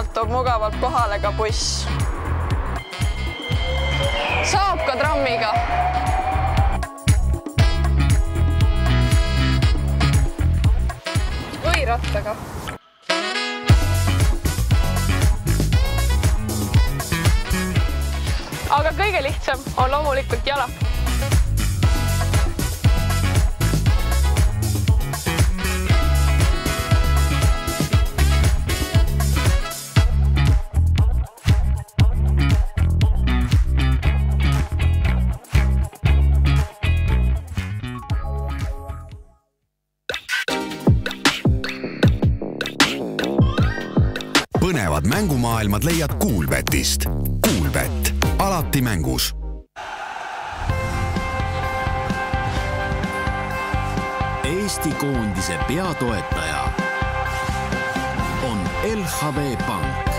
eemalt toob mugavalt kohale ka buss. saab ka trammiga. või rattaga aga kõige lihtsam on loomulikult jala. Mängumaailmad leiad Kuulbetist. Kuulbett, alati mängus Eesti koondise peatoetaja on LHV Pank.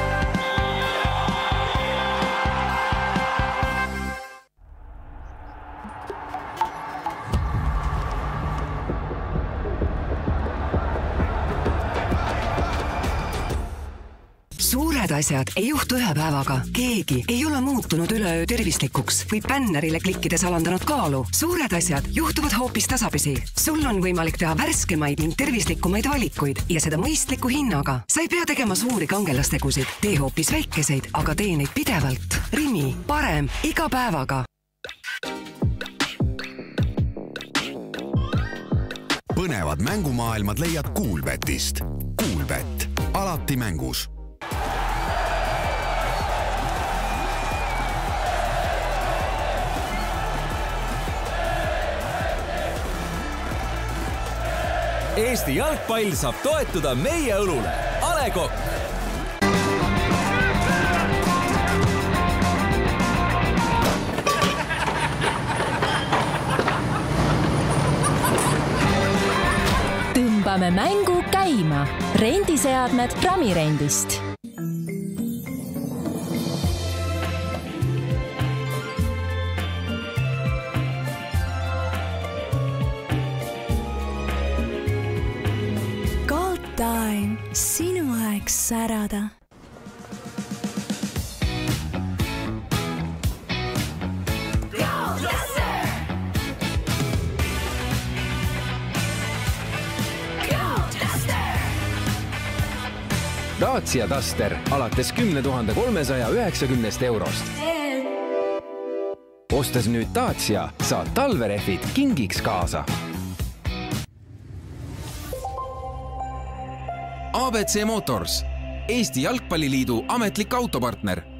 Asjad ei juhtu ühe päevaga. keegi ei ole muutunud üleöö tervislikuks või bännerile klikkides alandanud kaalu. suured asjad juhtuvad hoopis tasapisi. sul on võimalik teha värskemaid ning tervislikumaid valikuid ja seda mõistliku hinnaga. sa ei pea tegema suuri kangelastegusid, tee hoopis väikeseid, aga tee neid pidevalt. Rimi, parem iga päevaga. põnevad mängumaailmad leiad Kuulbetist. Kuulbett, alati mängus Eesti jalgpall saab toetuda meie õlule. A Le Coq tõmbame mängu käima. rendiseadmed Pramirendist Dacia Duster alates kümne tuhande kolmesaja üheksakümnest eurost. ostes nüüd Dacia, saad talverehvid kingiks kaasa. abc Motors, Eesti Jalgpalliliidu ametlik autopartner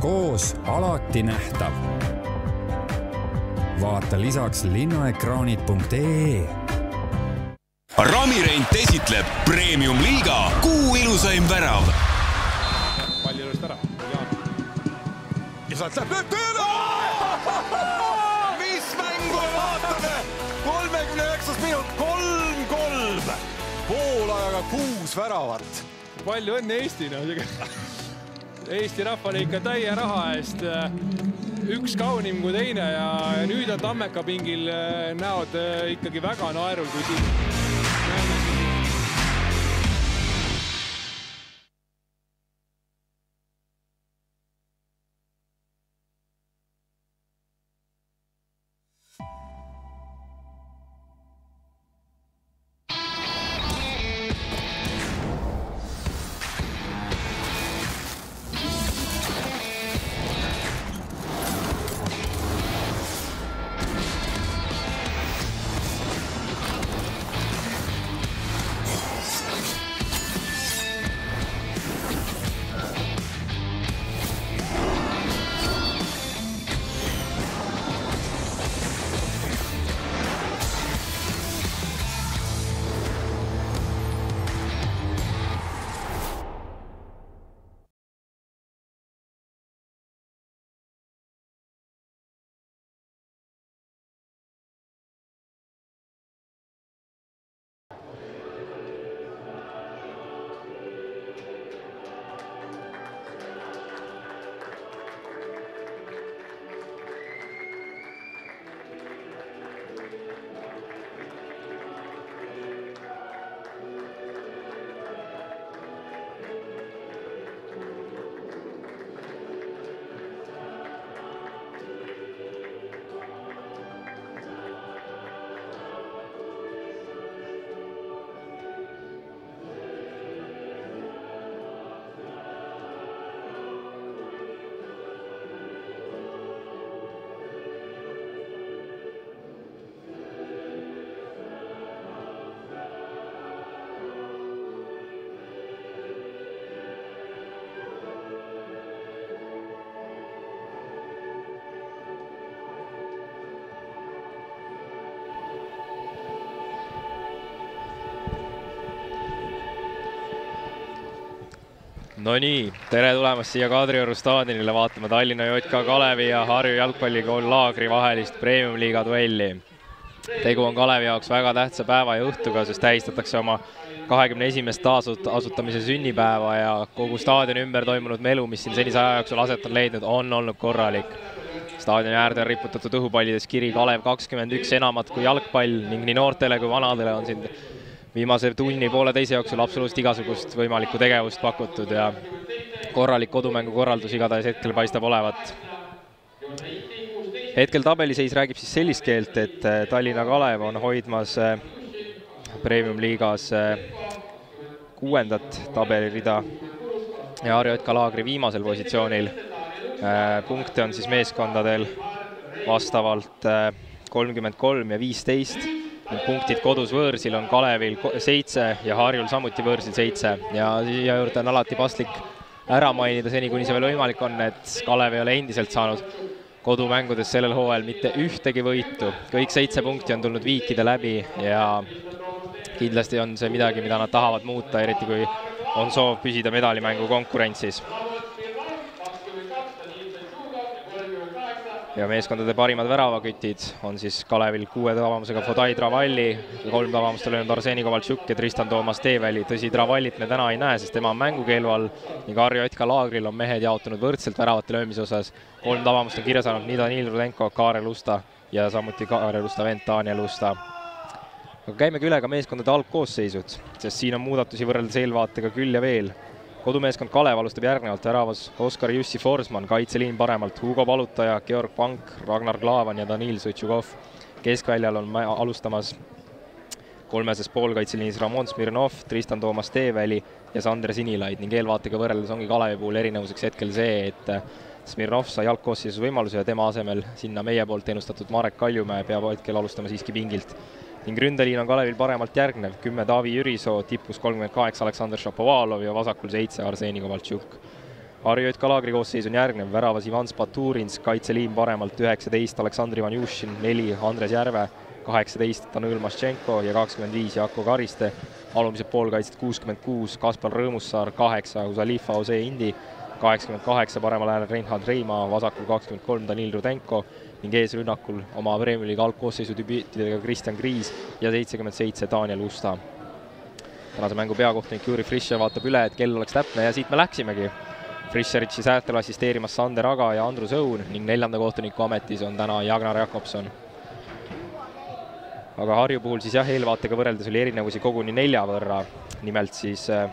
koos alati nähtav. vaata lisaks linnaekraanid.ee. Ramirent esitleb Premium-liiga kuu ilusaim värav. pall elust ära, Jaan. ja sealt läheb lööb tööle. mis mängu me vaatame? kolmekümne üheksas minut, kolm-kolm. poolajaga kuus väravat. palju õnne Eestile Eesti rahvale ikka täie raha eest. üks kaunim kui teine ja nüüd on Tammeka pingil näod ikkagi väga naerul, kui siin Nonii, tere tulemast siia Kadrioru staadionile vaatama Tallinna JK Kalevi ja Harju jalgpallikool Laagri vahelist premium-liiga duelli. tegu on Kalevi jaoks väga tähtsa päeva ja õhtuga, sest tähistatakse oma kahekümne esimest taasasutamise sünnipäeva ja kogu staadioni ümber toimunud melu, mis siin senise aja jooksul aset on leidnud, on olnud korralik. staadioni äärde on riputatud õhupallides kiri Kalev kakskümmend üks enamat kui jalgpall ning nii noortele kui vanadele on siin viimase tunni-pooleteise jooksul absoluutselt igasugust võimalikku tegevust pakutud ja korralik kodumängu korraldus igatahes hetkel paistab olevat. hetkel tabeliseis räägib siis sellist keelt, et äh, Tallinna Kalev on hoidmas äh, premium-liigas äh, kuuendat tabelirida ja Harju Etka Laagri viimasel positsioonil. punkte on siis meeskondadel vastavalt kolmkümmend kolm ja viisteist punktid kodus võõrsil on Kalevil seitse ja Harjul samuti võõrsil seitse ja siia juurde on alati paslik ära mainida seni, kuni see veel võimalik on, et Kalev ei ole endiselt saanud kodumängudes sellel hooajal mitte ühtegi võitu. kõik seitse punkti on tulnud viikide läbi ja kindlasti on see midagi, mida nad tahavad muuta, eriti kui on soov püsida medalimängu konkurentsis ja meeskondade parimad väravakütid on siis Kalevil kuue tabamusega Fodai Travalli, kolm tabamust on löönud Arseni Kovaltšuk ja Tristan Toomas Teeväli. tõsi, Travallit me täna ei näe, sest tema on mängukeelu all ning Harju Etka laagril on mehed jaotunud võrdselt väravate löömise osas. kolm tabamust on kirja saanud nii Danil Rudenko, Kaarel Usta ja samuti Kaarel Usta vend Daniel Usta. aga käimegi üle ka meeskondade algkoosseisud, sest siin on muudatusi võrreldes eelvaatega küll ja veel kodumeeskond Kalev alustab järgnevalt väravas Oskar Jussi Forsman, kaitseliin paremalt. Hugo Palutaja, Georg Pank, Ragnar Klavan ja Danil Sutšukov. keskväljal on alustamas kolmeses poolkaitseliinis Ramon Smirnov, Tristan Toomas Teeväli ja Sander Sinilaid. Ning eelvaatega võrreldes ongi Kalevi puhul erinevuseks hetkel see, et Smirnov sai algkoosseisus võimaluse ja tema asemel sinna meie poolt ennustatud Marek Kaljumäe peab hetkel alustama siiski pingilt ning ründeliin on Kalevil paremalt järgnev, kümme Taavi Jürisoo, tipus kolmkümmend kaheksa Aleksandr Šapovalov ja vasakul seitse Arseni Kovaltšuk. Harju Jõtka laagri koosseis on järgnev, väravas Ivan Spaturins, kaitseliin paremalt üheksateist Aleksandr Ivanjušin, neli Andres Järve, kaheksateist Danõl Maštšenko ja kakskümmend viis Jako Kariste, alumised poolkaitsjad kuuskümmend kuus Kaspar Rõõmussaar, kaheksa Uzalifa Ose Indi, kaheksakümmend kaheksa paremal äärel Reinhard Reimaa, vasakul kakskümmend kolm Danil Rudenko ning eesrünnakul oma Premiumi liiga algkoosseisu debüütidega Kristjan Kriis ja seitsekümmend seitse Daniel Usta. tänase mängu peakohtunik Juri Fischer vaatab üle, et kell oleks täpne ja siit me läksimegi. Fischeritši säätel assisteerimas Sander Aga ja Andrus Õun ning neljanda kohtuniku ametis on täna Jagnar Jakobson. aga Harju puhul siis jah, eelvaatega võrreldes oli erinevusi koguni nelja võrra, nimelt siis äh,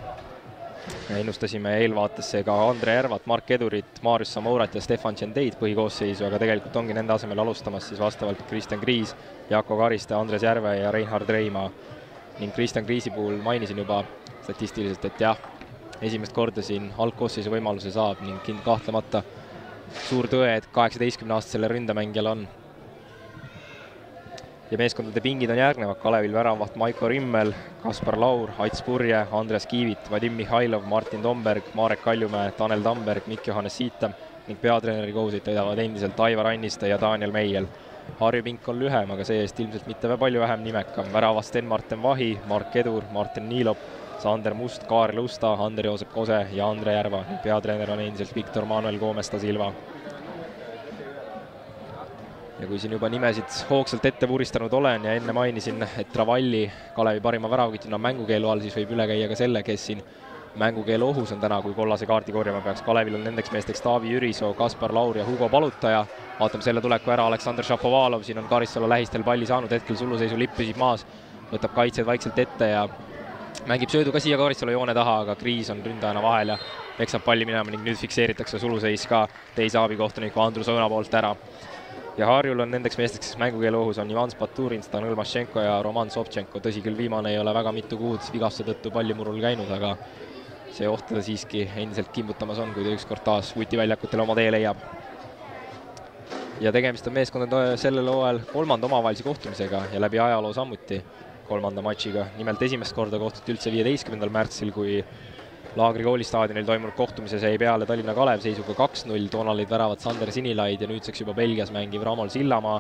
ennustasime eelvaatesse ka Andre Järvat, Mark Edurit, Maarjus Samourat ja Stefan Tšendeid põhikoosseisu, aga tegelikult ongi nende asemel alustamas siis vastavalt Kristjan Kriis, Jako Kariste, Andres Järve ja Reinhard Reimaa. ning Kristjan Kriisi puhul mainisin juba statistiliselt, et jah, esimest korda siin algkoosseisu võimaluse saab ning kahtlemata suur tõe, et kaheksateistkümneaastasele ründamängijal on ja meeskondade pingid on järgnevad, Kalevil väravaht Maiko Rimmel, Kaspar Laur, Ats Purje, Andres Kiivit, Vadim Mihhailov, Martin Tomberg, Marek Kaljumäe, Tanel Tamberg, Mikk-Johannes Siitam ning peatreeneri kohuseid täidavad endiselt Aivar Anniste ja Daniel Meiel. Harju pink on lühem, aga see-eest ilmselt mitte palju vähem nimekam, väravas Sten-Martin Vahi, Mark Edur, Martin Niilop, Sander Must, Kaarel Usta, Ander-Joosep Kose ja Andre Järva. Ning peatreener on endiselt Viktor Manuel Goomesta Silva ja kui siin juba nimesid hoogsalt ette vuristanud olen ja enne mainisin, et Travalli Kalevi parima väravakütina on mängukeelu all, siis võib üle käia ka selle, kes siin mängukeelu ohus on täna, kui kollase kaardi korjama peaks. Kalevil on nendeks meesteks Taavi Jürisoo, Kaspar Laur ja Hugo Palutaja. vaatame selle tuleku ära, Aleksandr Šapovalov, siin on Karissalu lähistel palli saanud, hetkel suluseisu lipp püsib maas, võtab kaitsjad vaikselt ette ja mängib söödu ka siia Karissalu joone taha, aga Kriis on ründajana vahel ja peksab palli minema ning nüüd fikseeritakse suluseis ka teise abikohtuniku Andrus Õuna poolt ära ja Harjul on nendeks meesteks, kes mängukeele ohus on Ivan Spaturin, Stanõl Mašenko ja Roman Sobtšenko, tõsi küll, viimane ei ole väga mitu kuud vigastuse tõttu pallimurul käinud, aga see oht teda siiski endiselt kimbutamas on, kui ta ükskord taas vutiväljakutele oma tee leiab. ja tegemist on meeskondade sellel hooajal kolmanda omavahelise kohtumisega ja läbi ajaloo samuti kolmanda matšiga, nimelt esimest korda kohtuti üldse viieteistkümnendal märtsil, kui Laagri koolistaadionil toimunud kohtumises jäi peale Tallinna Kalev seisuga kaks-null, toona olid väravad Sander Sinilaid ja nüüdseks juba Belgias mängiv Ramon Sillamaa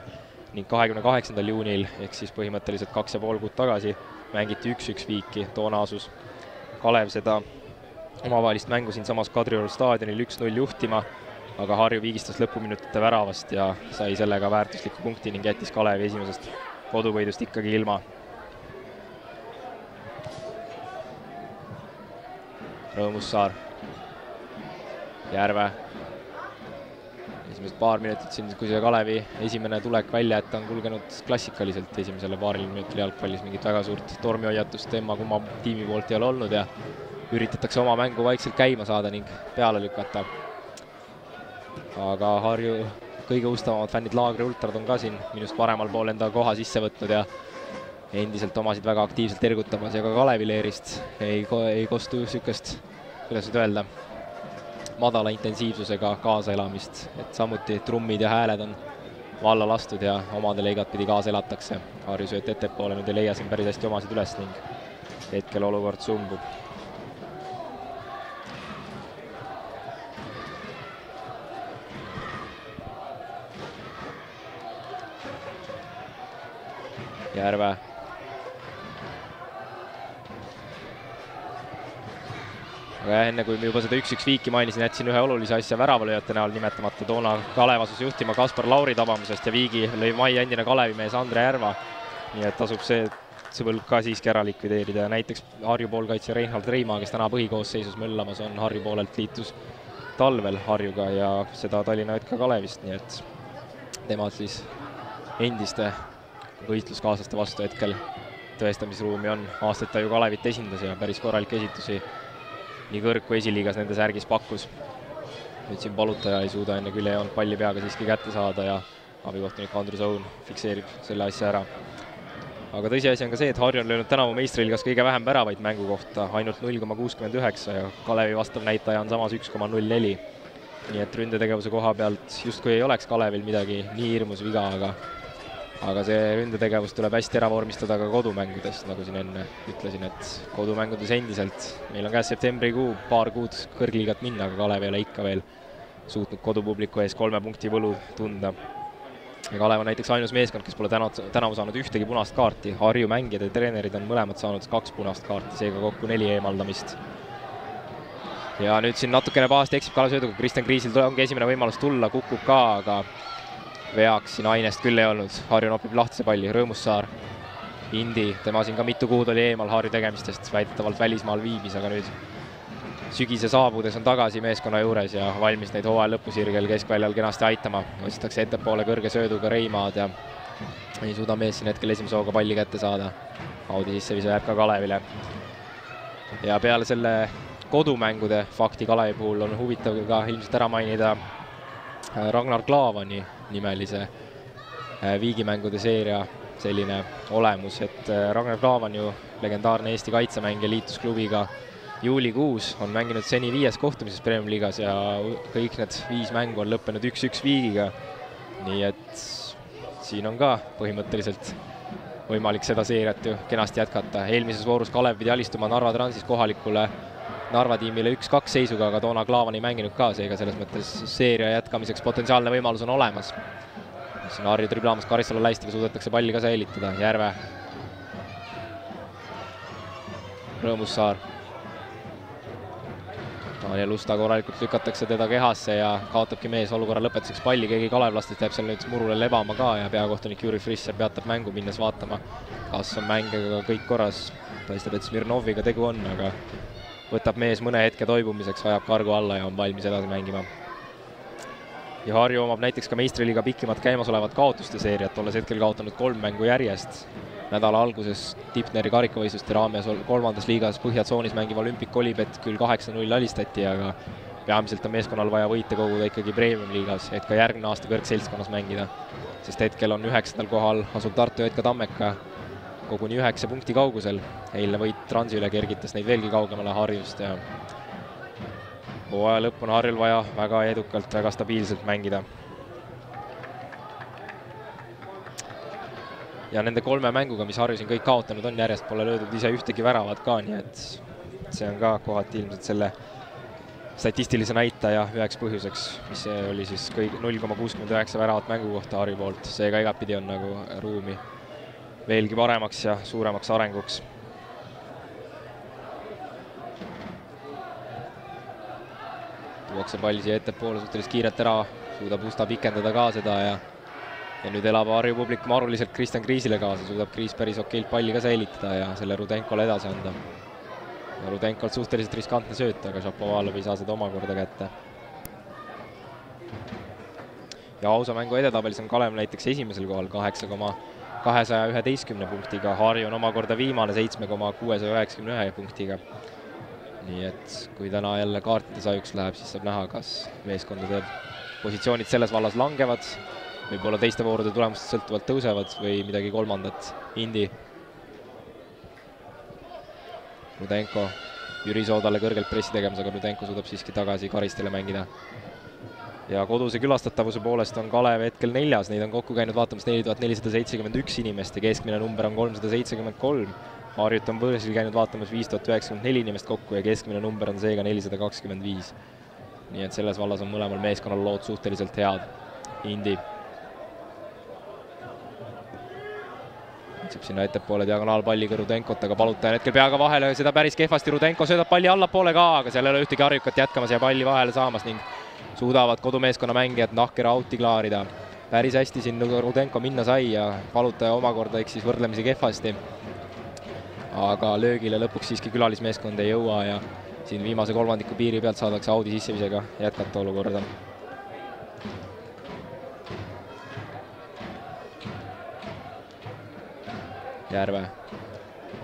ning kahekümne kaheksandal juunil, ehk siis põhimõtteliselt kaks ja pool kuud tagasi, mängiti üks-üks viiki, toona asus Kalev seda omavahelist mängu siinsamas Kadrioru staadionil üks-null juhtima, aga Harju viigistas lõpuminutite väravast ja sai sellega väärtusliku punkti ning jättis Kalevi esimesest koduvõidust ikkagi ilma. Rõõmussaar, Järve esimesed paar minutit siin, kui see Kalevi esimene tulek välja, et ta on kulgenud klassikaliselt esimesele paarile minutile jalgpallis, mingit väga suurt tormihoiatust emma-kumma tiimi poolt ei ole olnud ja üritatakse oma mängu vaikselt käima saada ning peale lükata. aga Harju kõige ustavamad fännid, Laagri ultrad on ka siin minust paremal pool enda koha sisse võtnud ja endiselt omasid väga aktiivselt ergutamas ja ka Kalevi leerist ei, ei kostu niisugust, kuidas nüüd öelda, madala intensiivsusega kaasaelamist, et samuti trummid ja hääled on valla lastud ja omadele igatpidi kaasa elatakse. Harju sööt ettepoole, nüüd ei leia siin päris hästi omasid üles ning hetkel olukord sumbub Järve. Aga jah, enne kui me juba seda üks-üks viiki mainisin, jätsin ühe olulise asja väravalööjate näol nimetamata, toona Kalev asus juhtima Kaspar Lauri tabamusest ja viigi lõi majja endine Kalevimees Andre Järva. nii et tasub see, see põlg ka siiski ära likvideerida ja näiteks Harju poolkaitsja Reinhold Reimaa, kes täna põhikoosseisus möllamas on, Harju poolelt liitus talvel Harjuga ja seda Tallinna Jötka Kalevist, nii et temad siis endiste võistluskaaslaste vastu hetkel tõestamisruumi on. aastaid ta ju Kalevit esindas ja päris korralikke esitusi nii kõrg- kui esiliigas nende särgis pakkus. nüüd siin palutaja ei suuda enne küljejoont palli peaga siiski kätte saada ja abikohtunik Andrus Õun fikseerib selle asja ära. aga tõsiasi on ka see, et Harju on löönud tänavu meistriliigas kõige vähem väravaid mängu kohta, ainult null koma kuuskümmend üheksa ja Kalevi vastav näitaja on samas üks koma null neli. nii et ründetegevuse koha pealt justkui ei oleks Kalevil midagi nii hirmus viga, aga aga see ründetegevus tuleb hästi ära vormistada ka kodumängudes, nagu siin enne ütlesin, et kodumängudes endiselt, meil on käes septembrikuu, paar kuud kõrgliigat minna, aga Kalev ei ole ikka veel suutnud kodupubliku ees kolme punkti võlu tunda. ja Kalev on näiteks ainus meeskond, kes pole täna, tänavu saanud ühtegi punast kaarti, Harju mängijad ja treenerid on mõlemad saanud kaks punast kaarti, seega kokku neli eemaldamist. ja nüüd siin natukene pahasti eksib Kalev sööduga, Kristjan Kriisil ongi esimene võimalus tulla, kukub ka, aga veaks siin ainest küll ei olnud, Harju nopib lahtise palli, Rõõmussaar, Indi, tema siin ka mitu kuud oli eemal Harju tegemistest, väidetavalt välismaal viibis, aga nüüd sügise saabudes on tagasi meeskonna juures ja valmis neid hooaja lõpusirgel keskväljal kenasti aitama. otsitakse ettepoole kõrge sööduga Reimaad ja ei suuda mees siin hetkel esimese hooga palli kätte saada. Audi sissevisu jääb ka Kalevile. ja peale selle kodumängude fakti Kalevi puhul on huvitav ka ilmselt ära mainida Ragnar Klavani nimelise viigimängude seeria selline olemus, et Ragnar Klavan ju legendaarne Eesti kaitsemängija liitus klubiga juulikuus, on mänginud seni viies kohtumises Premium liigas ja kõik need viis mängu on lõppenud üks-üks viigiga. nii et siin on ka põhimõtteliselt võimalik seda seeriat ju kenasti jätkata. eelmises voorus Kalev pidi alistuma Narva Transis kohalikule Narva tiimile üks-kaks seisuga, aga toona Klaavan ei mänginud ka, seega selles mõttes seeria jätkamiseks potentsiaalne võimalus on olemas. siin Harju triblaamas Karissalu läistiga suudetakse palli ka säilitada, Järve. Rõõmussaar. Daniel Usta korralikult lükatakse teda kehasse ja kaotabki mees olukorra lõpetuseks palli, keegi kalevlastest jääb seal nüüd murule lebama ka ja peakohtunik Jüri Frisser peatab mängu, minnes vaatama, kas on mängijaga kõik korras. paistab, et Smirnoviga tegu on, aga võtab mees mõne hetke toibumiseks, ajab kargu alla ja on valmis edasi mängima. ja Harju omab näiteks ka meistriliiga pikimat käimasolevat kaotuste seeriat, olles hetkel kaotanud kolm mängu järjest. nädala alguses Tipneri karikavõistluste raames kolmandas liigas põhjatsoonis mängiv Olympic Kolibet küll kaheksa-null alistati, aga peamiselt on meeskonnal vaja võite koguda ikkagi premium-liigas, et ka järgmine aasta kõrgseltskonnas mängida. sest hetkel on üheksandal kohal asuv Tartu Jötka Tammeka koguni üheksa punkti kaugusel. eilne võit Transi üle kergitas neid veelgi kaugemale Harjust ja hooaja lõpp on Harjul vaja väga edukalt, väga stabiilselt mängida. ja nende kolme mänguga, mis Harju siin kõik kaotanud on, järjest pole löödud ise ühtegi väravat ka, nii et see on ka kohati ilmselt selle statistilise näitaja üheks põhjuseks, mis oli siis kõik null koma kuuskümmend üheksa väravat mängu kohta Harju poolt, seega igatpidi on nagu ruumi veelgi paremaks ja suuremaks arenguks. tuuakse pall siia ettepoole suhteliselt kiirelt ära, suudab Usta pikendada ka seda ja ja nüüd elab Harju publik maruliselt Kristjan Kriisile kaasa, suudab Kriis päris okeilt palli ka säilitada ja selle Rudenkole edasi anda. ja Rudenkolt suhteliselt riskantne sööt, aga Šapovalov ei saa seda omakorda kätte. ja ausa mängu edetabelis on Kalev näiteks esimesel kohal kaheksa koma kahesaja üheteistkümne punktiga, Harju on omakorda viimane seitsme koma kuuesaja üheksakümne ühe punktiga. nii et kui täna jälle kaartide sajuks läheb, siis saab näha, kas meeskondade positsioonid selles vallas langevad võib-olla teiste voorude tulemustest sõltuvalt tõusevad või midagi kolmandat. Indi. Rudenko, Jüri Soodale kõrgelt pressi tegemas, aga Rudenko suudab siiski tagasi Karistele mängida. Ja koduse külastatavuse poolest on Kalev hetkel neljas, neid on kokku käinud vaatamas neli tuhat nelisada seitsekümmend üks inimest ja keskmine number on kolmsada seitsekümmend kolm. Harjut on võõrsil käinud vaatamas viis tuhat üheksakümmend neli inimest kokku ja keskmine number on seega nelisada kakskümmend viis. nii et selles vallas on mõlemal meeskonnal lood suhteliselt head. Indi otsib sinna ettepoole diagonaalpalliga Rudenkot, aga Paluta on hetkel peaga vahele, seda päris kehvasti, Rudenko söödab palli allapoole ka, aga seal ei ole ühtegi harjukat jätkamas ja palli vahele saamas ning suudavad kodumeeskonna mängijad nahkera out'i klaarida. päris hästi siin Rudenko minna sai ja Paluta omakorda eksis võrdlemisi kehvasti. aga löögile lõpuks siiski külalismeeskond ei jõua ja siin viimase kolmandiku piiri pealt saadakse Audi sissevisega jätkata olukorda Järve.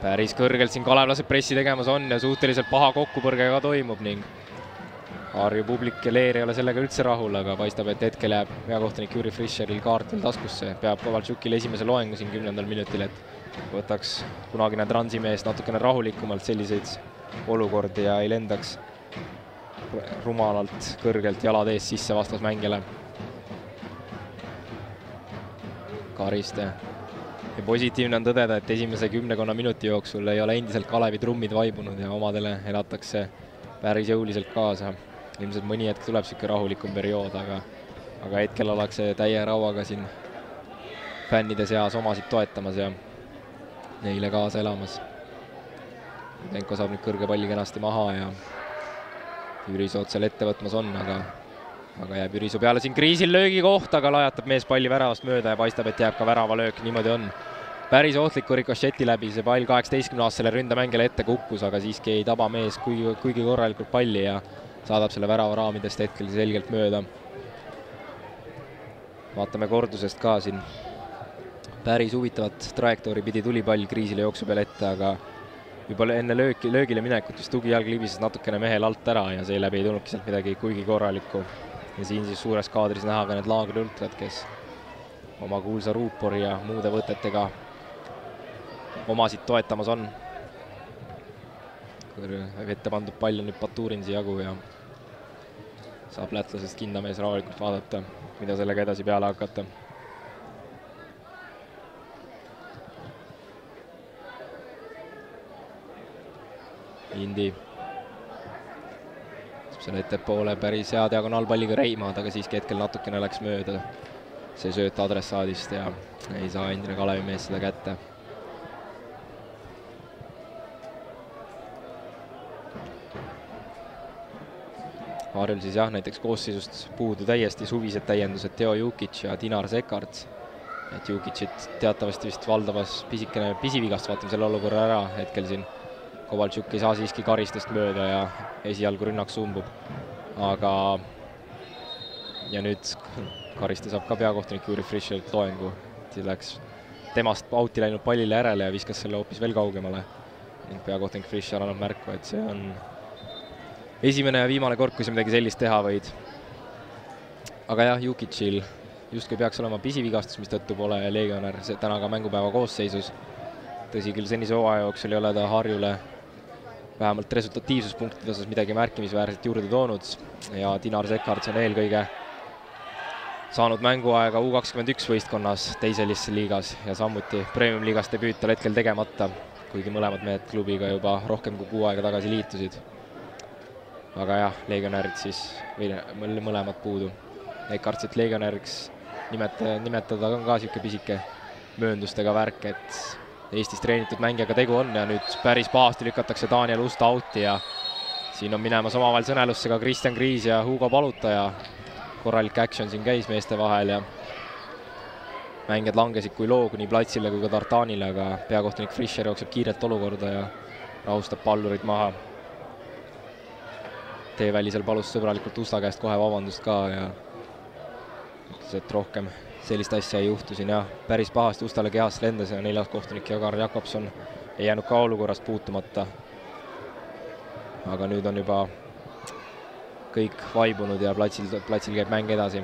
päris kõrgelt siin kalevlased pressi tegemas on ja suhteliselt paha kokkupõrge ka toimub ning Harju publik ja Leer ei ole sellega üldse rahul, aga paistab, et hetkel jääb peakohtunik Jüri Fischeril kaart veel taskusse, peab Kovaltšukile esimese loengu siin kümnendal minutil, et võtaks kunagine transimees natukene rahulikumalt selliseid olukordi ja ei lendaks rumalalt kõrgelt jalad ees sisse vastasmängijale. Kariste ja positiivne on tõdeda, et esimese kümnekonna minuti jooksul ei ole endiselt Kalevi trummid vaibunud ja omadele elatakse päris jõuliselt kaasa. Ilmselt mõni hetk tuleb niisugune rahulikum periood, aga aga hetkel ollakse täie rauaga siin fännide seas omasid toetamas ja neile kaasa elamas. Lenko saab nüüd kõrge palli kenasti maha ja Jüri Soot seal ette võtmas on, aga aga jääb Jürisu peale siin kriisil löögikoht, aga lajatab mees palli väravast mööda ja paistab, et jääb ka väravalöök, niimoodi on. päris ohtliku rikošeti läbi see pall kaheksateistkümneaastasele ründemängijale ette kukkus, aga siiski ei taba mees kuigi, kuigi korralikult palli ja saadab selle värava raamidest hetkel selgelt mööda. vaatame kordusest ka siin. päris huvitavat trajektoori pidi tuli pall kriisile jooksu peale ette, aga juba enne lööki, löögile minekut vist tugijalg libises natukene mehel alt ära ja seeläbi ei tulnudki sealt midagi kuigi korralikku ja siin siis suures kaadris näha ka need laagri ultrad, kes oma kuulsa ruupori ja muude võtetega omasid toetamas on. Ette pandud pall on nüüd Baturinsi jagu ja saab lätlasest kindamees rahulikult vaadata, mida sellega edasi peale hakata Indi selle ettepoole päris hea diagonaalpalliga Reimad, aga siiski hetkel natukene läks mööda see sööt adressaadist ja ei saa endine Kalevi mees seda kätte. Harjul siis jah, näiteks koosseisust puudu täiesti suvised täiendused Teo Jukic ja Dinar Sekart. et Jukicit teatavasti vist valdavas pisikene pisivigastus, vaatame selle olukorra ära hetkel siin Kovaltšuk ei saa siiski karistust mööda ja esialgu rünnak sumbub. aga ja nüüd Kariste saab ka peakohtunik Juri Frischelt loengu, see läks temast out'i läinud pallile järele ja viskas selle hoopis veel kaugemale. ning peakohtunik Frisch annab märku, et see on esimene ja viimane kord, kui sa midagi sellist teha võid. aga jah, Jukicil justkui peaks olema pisivigastus, mistõttu pole legionär täna ka mängupäeva koosseisus. tõsi küll, senise hooaja jooksul ei ole ta Harjule vähemalt resultatiivsuspunktide osas midagi märkimisväärset juurde toonud ja Dinar Sekarts on eelkõige saanud mänguaega U kakskümmend üks võistkonnas teises liigas ja samuti premium-liigas debüüt tal hetkel tegemata, kuigi mõlemad mehed klubiga juba rohkem kui kuu aega tagasi liitusid. Aga jah, legionärid siis, või mõlemad puudu. Ekartsit legionäriks nimeta, nimetada on ka niisugune pisike mööndustega värk, et Eestis treenitud mängijaga tegu on ja nüüd päris pahasti lükatakse Daniel Ust out'i ja siin on minemas omavahel sõnelusse ka Kristjan Kriis ja Hugo Palutaja. korralik action siin käis meeste vahel ja mängijad langesid kui loogu nii platsile kui ka tartaanile, aga peakohtunik Fischer jookseb kiirelt olukorda ja rahustab pallurid maha. Teevälisel palus sõbralikult Usta käest kohe vabandust ka ja ütles, et rohkem sellist asja ei juhtu siin jah, päris pahasti Ustale kehast lendas ja neljas kohtunik Jagar Jakobson ei jäänud ka olukorrast puutumata. aga nüüd on juba kõik vaibunud ja platsil, platsil käib mäng edasi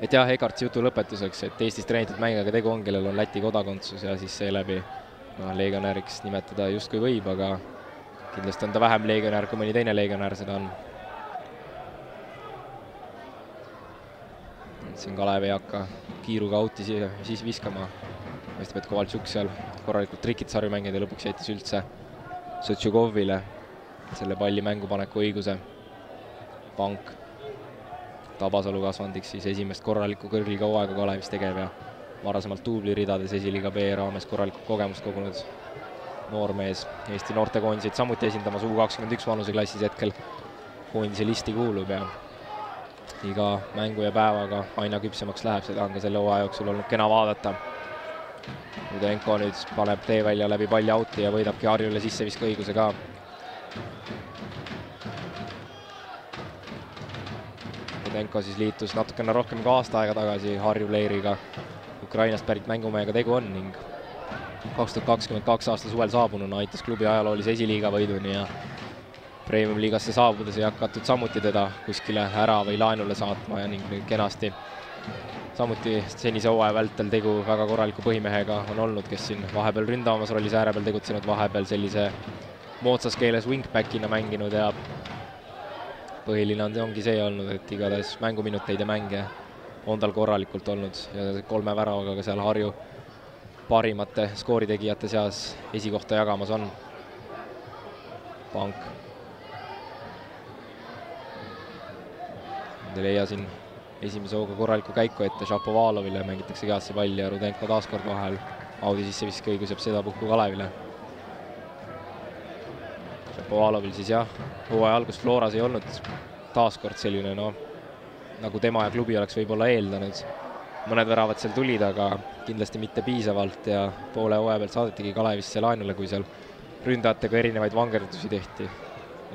et jah, Egartsi jutu lõpetuseks, et Eestis treenitud mängijaga tegu on, kellel on Läti kodakondsus ja siis seeläbi noh, legionäriks nimetada justkui võib, aga kindlasti on ta vähem legionär, kui mõni teine legionär seda on. siin Kalev ei hakka kiiruga out'i siis viskama. paistab, et Kovaltšuk seal korralikult trikitas harjumängijad ja lõpuks jättis üldse Sotšukovile selle palli mängupaneku õiguse. pank Tabasalu kasvandiks siis esimest korralikku kõrgliiga hooaega Kalevis tegev ja varasemalt duubliridades esiliiga B raames korralikku kogemust kogunud noormees. Eesti noortekoondiseid samuti esindamas U kakskümmend üks vanuseklassis hetkel koondise listi kuulub ja iga mängu ja päevaga aina küpsemaks läheb, seda on ka selle hooaja jooksul olnud kena vaadata. Udenko nüüd paneb teevälja läbi palli out'i ja võidabki Harjule sisseviske ka Rudenko siis liitus natukene rohkem kui aasta aega tagasi Harju Leiriga. Ukrainast pärit mängumehega tegu on ning kaks tuhat kakskümmend kaks aasta suvel saabununa aitas klubi ajaloolise esiliiga võiduni ja Premium-liigasse saabudes ei hakatud samuti teda kuskile ära või laenule saatma ja ning kenasti. Samuti senise hooaja vältel tegu väga korraliku põhimehega on olnud, kes siin vahepeal ründavamas rollis ääre peal tegutsenud, vahepeal sellise moodsas keeles wingbackina mänginud ja põhiline on, ongi see olnud, et igatahes mänguminuteid ja mänge on tal korralikult olnud ja kolme väravaga ka seal Harju parimate skooritegijate seas esikohta jagamas on. pank. ei leia siin esimese hooga korralikku käiku ette Šapovalovile, mängitakse kehasse palli ja Rudenko taaskord vahel. Audi sisseviske õigus jääb sedapuhku Kalevile Šapovalovil siis jah, hooaja algus Floras ei olnud taaskord selline noh, nagu tema ja klubi oleks võib-olla eeldanud. Mõned väravad seal tulid, aga kindlasti mitte piisavalt ja poole hooaja pealt saadetigi Kalevisse laenule, kui seal ründajatega erinevaid vangerdusi tehti.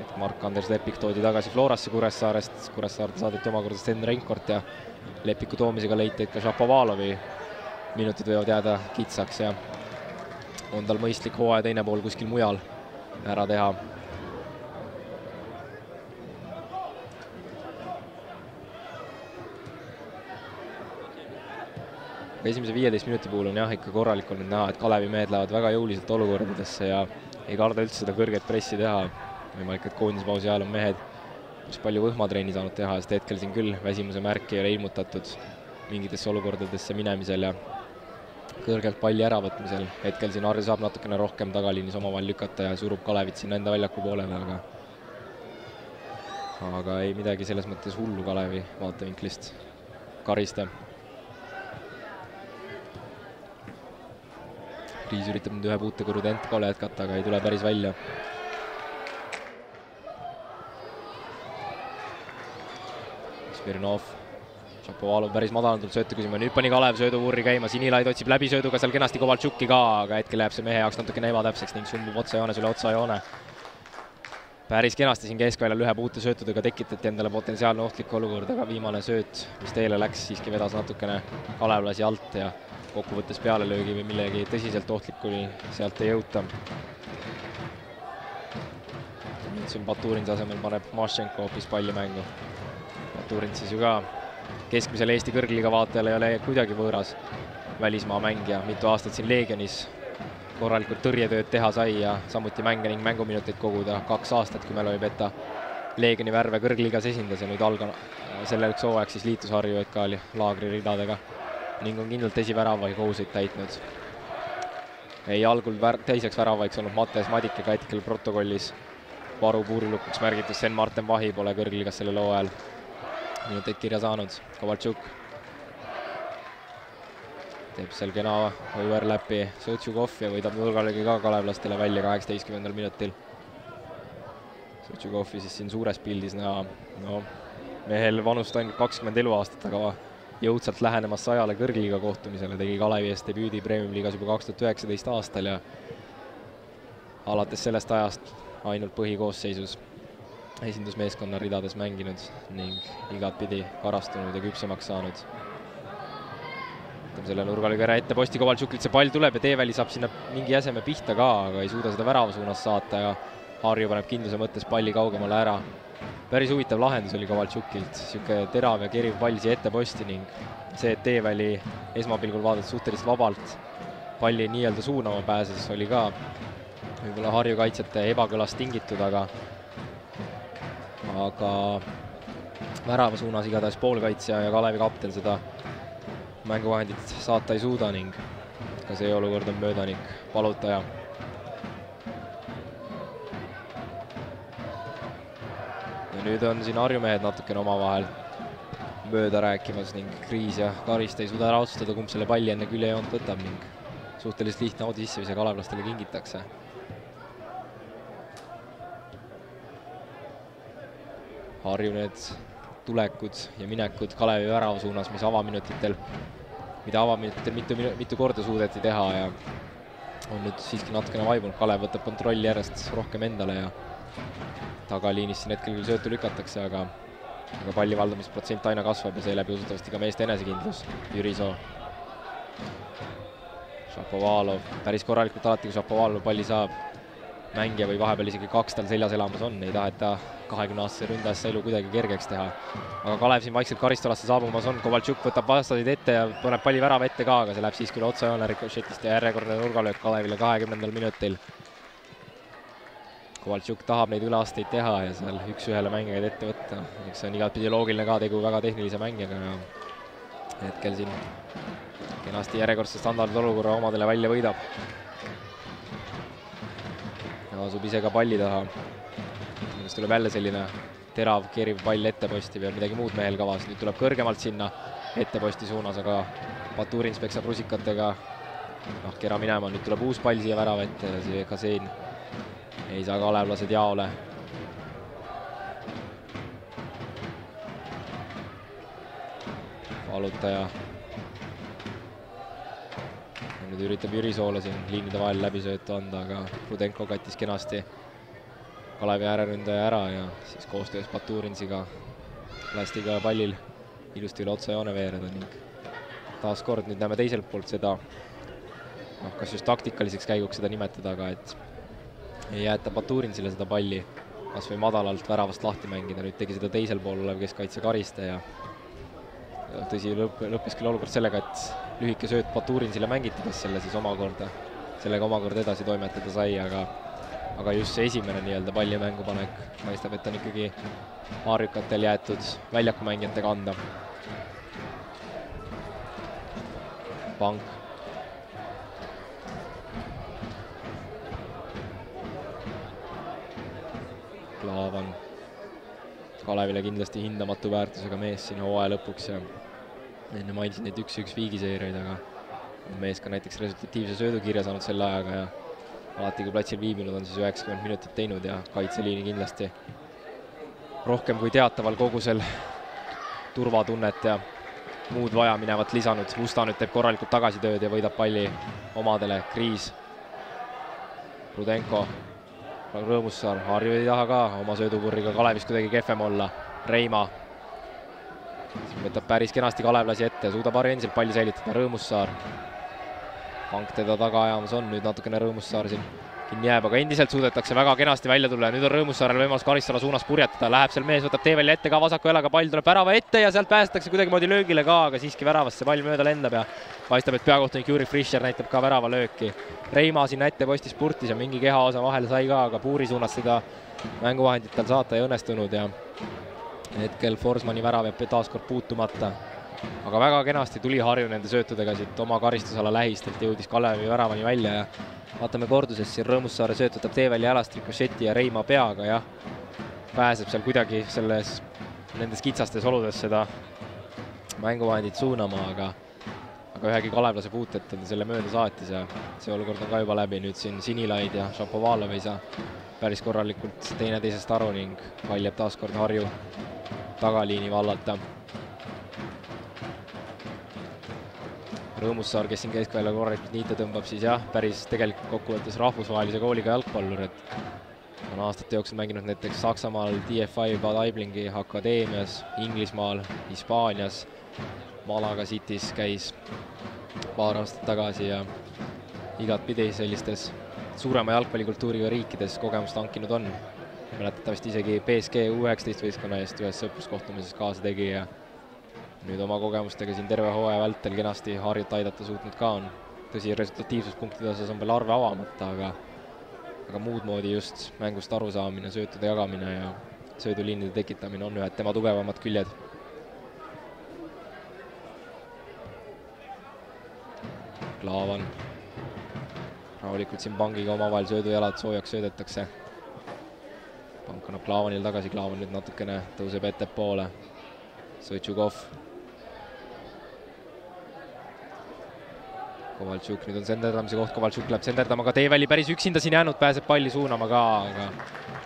et Mark-Andres Lepik toodi tagasi Florasse Kuressaarest, Kuressaarde saadeti omakorda Sten Reinkort ja Lepiku toomisega leiti, et ka Šapovalovi minutid võivad jääda kitsaks ja on tal mõistlik hooaja teine pool kuskil mujal ära teha esimese viieteist minuti puhul on jah, ikka korralik olnud näha, et Kalevi mehed lähevad väga jõuliselt olukordadesse ja ei karda üldse seda kõrget pressi teha. võimalik, et koondispausi ajal on mehed päris palju võhmatrenni saanud teha, sest hetkel siin küll väsimuse märki ei ole ilmutatud mingitesse olukordadesse minemisel ja kõrgelt palli äravõtmisel. hetkel siin Harju saab natukene rohkem tagaliinis omavahel lükata ja surub Kalevit sinna enda väljaku poolele, aga aga ei midagi selles mõttes hullu Kalevi vaatevinklist. Kariste Priis üritab nüüd ühe puutega Rudenkole jätkata, aga ei tule päris välja. Smirnov, Šapovalov päris madalalt tuleb sööta küsima, nüüd pani Kalev sööduvurri käima, Sinilaid otsib läbisööduga seal kenasti Kovaltšuki ka, aga hetkel jääb see mehe jaoks natukene ebatäpseks ning sumbub otsajoones üle otsajoone. Päris kenasti siin keskväljal ühe puutesöötudega tekitati endale potentsiaalne ohtlik olukord, aga viimane sööt, mis teele läks, siiski vedas natukene kalevlasi alt ja kokkuvõttes pealelöögi või millegi tõsiselt ohtlikuni sealt ei jõuta. nüüd siin Baturinse asemel paneb Mašenko hoopis palli mängu. Baturin siis ju ka keskmisele Eesti kõrgliiga vaatajale ei ole kuidagi võõras välismaa mängija, mitu aastat siin Leegionis korralikult tõrjetööd teha sai ja samuti mänge ning mänguminuteid koguda, kaks aastat, kui mälu ei peta. Leegioni värve kõrgliigas esindas ja nüüd alga-, selleks hooajaks siis liitus Harju EK laagri ridadega ning on kindlalt esivärava kohuseid täitnud. ei algul vär-, teiseks väravaiks olnud Mattias Madik, aga hetkel protokollis varu puurilukuks märgitud Sten-Martin Vahi pole kõrgliigas sellel hooajal minuteid kirja saanud, Kovaltšuk teeb seal kena overlapi Sotšukov ja võidab nurgalöögi ka kalevlastele välja kaheksateistkümnendal minutil. Sutšukovi siis siin suures pildis näha, no mehel vanust ainult kakskümmend eluaastat, aga jõudsalt lähenemas sajale kõrgliiga kohtumisele, tegi Kalevi eest debüüdi Premium-liigas juba kaks tuhat üheksateist aastal ja alates sellest ajast ainult põhikoosseisus esindusmeeskonna ridades mänginud ning igatpidi karastunud ja küpsemaks saanud. Ütleme selle nurgalöögi ette posti Kovaltšukilt see pall tuleb ja Teeväli saab sinna mingi jäseme pihta ka, aga ei suuda seda värava suunas saata ja Harju paneb kindluse mõttes palli kaugemale ära. päris huvitav lahendus oli Kovaltšukilt, niisugune terav ja keriv pall siia ette posti ning see, et Teeväli esmapilgul vaadates suhteliselt vabalt palli nii-öelda suunama pääses, oli ka võib-olla Harju kaitsjate ebakõlast tingitud, aga aga värava suunas igatahes poolkaitsja ja Kalevi kapten seda mänguvahendit saata ei suuda ning ka see olukord on möödanik palutaja. ja nüüd on siin Harju mehed natukene omavahel mööda rääkimas ning Kriis ja Kariste ei suuda ära otsustada, kumb selle palli enne küljejoont võtab ning suhteliselt lihtne audi sisseviise kalevlastele kingitakse Harju need tulekud ja minekud Kalevi värava suunas, mis avaminutitel, mida avaminutitel mitu, mitu korda suudeti teha ja on nüüd siiski natukene vaibunud, Kalev võtab kontrolli järjest rohkem endale ja tagaliinist siin hetkel küll söötu lükatakse, aga aga palli valdamisprotsent aina kasvab ja seeläbi usutavasti ka meeste enesekindlus. Jüri Soo. Šapovalov, päris korralikult alati, kui Šapovalov palli saab, mängija või vahepeal isegi kaks tal seljas elamas on, ei taheta kahekümne-aastase ründajast elu kuidagi kergeks teha. aga Kalev siin vaikselt karistulasse saabumas on, Kovaltšuk võtab vastaseid ette ja paneb palli värava ette ka, aga see läheb siiski üle otsajoone rikošetist ja järjekordne nurgalöök Kalevile kahekümnendal minutil. Kovaltšuk tahab neid üleasteid teha ja seal üks-ühele mängijaid ette võtta, eks see on igatpidi loogiline ka, tegu väga tehnilise mängijaga ja hetkel siin kenasti järjekordse standardolukorra omadele välja võidab asub ise ka palli taha. millest tuleb jälle selline terav, keriv pall etteposti või on midagi muud mehel kavas, nüüd tuleb kõrgemalt sinna etteposti suunas, aga Baturins peksab rusikatega noh, kera minema, nüüd tuleb uus pall siia värava ette ja see ka siin ei saa kalevlased jaole. valutaja nüüd üritab Jüri Soole siin liinide vahel läbisöötu anda, aga Rudenko kattis kenasti Kalevi ääreründaja ära ja siis koostöös Baturinsiga lasti ka pallil ilusti üle otsajoone veereda ning taaskord nüüd näeme teiselt poolt seda, noh, kas just taktikaliseks käiguks seda nimetada, aga et ei jäeta Baturinsile seda palli kas või madalalt väravast lahti mängida, nüüd tegi seda teisel pool olev keskkaitse Kariste ja tõsi, lõpp, lõppes küll olukord sellega, et lühike sööt Baturinsile mängitades selle siis omakorda, sellega omakorda edasi toimetada sai, aga aga just see esimene nii-öelda palli mängu panek paistab, et on ikkagi Maarjukatel jäetud väljakumängijate kanda. Pank. Klaavan. Kalevile kindlasti hindamatu väärtusega mees siin hooaja lõpuks ja enne mainisin neid üks-üks viigiseeriaid, aga mees ka näiteks resultatiivse söödukirja saanud selle ajaga ja alati, kui platsil viibinud, on siis üheksakümmend minutit teinud ja kaitseliini kindlasti rohkem kui teataval kogusel turvatunnet ja muud vajaminevat lisanud. Musta nüüd teeb korralikult tagasitööd ja võidab palli omadele, Kriis, Rudenko, Rõõmussaar, Harju ei taha ka oma söödupurriga Kalevis kuidagi kehvem olla, Reima võtab päris kenasti kalevlasi ette, suudab Harju endiselt palli säilitada, Rõõmussaar. Pank teda taga ajamas on, nüüd natukene Rõõmussaar siin kinni jääb, aga endiselt suudetakse väga kenasti välja tulla ja nüüd on Rõõmussaarel võimalus Karistala suunas purjetada, läheb seal mees, võtab tee välja ette ka vasaku jalaga, pall tuleb värava ette ja sealt päästetakse kuidagimoodi löögile ka, aga siiski väravast see pall mööda lendab ja paistab, et peakohtunik Juri Fischer näitab ka väravalööki. Reima sinna ette posti spurtis ja mingi kehaosa vahele sai ka, aga puuri suunas seda mänguvahendit tal saata ei õnnestunud ja hetkel Forsmani värav jääb taas kord puutumata. aga väga kenasti tuli Harju nende söötudega siit oma karistusala lähistelt, jõudis Kalevi väravani välja ja vaatame korduses siin Rõõmussaare sööt võtab teevälja jalast rikošeti ja Reima peaga, jah. pääseb seal kuidagi selles, nendes kitsastes oludes seda mänguvahendit suunama, aga aga ühegi kalevlase puuteta ta selle mööda saatis ja see olukord on ka juba läbi, nüüd siin Sinilaid ja Šapovalov ei saa päris korralikult teineteisest aru ning pall jääb taas kord Harju tagaliini vallata. Rõõmussaar, kes siin keskvälja korralikult niite tõmbab, siis jah, päris tegelikult kokkuvõttes rahvusvahelise kooliga jalgpallur, et on aastate jooksul mänginud näiteks Saksamaal DFI Bad Aiblingi akadeemias, Inglismaal, Hispaanias, Malaga City's käis paar aastat tagasi ja igatpidi sellistes suurema jalgpallikultuuriga riikides kogemust hankinud on. mäletatavasti isegi BSG U19 võistkonna eest ühes sõpruskohtumises kaasa tegi ja nüüd oma kogemustega siin terve hooaja vältel kenasti Harjut aidata suutnud ka on. tõsi, resultatiivsuspunktide osas on veel arve avamata, aga aga muud moodi just mängust arusaamine, söötude jagamine ja sööduliinide tekitamine on ühed tema tugevamad küljed. Klaavan rahulikult siin pangiga omavahel söödujalad soojaks söödetakse. pank annab Klaavanile tagasi, Klaavan nüüd natukene tõuseb ettepoole. Sõtšukov. Kovaltšuk, nüüd on senderdamise koht, Kovaltšuk läheb senderdama, aga Teeväli päris üksinda siin jäänud, pääseb palli suunama ka, aga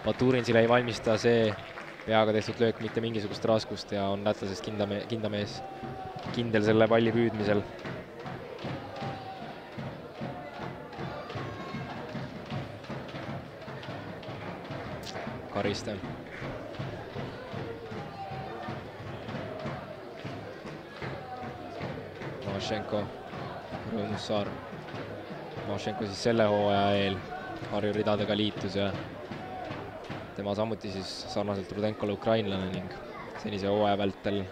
Baturinsile ei valmista see peaga tehtud löök mitte mingisugust raskust ja on lätlasest kinda, kinda mees, kindel selle palli püüdmisel Kariste. Mašenko, Rõõmussaar. Mašenko siis selle hooaja eel Harju ridadega liitus ja tema samuti siis sarnaselt Rudenkole ukrainlane ning senise hooaja vältel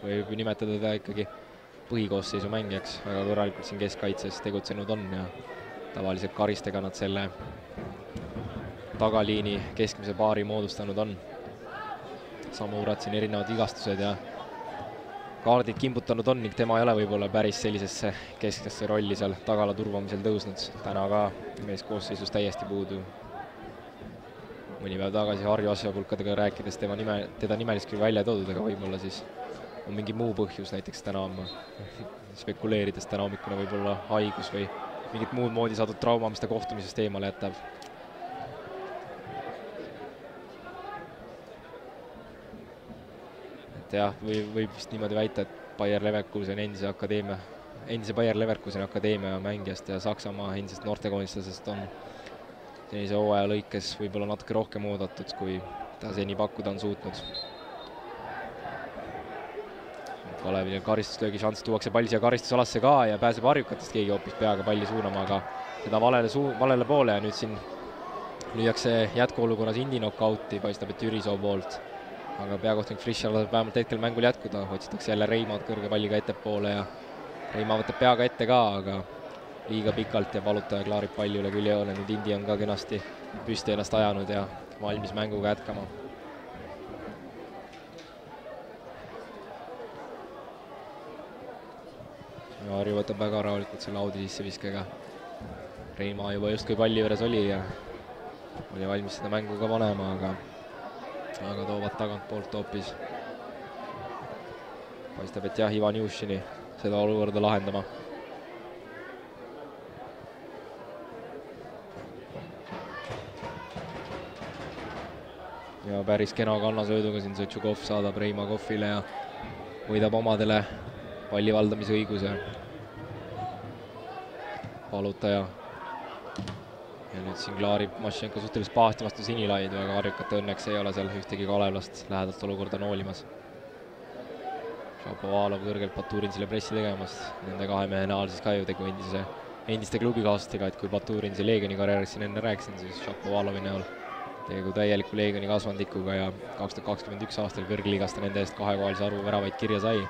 võib nimetada teda ikkagi põhikoosseisu mängijaks, väga korralikult siin keskkaitses tegutsenud on ja tavaliselt Karistega nad selle tagaliini keskmise paari moodustanud on. Samurat siin erinevad vigastused ja kaardid kimbutanud on ning tema ei ole võib-olla päris sellisesse kesksesse rolli seal tagala turvamisel tõusnud. täna ka meeskoosseisus täiesti puudu. mõni päev tagasi Harju asjapulkadega rääkides tema nime, teda nimelist küll välja ei toodud, aga võib-olla siis on mingi muu põhjus, näiteks täna ma spekuleerides täna hommikune võib-olla haigus või mingit muud moodi saadud trauma, mis ta kohtumisest eemale jätab et jah, või võib vist niimoodi väita, et Bayer Leverkusen endise akadeemia, endise Bayer Leverkuseni akadeemia mängijast ja Saksamaa endisest noortekoondislasest on senise hooaja lõikes võib-olla natuke rohkem oodatud, kui ta seni pakkuda on suutnud. Kalevil karistuslöögi šanss, tuuakse pall siia karistusalasse ka ja pääseb harjukatest keegi hoopis peaga palli suunama, aga seda valele suu-, valele poole ja nüüd siin lüüakse jätkuolukorras Indi nokauti, paistab, et Jürisoo poolt aga peakohtunik Fischer laseb vähemalt hetkel mängul jätkuda, otsitakse jälle Reimaud kõrge palliga ettepoole ja Reima võtab peaga ette ka, aga liiga pikalt ja valutaja klaarib palli üle küljejoone, nüüd Indi on ka kenasti püsti ennast ajanud ja valmis mänguga jätkama. ja Harju võtab väga rahulikult selle audi sisseviskega. Reima juba justkui palli juures oli ja oli valmis seda mängu ka panema, aga aga toovad tagantpoolt hoopis. paistab, et jah, Ivan Jušini seda olukorda lahendama. ja päris kena kannasööduga siin Sõtšukov saadab Reima Kohvile ja võidab omadele palli valdamise õiguse. valutaja ja nüüd siin klaarib Mašenko suhteliselt pahasti vastu Sinilaid, väga harjukate õnneks ei ole seal ühtegi kalevlast lähedalt olukorda noolimas. Šapovalov kõrgelt Baturinsile pressi tegemas, nende kahe mehe näol siis ka ju tegu endise, endiste klubikaaslastega, et kui Baturinsi Leegioni karjäärist siin enne rääkisin, siis Šapovalovi näol tegu täieliku Leegioni kasvandikuga ja kaks tuhat kakskümmend üks aastal kõrgliigas ta nende eest kahekohalise arvu väravaid kirja sai.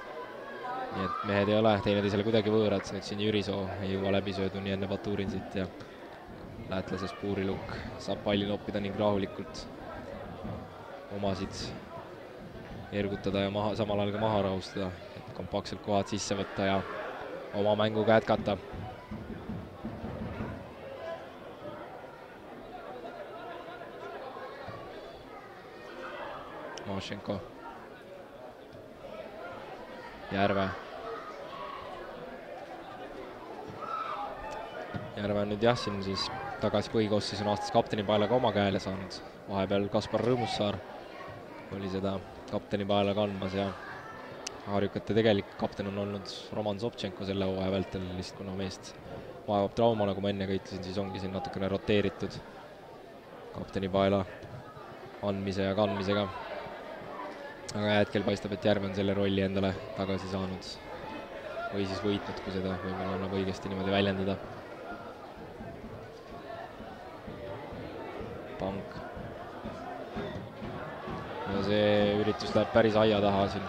nii et mehed ei ole teineteisele kuidagi võõrad, nüüd siin Jürisoo ei jõua läbisööduni enne Baturinsit ja lätlasest Puurilukk saab palli noppida ning rahulikult omasid ergutada ja maha, samal ajal ka maha rahustada, et kompaktselt kohad sisse võtta ja oma mänguga jätkata. Mašenko. Järve Järve on nüüd jah, siin siis tagasi põhikoosseisu on aastas kaptenipaelaga oma käele saanud. vahepeal Kaspar Rõõmussaar oli seda kaptenipaela kandmas ja harjukate tegelik kapten on olnud Roman Sobtšenko selle hooaja vältel, lihtsalt kuna meest vaevab trauma, nagu ma enne ka ütlesin, siis ongi siin natukene roteeritud kaptenipaela andmise ja kandmisega. aga hetkel paistab, et Järve on selle rolli endale tagasi saanud või siis võitnud, kui seda võib-olla annab õigesti niimoodi väljendada. Pank. ja see üritus läheb päris aia taha siin.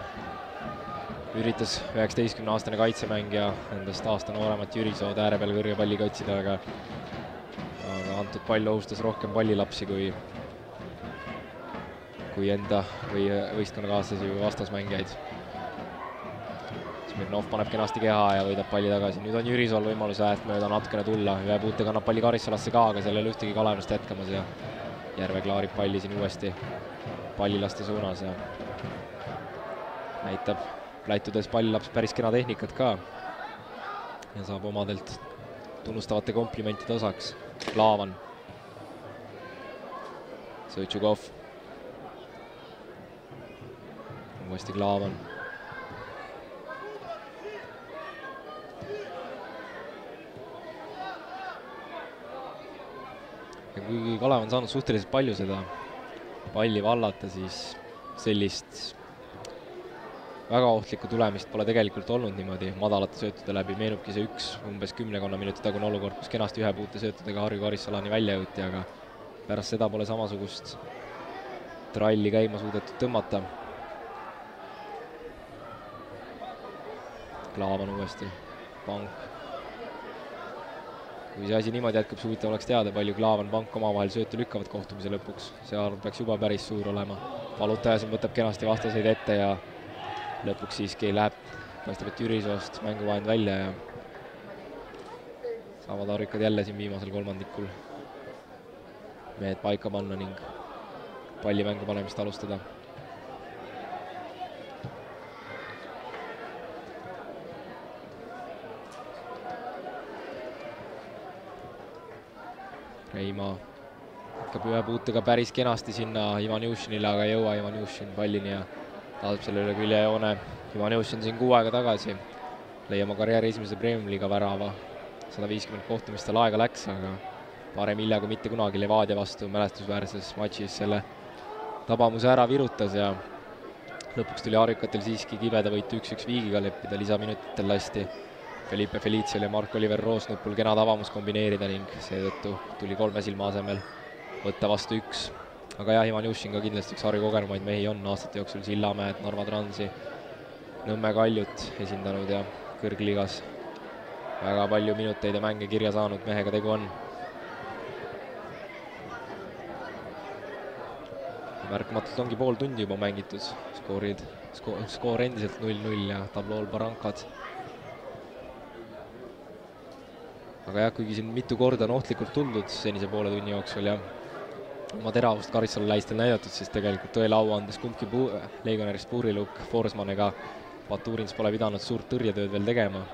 üritas üheksateistkümne aastane kaitsemängija endast aasta nooremat Jüri Sood ääre peal kõrge palli kaitsida, aga aga antud pall ohustas rohkem pallilapsi kui kui enda või võistkonnakaaslasi või vastasmängijaid Smirnov paneb kenasti keha ja võidab palli tagasi, nüüd on Jürisool võimalus äärest mööda natukene tulla, ühe puutega annab palli Karissalasse ka, aga seal ei ole ühtegi Kalevlast jätkamas ja Järve klaarib palli siin uuesti pallilaste suunas ja näitab läitudes pallilaps päris kena tehnikat ka. ja saab omadelt tunnustavate komplimentide osaks. Klaavan. Sõtšukov. uuesti Klaavan ja kuigi Kalev on saanud suhteliselt palju seda palli vallata, siis sellist väga ohtlikku tulemist pole tegelikult olnud niimoodi madalate söötude läbi, meenubki see üks umbes kümnekonna minuti tagune olukord, kus kenasti ühe puute söötudega Harju Karissalani välja jõuti, aga pärast seda pole samasugust tralli käima suudetud tõmmata. Klaavan uuesti, Pank kui see asi niimoodi jätkub, siis huvitav oleks teada, palju Klaavan, Pank omavahel söötu lükkavad kohtumise lõpuks. see arv peaks juba päris suur olema. valutaja siin võtab kenasti vastaseid ette ja lõpuks siiski läheb, paistab, et Jürisoost mänguvahend välja ja saavad harikad jälle siin viimasel kolmandikul mehed paika panna ning palli mängu panemist alustada Reimaa hakkab ühe puutega päris kenasti sinna Ivanjušinile, aga ei jõua Ivanjušin pallini ja laseb selle üle küljejoone. Ivanjušin siin kuu aega tagasi lõi oma karjääri esimese Premium-liiga värava. sada viiskümmend kohtumist tal aega läks, aga parem hilja kui mitte kunagi Levadia vastu mälestusväärses matšis selle tabamuse ära virutas ja lõpuks tuli harjukatel siiski kibeda võitu üks-üks viigiga leppida, lisaminutitel lasti Felipe Felicial ja Mark-Oliver Roosnupul kena tabamus kombineerida ning seetõttu tuli kolme silma asemel võtta vastu üks. aga jah, Ivan Jušin ka kindlasti üks Harju kogenumaid mehi on aastate jooksul Sillamäed, Narva Transi, Nõmme Kaljut esindanud ja kõrgliigas väga palju minuteid ja mänge kirja saanud mehega tegu on. märkamatult ongi pool tundi juba mängitud, skoorid, skoor, skoor endiselt null-null ja tablool Barankad aga jah, kuigi siin mitu korda on ohtlikult tuldud senise poole tunni jooksul ja oma teravust Karissalu lähistel näidatud, siis tegelikult tõele au andes kumbki puu-, legionärist Puuriluk, Forsman ega Baturins pole pidanud suurt tõrjetööd veel tegema.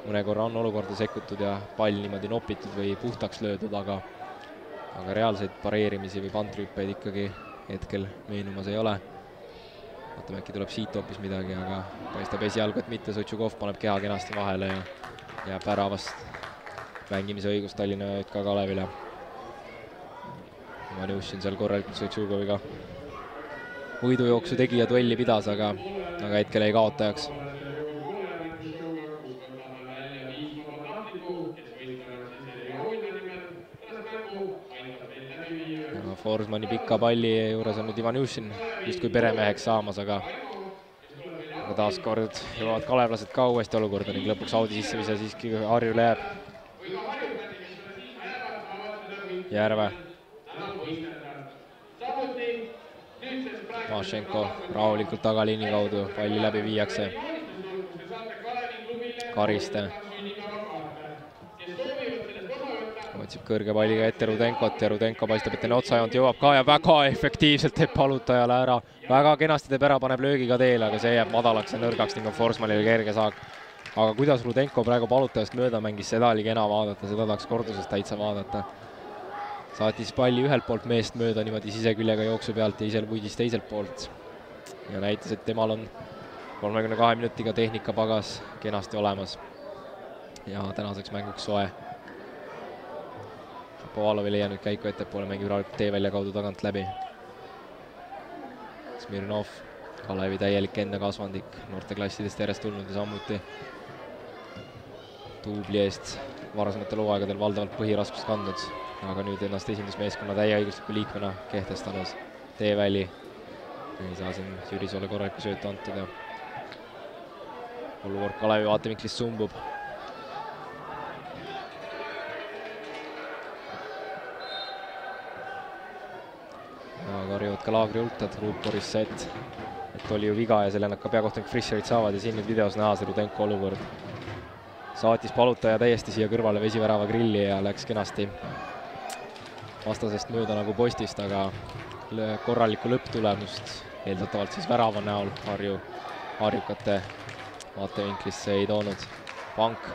mõne korra on olukorda sekkutud ja pall niimoodi nopitud või puhtaks löödud, aga aga reaalseid pareerimisi või pantrihüppeid ikkagi hetkel meenumas ei ole. vaatame, äkki tuleb siit hoopis midagi, aga paistab esialgu, et mitte, Sotšukov paneb keha kenasti vahele ja jääb väravast mängimise õigus Tallinna ÜK Kalevile. Manjušin seal korralikult Sotšukoviga võidujooksu tegi ja duelli pidas, aga, aga hetkel jäi kaotajaks. Forsmani pika palli juures on nüüd Ivanjušin justkui peremeheks saamas, aga aga taaskord jõuavad kalevlased ka uuesti olukorda ning lõpuks Audi sissevise siiski Harjule jääb Järve. Mašenko rahulikult tagaliini kaudu, palli läbi viiakse. Kariste. otsib kõrge palliga ette Rudenkot ja Rudenko paistab, et enne otsajoont jõuab ka ja väga efektiivselt teeb palutajale ära. väga kenasti teeb ära, paneb löögiga teele, aga see jääb madalaks ja nõrgaks ning on Forsmanile kerge saak. aga kuidas Rudenko praegu palutajast mööda mängis, seda oli kena vaadata, seda tahaks kordusest täitsa vaadata. Saatis palli ühelt poolt meest mööda niimoodi siseküljega jooksu pealt ja ise puidis teiselt poolt. ja näitas, et temal on kolmekümne kahe minutiga tehnikapagas kenasti olemas. ja tänaseks mänguks soe. Šapovalov ei leia nüüd käiku ettepoole, mängib rahulikult teevälja kaudu tagant läbi. Smirnov, Kalevi täielik enda kasvandik, noorteklassidest järjest tulnud ja samuti duubli eest varasematel hooaegadel valdavalt põhiraskust kandnud, aga nüüd ennast esindusmeeskonna täieõigusliku liikmena kehtestanud. teeväli, ei saa siin Jürisoole korralikku söötu antud ja olukord Kalevi vaatevinklist sumbub. ja karjuvad ka laagriultad, ruuporis set, et oli ju viga ja selle nad ka peakohtunik Frisserit saavad ja siin nüüd videos näha see Rudenko olukord. saatis palutaja täiesti siia kõrvale vesivärava grilli ja läks kenasti vastasest mööda nagu postist, aga korralikku lõpptulemust eeldatavalt siis värava näol Harju, harjukate vaatevinklisse ei toonud. pank.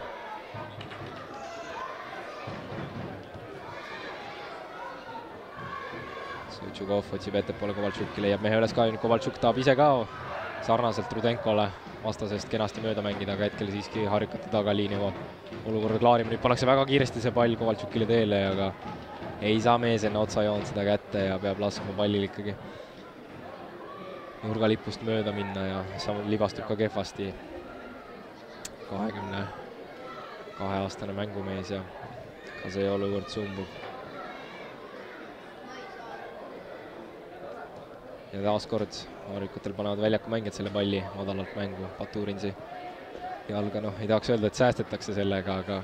Sutšukov otsib ettepoole Kovaltšuki, leiab mehe üles ka, Kovaltšuk tahab ise ka sarnaselt Rudenkole vastasest kenasti mööda mängida, aga hetkel siiski harjukate tagaliini olukorra klaarima, nüüd pannakse väga kiiresti see pall Kovaltšukile teele, aga ei saa mees enne otsajoont seda kätte ja peab laskma pallil ikkagi nurgalipust mööda minna ja samuti libastub ka kehvasti kahekümne kahe aastane mängumees ja ka see olukord sumbub. ja taaskord Marikutel panevad väljaku mängijad selle palli madalalt mängu, Baturinsi jalga, noh, ei tahaks öelda, et säästetakse sellega, aga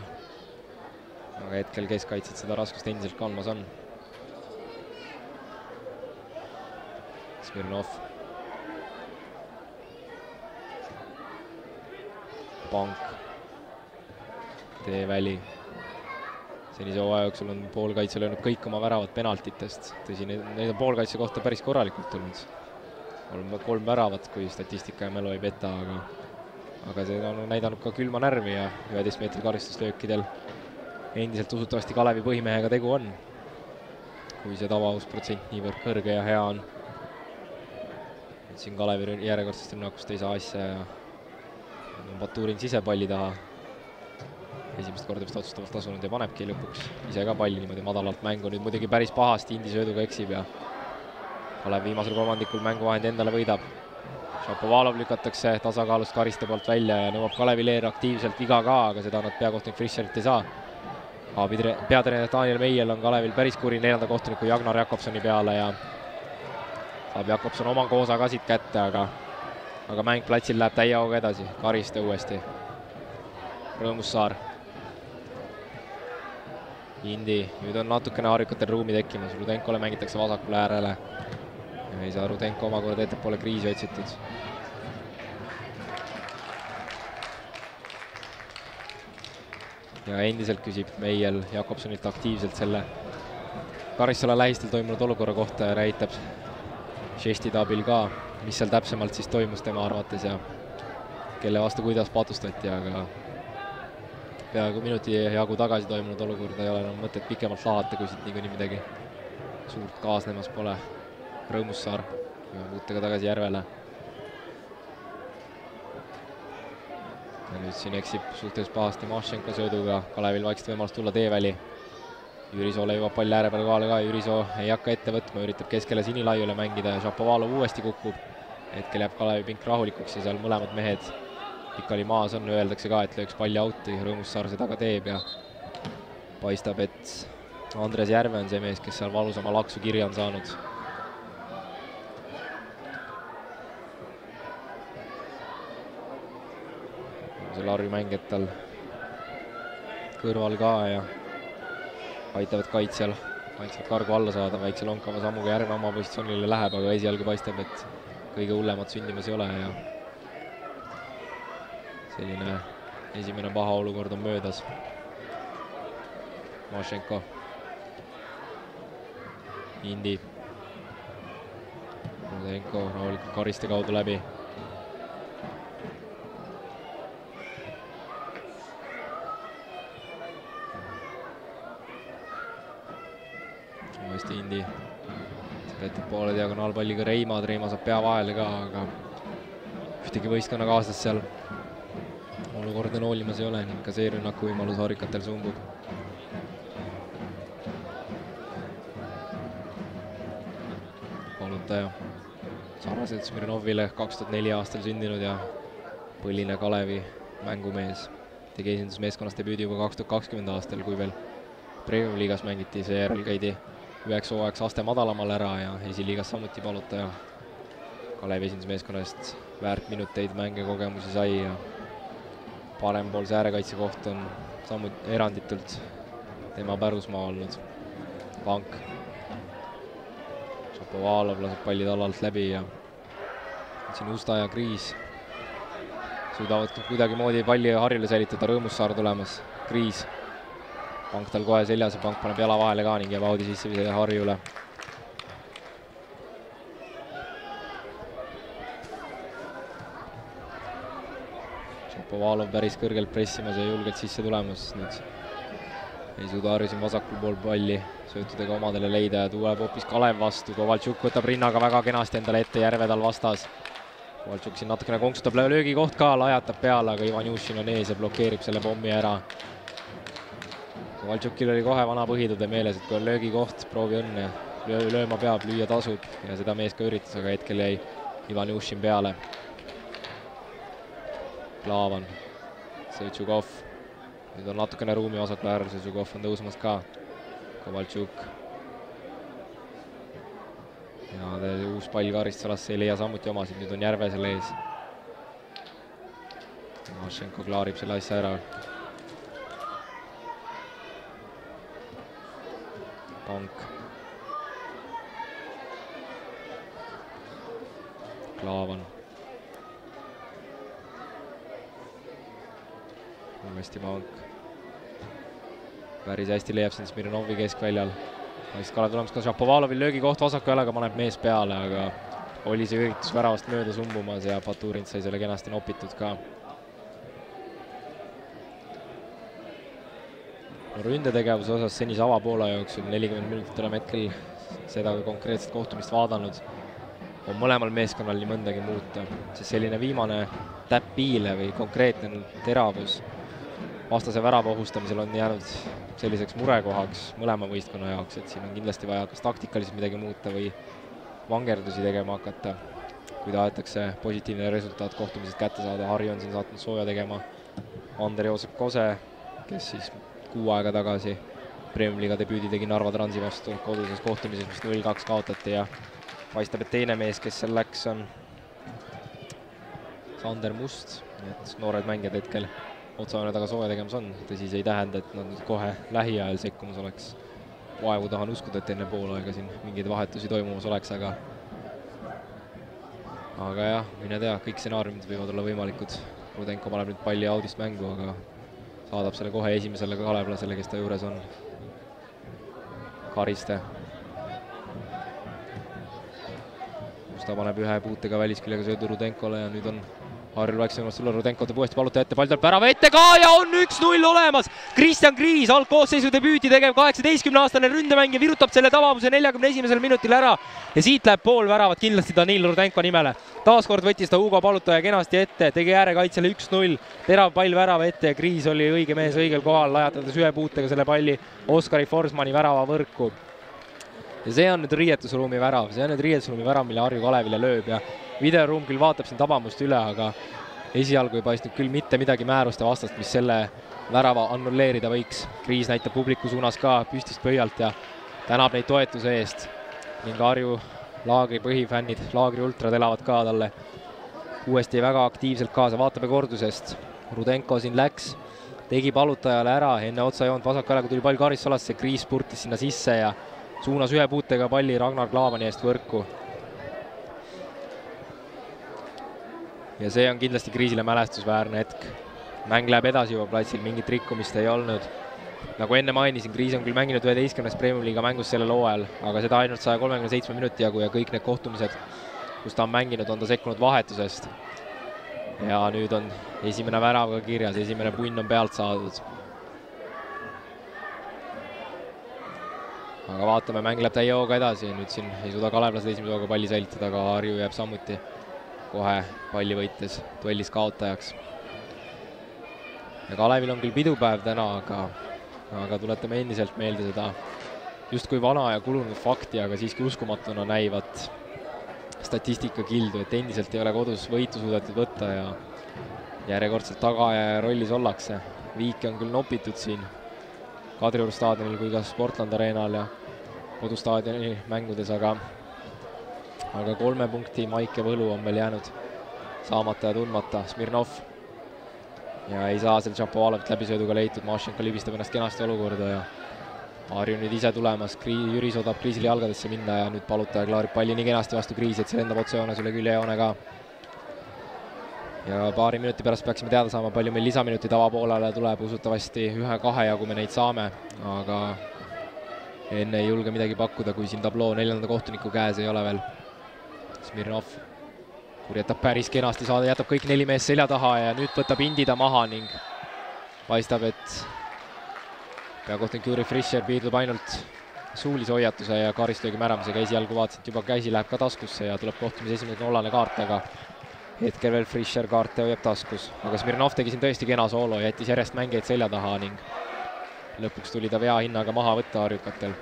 aga hetkel keskkaitsjad seda raskust endiselt kandmas on. Smirnov pank, teeväli. senise hooaja jooksul on poolkaitse löönud kõik oma väravad penaltitest, tõsi, neid, neid on poolkaitse kohta päris korralikult tulnud. kolm, kolm väravat, kui statistika ja mälu ei peta, aga aga see on näidanud ka külma närvi ja üheteist meetri karistuslöökidel endiselt usutavasti Kalevi põhimehega tegu on. kui see tavausprotsent niivõrd kõrge ja hea on. siin Kalevi järjekordsest rünnakust ei saa asja ja Baturin sisepalli taha. esimest korda vist otsustavalt asunud ja panebki lõpuks ise ka palli niimoodi madalalt mängu, nüüd muidugi päris pahasti Indi sööduga eksib ja Kalev viimasel kolmandikul mänguvahendi endale võidab. Šapovalov lükatakse tasakaalust kariste poolt välja ja nõuab Kalevi Leer aktiivselt viga ka, aga seda nad peakohtunik Fischerit ei saa. Peatreener Daniel Meiel on Kalevil päris kuri neljanda kohtuniku Jagnar Jakobsoni peale ja saab Jakobson oma koosa ka siit kätte, aga aga mäng platsil läheb täie hooga edasi, Kariste uuesti. Rõõmussaar. Indi, nüüd on natukene harjukatel ruumi tekkimas, Rudenkole mängitakse vasakule äärele. ei saa Rudenko omakorda ettepoole kriisi otsitud. Ja endiselt küsib Meiel Jakobsonilt aktiivselt selle Karissala lähistel toimunud olukorra kohta ja näitab žestide abil ka mis seal täpsemalt siis toimus tema arvates ja kelle vastu kuidas patustati, aga peaaegu minuti jagu tagasi toimunud olukorda ei ole enam mõtet pikemalt lahata, kui siit niikuinii midagi suurt kaasnemas pole. Rõõmussaar puutega tagasi järvele. Ja nüüd siin eksib suhteliselt pahasti Mašenko sööduga, Kalevil vaikselt võimalus tulla teeväli. Jürisoole jõuab pall ääre peale kohale ka, Jürisoo ei hakka ette võtma, üritab keskele sinilaiule mängida ja Šapovalov uuesti kukub. hetkel jääb Kalevi pink rahulikuks ja seal mõlemad mehed. Pikali maas on, öeldakse ka, et lööks palli out'i, Rõõmussaar seda ka teeb ja paistab, et Andres Järve on see mees, kes seal valusama laksu kirja on saanud. See Larri mängijad tal kõrval ka ja aitavad kaitsjal, kaitsjal kargu alla saada, väikse lonkava sammuga Järve oma positsioonile läheb, aga esialgu paistab, et kõige hullemat sündimas ei ole ja selline esimene paha olukord on möödas. Mašenko. Indi. Rudenko rahulikult kariste kaudu läbi. Uuesti Indi. peetud poole diagonaalpalliga Reimad, Reima saab pea vahele ka, aga ühtegi võistkonnakaaslast seal olukordne noolimas ei ole ning ka see rünnaku võimalus harikatel sumbub. valutaja sarnaselt Smirnovile kaks tuhat neli aastal sündinud ja põline Kalevi mängumees. tegi esindusmeeskonnas debüüdi juba kaks tuhat kakskümmend aastal, kui veel Premium liigas mängiti, seejärel käidi üheks hooajaks aste madalamal ära ja esiliigas samuti palutaja Kalevi esindusmeeskonnast väärt minuteid, mänge, kogemusi sai ja parempoolse äärekaitse koht on samuti eranditult tema pärusmaa olnud. Pank. Šapovalov laseb palli tallalt läbi ja siin Usta ja Kriis suudavad kuidagimoodi palli harjule säilitada, Rõõmussaar tulemas, Kriis. Pank tal kohe seljas ja Pank paneb jala vahele ka ning jääb audi sisse Harjule Šapovalov päris kõrgelt pressimas ja julgelt sisse tulemas, nüüd ei suuda Harju siin vasakul pool palli söötudega omadele leida ja tuleb hoopis Kalev vastu, Kovaltšuk võtab rinnaga väga kenasti endale ette, Järvedal vastas. Kovaltšuk siin natukene konksutab löögikoht ka, lajatab peale, aga Ivan Jušin on ees ja blokeerib selle pommi ära. Kovaltšukil oli kohe vana põhitõde meeles, et kui on löögikoht, proovi õnne, lööma peab, lüüa tasub ja seda mees ka üritas, aga hetkel jäi Ivan Jušin peale Klaavan, Sõtšukov, nüüd on natukene ruumi vasakul äärel, Sõtšukov on tõusmas ka, Kovaltšuk. ja uus pall karistusalasse ei leia samuti omasid, nüüd on Järve seal ees. Mašenko klaarib selle asja ära. Pank. Klaavan uuesti Pank. päris hästi leiab siin Smirnovi keskväljal. siis Kalev tulemas ka Šapovalovil löögikoht vasaku jalaga paneb mees peale, aga oli see üritus väravast mööda sumbumas ja Baturint sai selle kenasti nopitud ka. Ründetegevuse osas senise avapoole jooksul nelikümmend minutit oleme hetkel seda konkreetset kohtumist vaadanud, on mõlemal meeskonnal nii mõndagi muuta, sest selline viimane täpp piile või konkreetne teravus vastase värava ohustamisel on jäänud selliseks murekohaks mõlema võistkonna jaoks, et siin on kindlasti vaja kas taktikaliselt midagi muuta või vangerdusi tegema hakata, kui tahetakse positiivne resultaat kohtumisest kätte saada, Harju on siin saatnud sooja tegema. Ander-Joosep Kose, kes siis kuu aega tagasi Premium-liiga debüüdi tegi Narva Transi vastu koduses kohtumises, mis null kaks kaotati ja paistab, et teine mees, kes seal läks, on Sander Must, et noored mängijad hetkel otsajoone taga sooja tegemas on, tõsi, see ei tähenda, et nad nüüd kohe lähiajal sekkumas oleks. vaevu tahan uskuda, et enne poolaega siin mingeid vahetusi toimumas oleks, aga aga jah, mine tea, kõik stsenaariumid võivad olla võimalikud. Rudenko paneb nüüd palli audist mängu, aga saadab selle kohe esimesele kalevlasele, kes ta juures on. Kariste. kus ta paneb ühe puutega välisküljega söödu Rudenkole ja nüüd on Harjul tulla, Rudenko teeb uuesti paluta ette, pall tuleb värava ette ka ja on üks-null olemas. Kristjan Kriis, algkoosseisu debüüti tegev kaheksateistkümne-aastane ründemängija virutab selle tavamuse neljakümne esimesel minutil ära ja siit läheb pool väravat kindlasti Danil Rudenko nimele. taaskord võttis ta Hugo Palutaja kenasti ette, tegi äärekaitsele üks-null, terav pall värava ette ja Kriis oli õige mees õigel kohal, lajatades ühe puutega selle palli Oskari Forsmani värava võrku ja see on nüüd riietusruumi värav, see on nüüd riietusruumi värav, mille Harju Kalevile lööb ja videoruum küll vaatab siin tabamust üle, aga esialgu ei paistnud küll mitte midagi määruste vastast, mis selle värava annulleerida võiks. kriis näitab publiku suunas ka püstist pöialt ja tänab neid toetuse eest ning Harju laagri põhifännid, laagri ultrad elavad ka talle uuesti väga aktiivselt kaasa, vaatame kordusest. Rudenko siin läks, tegi palutajale ära enne otsajoont vasaku jalaga tuli pall karissalasse, Kriis spurtis sinna sisse ja suunas ühe puutega palli Ragnar Klavani eest võrku ja see on kindlasti kriisile mälestusväärne hetk. mäng läheb edasi juba platsil, mingit rikkumist ei olnud. nagu enne mainisin, Kriis on küll mänginud üheteistkümnes Premium-liiga mängus sellel hooajal, aga seda ainult saja kolmekümne seitsme minuti jagu ja kõik need kohtumised, kus ta on mänginud, on ta sekkunud vahetusest. ja nüüd on esimene värav ka kirjas, esimene punn on pealt saadud. Aga vaatame, mäng läheb täie hooga edasi, nüüd siin ei suuda kalevlased esimese hooga palli säilitada, aga Harju jääb samuti kohe palli võites duellis kaotajaks. ja Kalevil on küll pidupäev täna, aga, aga tuletame endiselt meelde seda justkui vana ja kulunud fakti, aga siiski uskumatuna näivat statistikakildu, et endiselt ei ole kodus võitu suudetud võtta ja järjekordselt tagaajaja rollis ollakse. viike on küll nopitud siin Kadrioru staadionil kui ka Sportland Arenal ja kodustaadioni mängudes, aga aga kolme punkti maik ja võlu on veel jäänud saamata ja tundmata, Smirnov. Ja ei saa seal Šapovalovit läbisõiduga leitud, Mašenko libistab ennast kenasti olukorda ja Harju nüüd ise tulemas, Krii-, Jüri suudab Kriisile jalgadesse minna ja nüüd palutaja klaarib palli nii kenasti vastu Kriisi, et see lendab otsejoones üle küljejoone ka. ja paari minuti pärast peaksime teada saama, palju meil lisaminutid avapoolele tuleb, usutavasti ühe-kahe jagu me neid saame, aga enne ei julge midagi pakkuda, kui siin tabloo neljanda kohtuniku käes ei ole veel. Smirnov purjetab päris kenasti, saade jätab kõik neli meest selja taha ja nüüd võtab Indi ta maha ning paistab, et peakohtunik Juri Fischer piirdub ainult suulise hoiatuse ja karistlöögi määramisega, esialgu vaatasin, et juba käsi läheb ka taskusse ja tuleb kohtumise esimene kollane kaart, aga hetkel veel Fischer kaarte hoiab taskus, aga Smirnov tegi siin tõesti kena soolo, jättis järjest mängijaid selja taha ning lõpuks tuli ta vea hinnaga maha võtta harjukatel.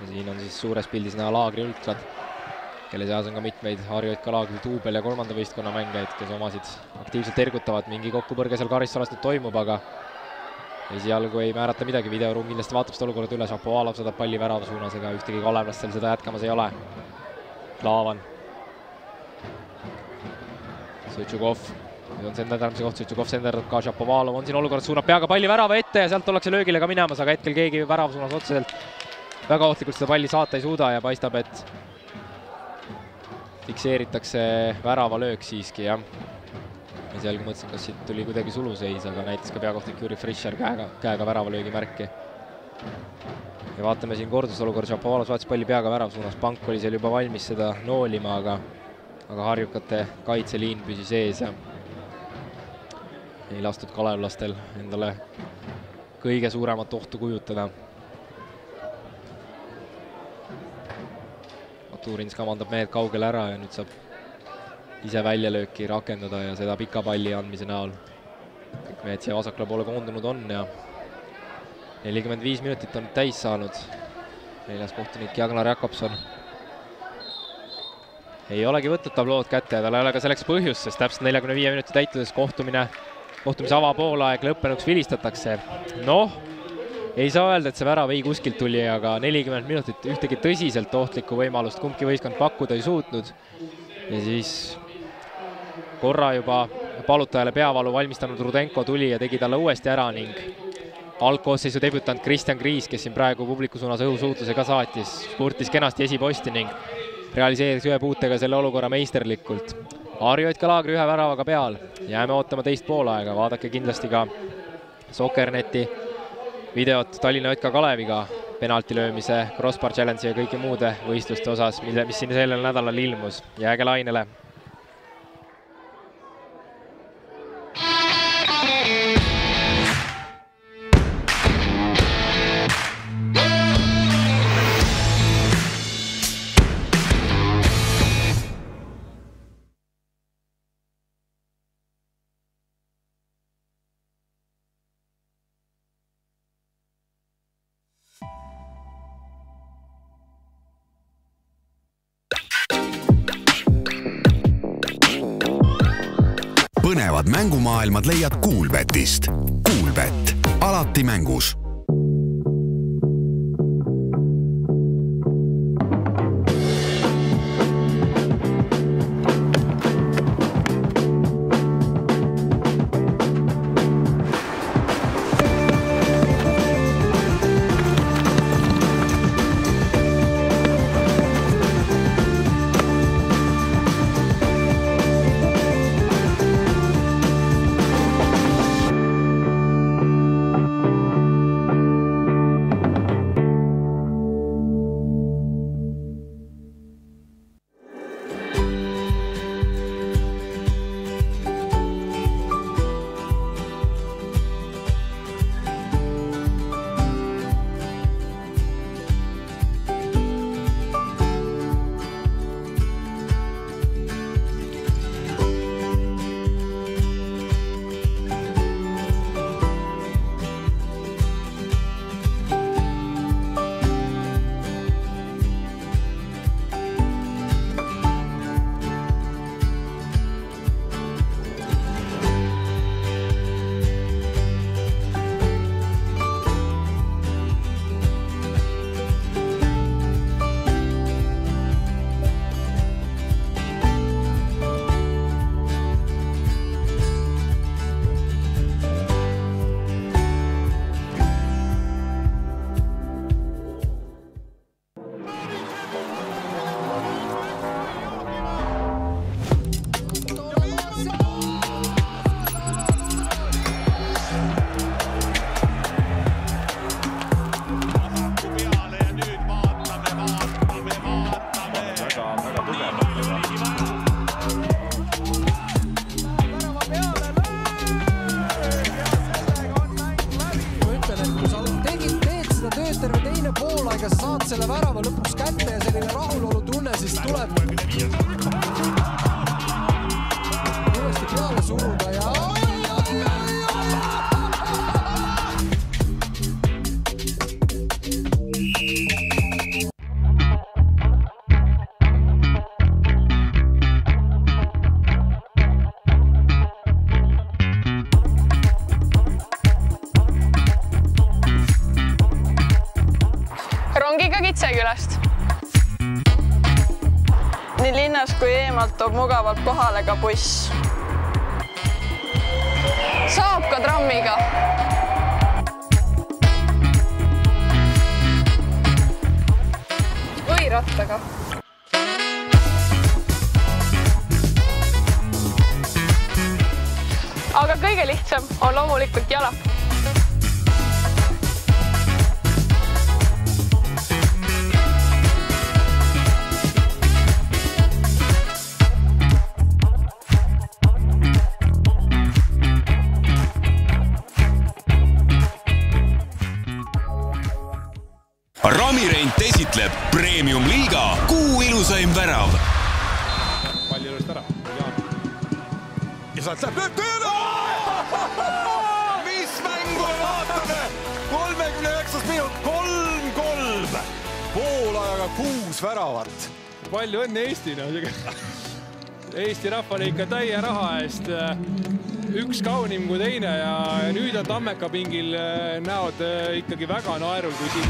ja siin on siis suures pildis näha laagri ultrad, kelle seas on ka mitmeid Harju EK laagri duubel ja kolmanda võistkonna mängijaid, kes omasid aktiivselt ergutavad, mingi kokkupõrge seal karistusalas nüüd toimub, aga esialgu ei määrata midagi, videoruum kindlasti vaatab seda olukorda üle, Šapovalov saadab palli värava suunas, ega ühtegi kalevlast seal seda jätkamas ei ole. Klaavan. Sõtšukov, nüüd on senderdamise koht, Sõtšukov senderdab ka, Šapovalov on siin olukorras, suunab peaga palli värava ette ja sealt ollakse löögile ka minemas, aga hetkel keegi värava suunas otseselt. Väga ohtlikult seda palli saata ei suuda ja paistab, et fikseeritakse väravalöök siiski, jah. Esialgu mõtlesin, kas siit tuli kuidagi suluseis, aga näitas ka peakohtunik Jüri Fischer käega, käega väravalöögi märki. ja vaatame siin kordusolukorda, Šapovalov saatis palli peaga värava suunas, pank oli seal juba valmis seda noolima, aga aga harjukate kaitseliin püsis ees ja ei lastud kalevlastel endale kõige suuremat ohtu kujutada. Turins kavandab mehed kaugele ära ja nüüd saab ise väljalööki rakendada ja seda pika palli andmise näol. kõik mehed siia vasakule poole koondunud on ja nelikümmend viis minutit on täis saanud. neljas kohtunik Jagnar Jakobson ei olegi võtnud tablood kätte ja tal ei ole ka selleks põhjust, sest täpselt neljakümne viie minuti täitudes kohtumine, kohtumise avapoolaeg lõppenuks vilistatakse. noh, ei saa öelda, et see värav ei kuskilt tuli, aga nelikümmend minutit ühtegi tõsiselt ohtlikku võimalust kumbki võistkond pakkuda ei suutnud. ja siis korra juba palutajale peavalu valmistanud Rudenko tuli ja tegi talle uuesti ära ning algkoosseisu debütant Kristjan Kriis, kes siin praegu publiku suunas õhusuutluse ka saatis, spurtis kenasti esiposti ning realiseeris ühe puutega selle olukorra meisterlikult. Harju Jotka Laagri ühe väravaga peal, jääme ootama teist poolaega, vaadake kindlasti ka Sokkerneti videot Tallinna Jotka Kaleviga penalti löömise, crossbar challenge'i ja kõigi muude võistluste osas, mille, mis siin sellel nädalal ilmus. jääge lainele mängumaailmad leiad Kuulbetist. Kuulbett, alati mängus eemalt toob mugavalt kohale ka buss. Õnne Eestile Eesti rahvale ikka täie raha eest üks kaunim kui teine ja nüüd on Tammeka pingil näod ikkagi väga naerul, kui siin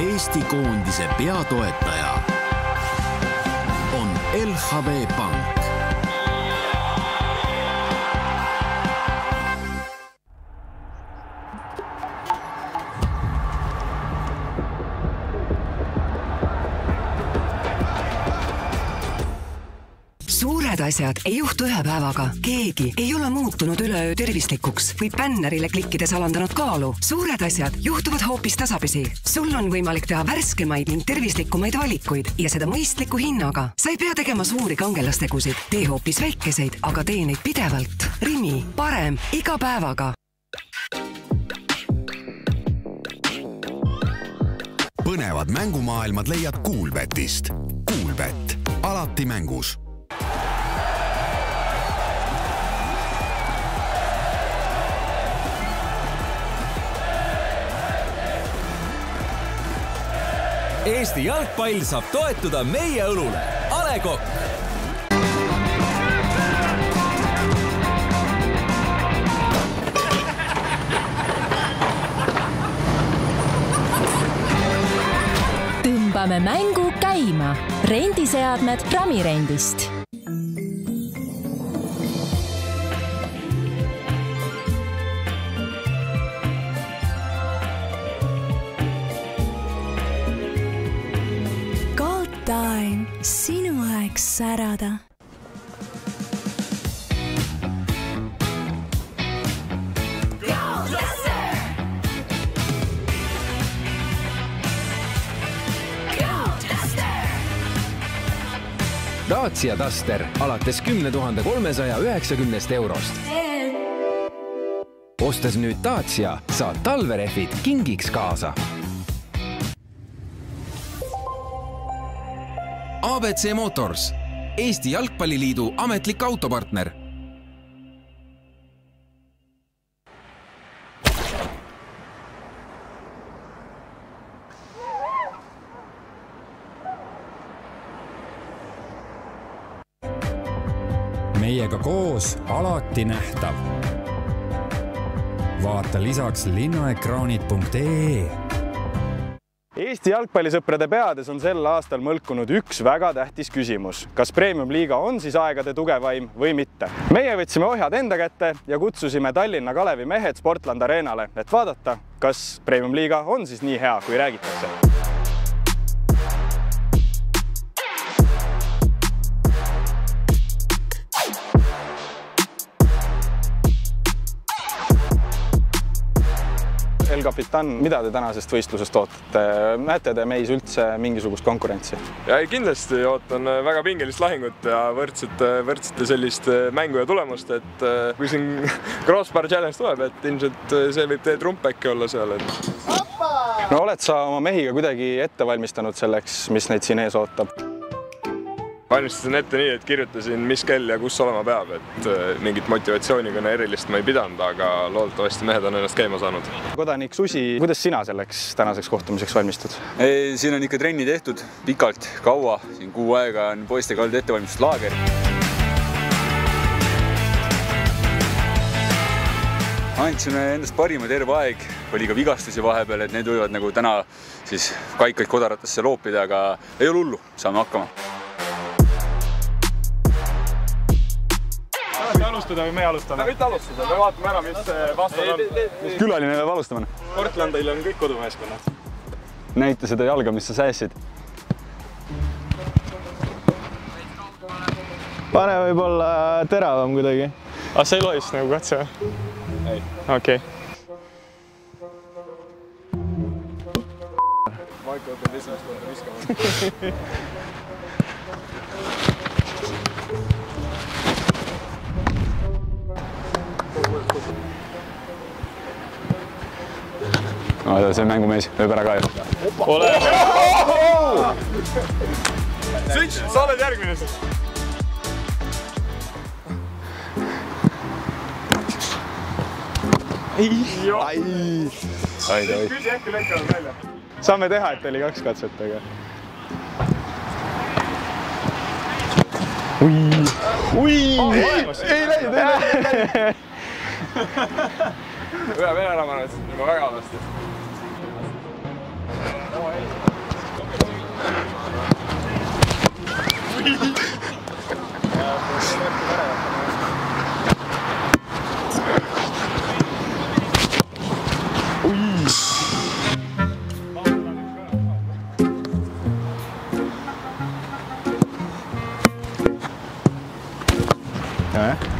Eesti koondise peatoetaja on LHV Pank. Asjad ei juhtu ühe päevaga. keegi ei ole muutunud üleöö tervislikuks või bännerile klikkides alandanud kaalu. suured asjad juhtuvad hoopis tasapisi. sul on võimalik teha värskemaid ning tervislikumaid valikuid ja seda mõistliku hinnaga. sa ei pea tegema suuri kangelastegusid, tee hoopis väikeseid, aga tee neid pidevalt. Rimi, parem iga päevaga. põnevad mängumaailmad leiad Kuulbetist. Kuulbett, alati mängus Eesti jalgpall saab toetuda meie õlule. A Le Coq tõmbame mängu käima. rendiseadmed Pramirendist Dacia Duster alates kümne tuhande kolmesaja üheksakümnest eurost. ostes nüüd Dacia, saad talverehvid kingiks kaasa. abc Motors, Eesti Jalgpalliliidu ametlik autopartner koos alati nähtav. vaata lisaks linnaekraanid.ee Eesti jalgpallisõprade peades on sel aastal mõlkunud üks väga tähtis küsimus. kas Premium-liiga on siis aegade tugevaim või mitte? meie võtsime ohjad enda kätte ja kutsusime Tallinna Kalevi mehed Sportland Arenale, et vaadata, kas Premium-liiga on siis nii hea, kui räägitakse El Capitan, mida te tänasest võistlusest ootate? näete te meis üldse mingisugust konkurentsi? kindlasti ootan väga pingelist lahingut ja võrdset, võrdset sellist mängu ja tulemust, et kui siin Crossbar Challenge tuleb, et ilmselt see võib teie trump äkki olla seal, et. no oled sa oma mehiga kuidagi ette valmistanud selleks, mis neid siin ees ootab? Valmistasin ette nii, et kirjutasin, mis kell ja kus olema peab, et mingit motivatsioonikõne erilist ma ei pidanud, aga loodetavasti mehed on ennast käima saanud. kodanik Susi, kuidas sina selleks tänaseks kohtumiseks valmistud? siin on ikka trenni tehtud pikalt, kaua, siin kuu aega on poistega olnud ettevalmistuslaager. andsime endast parima terve aeg, oli ka vigastusi vahepeal, et need võivad nagu täna siis kaikaid kodaratesse loopida, aga ei ole hullu, saame hakkama alustada või me alustame? võite alustada, me vaatame ära, mis vastas on. külaline peab alustama? Portlandil on kõik kodumeeskonnad. näita seda jalga, mis sa säästsid. pane võib-olla teravam kuidagi. aga see ei loe siis nagu katse või? ei. okei okay.. Maiko hakkab esimest korda viskama no see on mängumees, lööb ära ka ju. ole. Switch, sa oled järgmine siis. ei, ai, ai, ai. küsi äkki lõikavad välja. saame teha, et oli kaks katset, aga. ui, ui, ei läinud, ei läinud. ühe vene ära ma näitasin juba väga halvasti.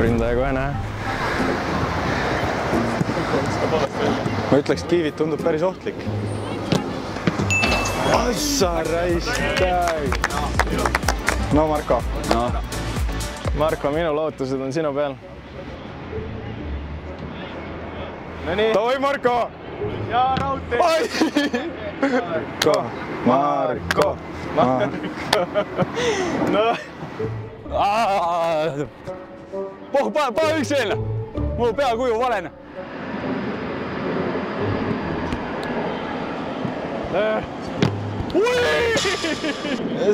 Ründaja kohe näha ma ütleks, et Kiivit tundub päris ohtlik. Assa raisk. no Marko. noh, Marko, minu lootused on sinu peal. Nonii. davai, Marko. ja raudtee. Marko, Marko, Marko. noh. oh, pane, pane üks veel. mul peakuju valena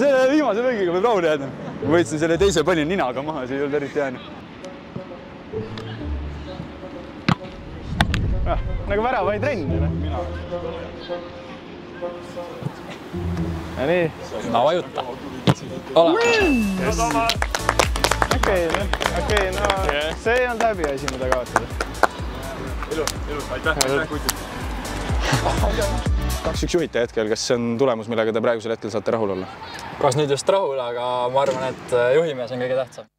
selle viimase mängiga võib rahule jääda. ma võtsin selle teise panin ninaga maha, see ei olnud eriti hea. Ah, nagu väravaitrinn. ja nii. no vajuta. okei, okei, no see ei olnud häbiasi, mida kaotada. ilus, ilus, aitäh, aitäh kutid kaks-üks juhite hetkel, kas see on tulemus, millega te praegusel hetkel saate rahul olla? kas nüüd just rahul, aga ma arvan, et juhimees on kõige tähtsam.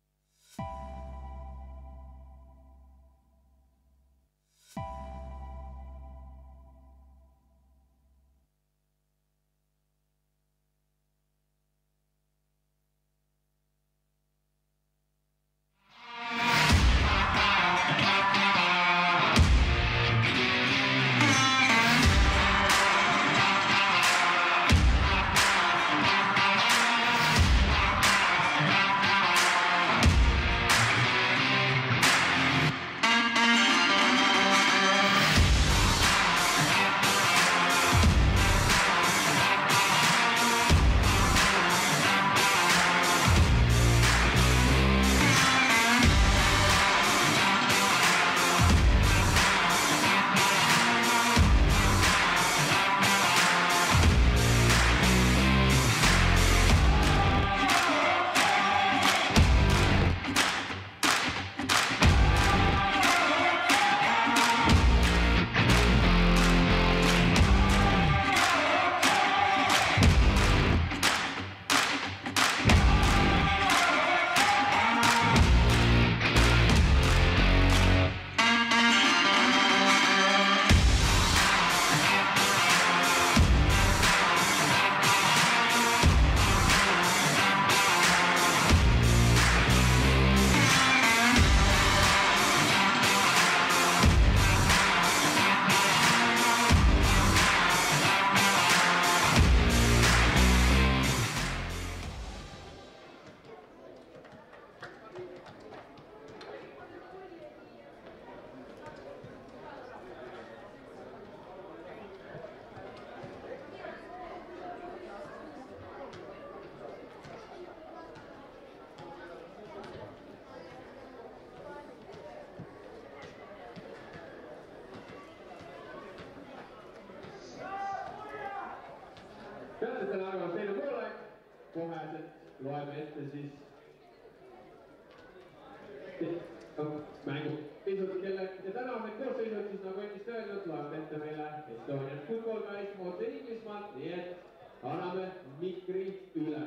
Inglismaalt, nii et anname mikri üle.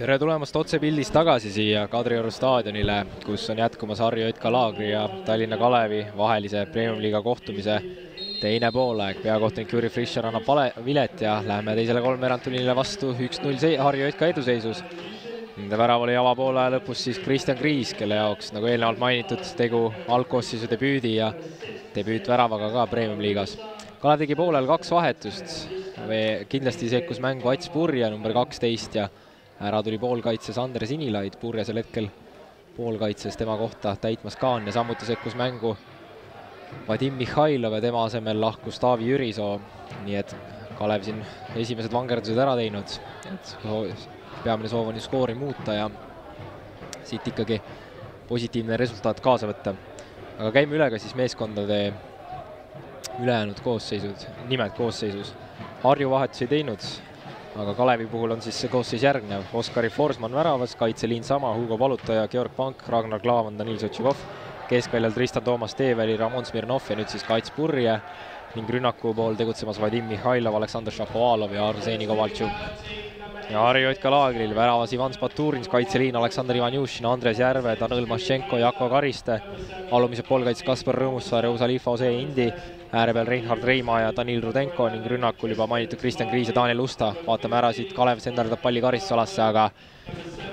Tere tulemast otsepildis tagasi siia Kadrioru staadionile, kus on jätkumas Harju Jotka Laagri ja Tallinna Kalevi vahelise Premium-liiga kohtumise teine poolaeg. peakohtunik Jüri Fischer annab vale, vilet ja läheme teisele kolmveerandtunnile vastu üks-null Harju Jotka eduseisus. Nende värav oli avapoolaja lõpus siis Kristjan Kriis, kelle jaoks, nagu eelnevalt mainitud, tegu algkoosseisu debüüdi ja debüütväravaga ka Premium-liigas. Kalev tegi poolel kaks vahetust, kindlasti sekkus mängu Ats Purje number kaksteist ja ära tuli poolkaitses Andres Inilaid, purjesel hetkel poolkaitses tema kohta täitmas Kaan ja samuti sekkus mängu Vadim Mihhailov ja tema asemel lahkus Taavi Jürisoo, nii et Kalev siin esimesed vangerdused ära teinud, et peamine soov on ju skoori muuta ja siit ikkagi positiivne resultaat kaasa võtta. aga käime üle ka siis meeskondade ülejäänud koosseisud, nimed koosseisus. Harju vahetusi ei teinud, aga Kalevi puhul on siis see koosseis järgnev, Oskari Forsman väravas, kaitseliin sama, Hugo Palutaja, Georg Pank, Ragnar Klavan, Danil Sotšikov, keskväljal Tristan Toomas Teeväli, Ramon Smirnov ja nüüd siis Kats Purje ning rünnaku pool tegutsemas Vadim Mihhailov, Aleksandr Šapovalov ja Arseni Kovaltšuk. ja Harju Jotka laagril väravas Ivan Spaturins, kaitseliin Aleksandr Ivanjušin, Andres Järve, Danõl Mašenko, Jako Kariste, alumised poolkaitses Kaspar Rõõmussaar ja Usa-Liifa Ose Indi, ääre peal Reinhard Reimaa ja Danil Rudenko ning rünnakul juba mainitud Kristjan Kriis ja Daniel Usta. vaatame ära siit, Kalev senderdab palli karistusalasse, aga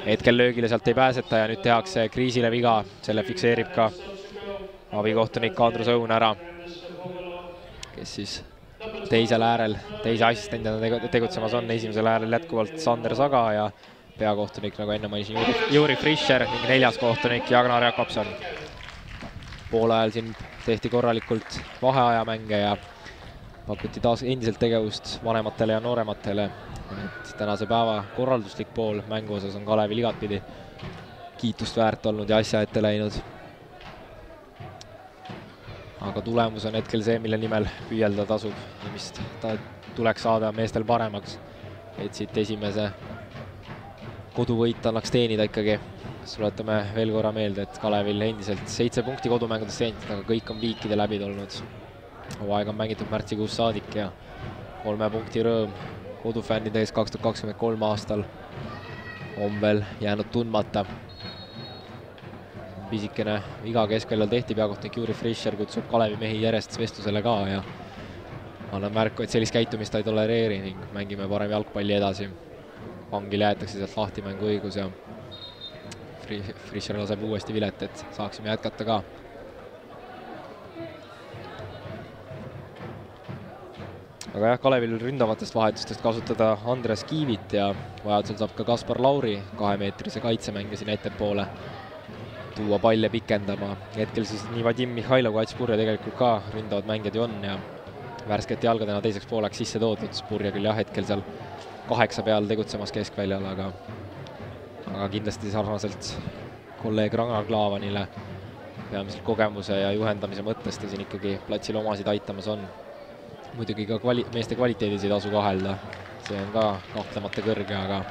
hetkel löögile sealt ei pääseta ja nüüd tehakse Kriisile viga, selle fikseerib ka abikohtunik Andrus Õun ära, kes siis teisel äärel, teise assistendina tegutsemas on, esimesel äärel jätkuvalt Sander Saga ja peakohtunik, nagu enne mainisin, Juri Fischer ning neljas kohtunik Jagnar Jakobson. poole ajal siin tehti korralikult vaheajamänge ja pakuti taas endiselt tegevust vanematele ja noorematele. Et tänase päeva korralduslik pool mängu osas on Kalevil igatpidi kiitust väärt olnud ja asja ette läinud. aga tulemus on hetkel see, mille nimel püüelda tasub ja mis ta tuleks saada meestel paremaks. et siit esimese koduvõit annaks teenida ikkagi tuletame veel korra meelde, et Kalevil endiselt seitse punkti kodumängudest teenitud, aga kõik on viikide läbi tulnud. hooaeg on mängitud märtsikuust saadik ja kolme punkti rõõm kodufännide ees kaks tuhat kakskümmend kolm aastal on veel jäänud tundmata. pisikene viga keskväljal tehti, peakohtunik Juri Fischer kutsub Kalevi mehi järjest vestlusele ka ja annab märku, et sellist käitumist ta ei tolereeri ning mängime parem jalgpalli edasi. vangile jäetakse sealt lahti mänguõigus ja Fischer laseb uuesti vilet, et saaksime jätkata ka. Aga jah, Kalevil ründavatest vahetustest kasutada Andres Kiivit ja vajadusel saab ka Kaspar Lauri kahemeetrise kaitsemängija siin ettepoole tuua palle pikendama. hetkel siis nii Vadim Mihhailov kui Ats Purje tegelikult ka ründavad mängijad ju on ja värskete jalgadena teiseks pooleks sisse toodud, Purje küll jah, hetkel seal kaheksa peal tegutsemas keskväljal, aga aga kindlasti sarnaselt kolleeg Ragnar Klavanile peamiselt kogemuse ja juhendamise mõttes ta siin ikkagi platsil omasid aitamas on. Muidugi ka kvali-, meeste kvaliteedis ei tasu kahelda, see on ka kahtlemata kõrge, aga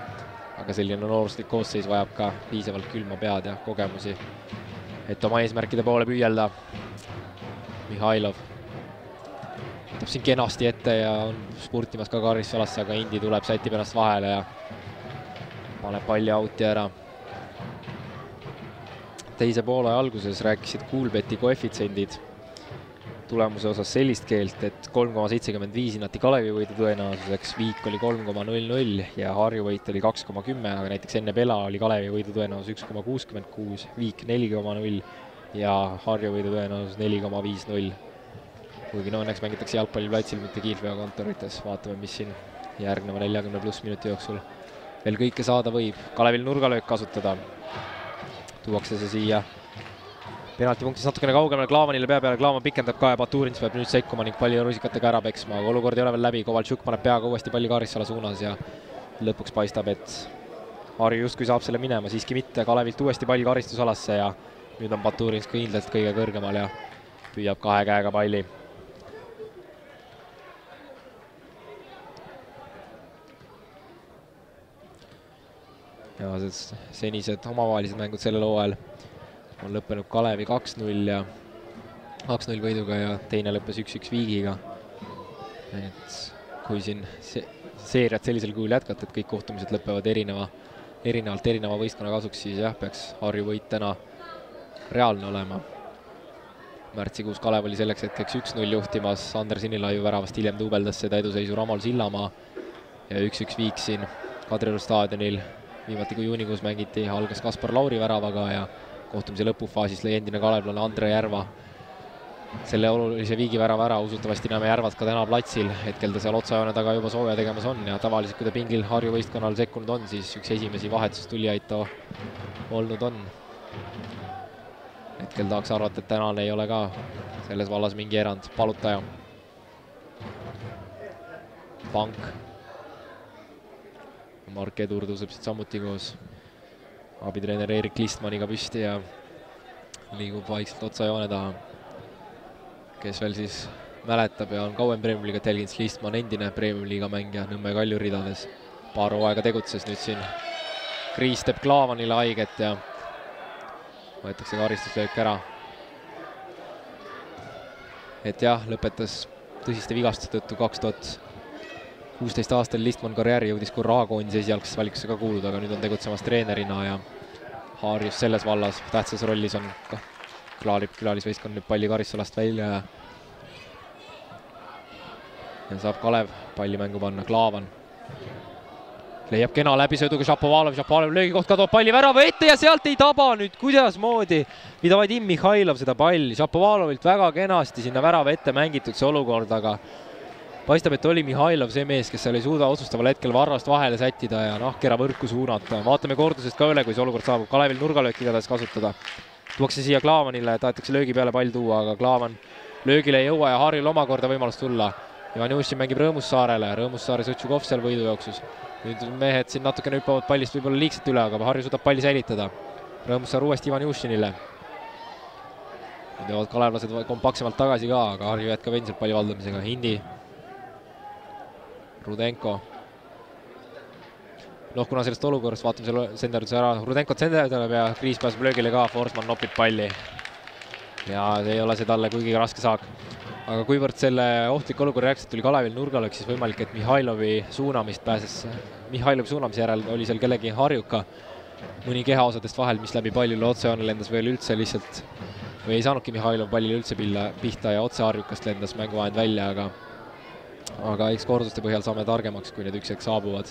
aga selline nooruslik koosseis vajab ka piisavalt külma pead ja kogemusi, et oma eesmärkide poole püüelda. Mihhailov võtab siin kenasti ette ja on spurtimas ka karistusalasse, aga Indi tuleb, sätib ennast vahele ja paneb palli out'i ära. teise poole alguses rääkisid Kuulbeti koefitsiendid tulemuse osas sellist keelt, et kolm koma seitsekümmend viis hinnati Kalevi võidu tõenäosuseks, Viik oli kolm koma null null ja Harju võit oli kaks koma kümme, aga näiteks enne Pela oli Kalevi võidu tõenäosus üks koma kuuskümmend kuus, Viik neli koma null ja Harju võidu tõenäosus neli koma viis null. kuigi no õnneks mängitakse jalgpalliplatsil, mitte kihlveokontorites, vaatame, mis siin järgneva neljakümne pluss minuti jooksul veel kõike saada võib. Kalevil nurgalöök kasutada. tuuakse see siia penaltipunktist natukene kaugemale Klaavanile pea peale, Klaavan pikendab ka ja Baturins peab nüüd sekkuma ning palli rusikatega ära peksma, aga olukord ei ole veel läbi, Kovaltšuk paneb peaga uuesti palli Karissala suunas ja lõpuks paistab, et Harju justkui saab selle minema, siiski mitte, Kalevilt uuesti pall karistusalasse ja nüüd on Baturins kindlalt kõige kõrgemal ja püüab kahe käega palli. ja senised omavahelised mängud sellel hooajal on lõppenud Kalevi kaks-null ja kaks-null võiduga ja teine lõppes üks-üks viigiga. et kui siin se seeriat sellisel kujul jätkata, et kõik kohtumised lõpevad erineva, erinevalt erineva võistkonna kasuks, siis jah, peaks Harju võit täna reaalne olema. märtsikuus Kalev oli selleks hetkeks üks-null juhtimas, Ander Sinilaiu väravast hiljem duubeldas seda eduseisu Ramal Sillamaa ja üks-üks viik siin Kadrioru staadionil, viimati kui juunikuus mängiti, algas Kaspar Lauri väravaga ja kohtumise lõpufaasis lõi endine kalevlane Andre Järva selle olulise viigivärava ära, usutavasti näeme Järvat ka täna platsil, hetkel ta seal otsajoone taga juba sooja tegemas on ja tavaliselt, kui ta pingil Harju võistkonnal sekkunud on, siis üks esimesi vahetustulijaid ta olnud on. hetkel tahaks arvata, et tänane ei ole ka selles vallas mingi erand, palutaja. pank. Mark Edur tõuseb siit samuti koos abitreener Erik Listmaniga püsti ja liigub vaikselt otsajoone taha kes veel siis mäletab ja on kauem Premium-liigat jälginud, siis Listman, endine Premium-liiga mängija Nõmme Kalju ridades. paar hooaega tegutses, nüüd siin Kriis teeb Klaavanile haiget ja võetakse karistuslöök ära. et jah, lõpetas tõsiste vigastuste tõttu kaks tuhat kuusteist aastal Listman karjääri jõudis korra A-koondise esialgsesse valikusse ka kuuluda, aga nüüd on tegutsemas treenerina ja Haarjus selles vallas tähtsas rollis on kah klaarib külalisvõistkond nüüd palli karistussalast välja ja ja saab Kalev palli mängu panna, Klaavan leiab kena läbisõiduga Šapovalov, Šapovalov löögikoht ka toob palli värava ette ja sealt ei taba nüüd kuidasmoodi Vidavadim Mihhailov seda palli, Šapovalovilt väga kenasti sinna värava ette mängitud see olukord, aga paistab, et oli Mihhailov see mees, kes seal ei suuda otsustaval hetkel varrast vahele sättida ja nahkera võrku suunata. vaatame kordusest ka üle, kui see olukord saabub, Kalevil nurgalööki igatahes kasutada. tuuakse siia Klaavanile, tahetakse löögi peale pall tuua, aga Klaavan löögile ei jõua ja Harjul omakorda võimalus tulla. Ivanjušin mängib Rõõmussaarele, Rõõmussaare Sotšukov seal võidujooksus. nüüd mehed siin natukene hüppavad pallist võib-olla liigselt üle, aga Harju suudab palli säilitada. Rõõmussaar uuesti Ivanjušinile. nüüd jõuavad kalevlased kompaktsemalt tagasi ka, aga Harju jätkab endiselt palli valdamisega, Indi. Rudenko. noh, kuna sellest olukorrast vaatame selle senderduse ära, Rudenkot senderdab ja Kriis pääseb löögile ka, Forsman nopib palli. ja ei ole see talle kuigi raske saak aga kuivõrd selle ohtliku olukorra järgselt tuli Kalevil nurgalöök, siis võimalik, et Mihhailovi suunamist pääses, Mihhailovi suunamise järel oli seal kellegi harjuka mõni kehaosadest vahel, mis läbi pallile otsejoone lendas veel üldse lihtsalt või ei saanudki Mihhailov pallile üldse pilla, pihta ja otse harjukast lendas mänguvahend välja, aga aga eks korduste põhjal saame targemaks, kui need üks hetk saabuvad.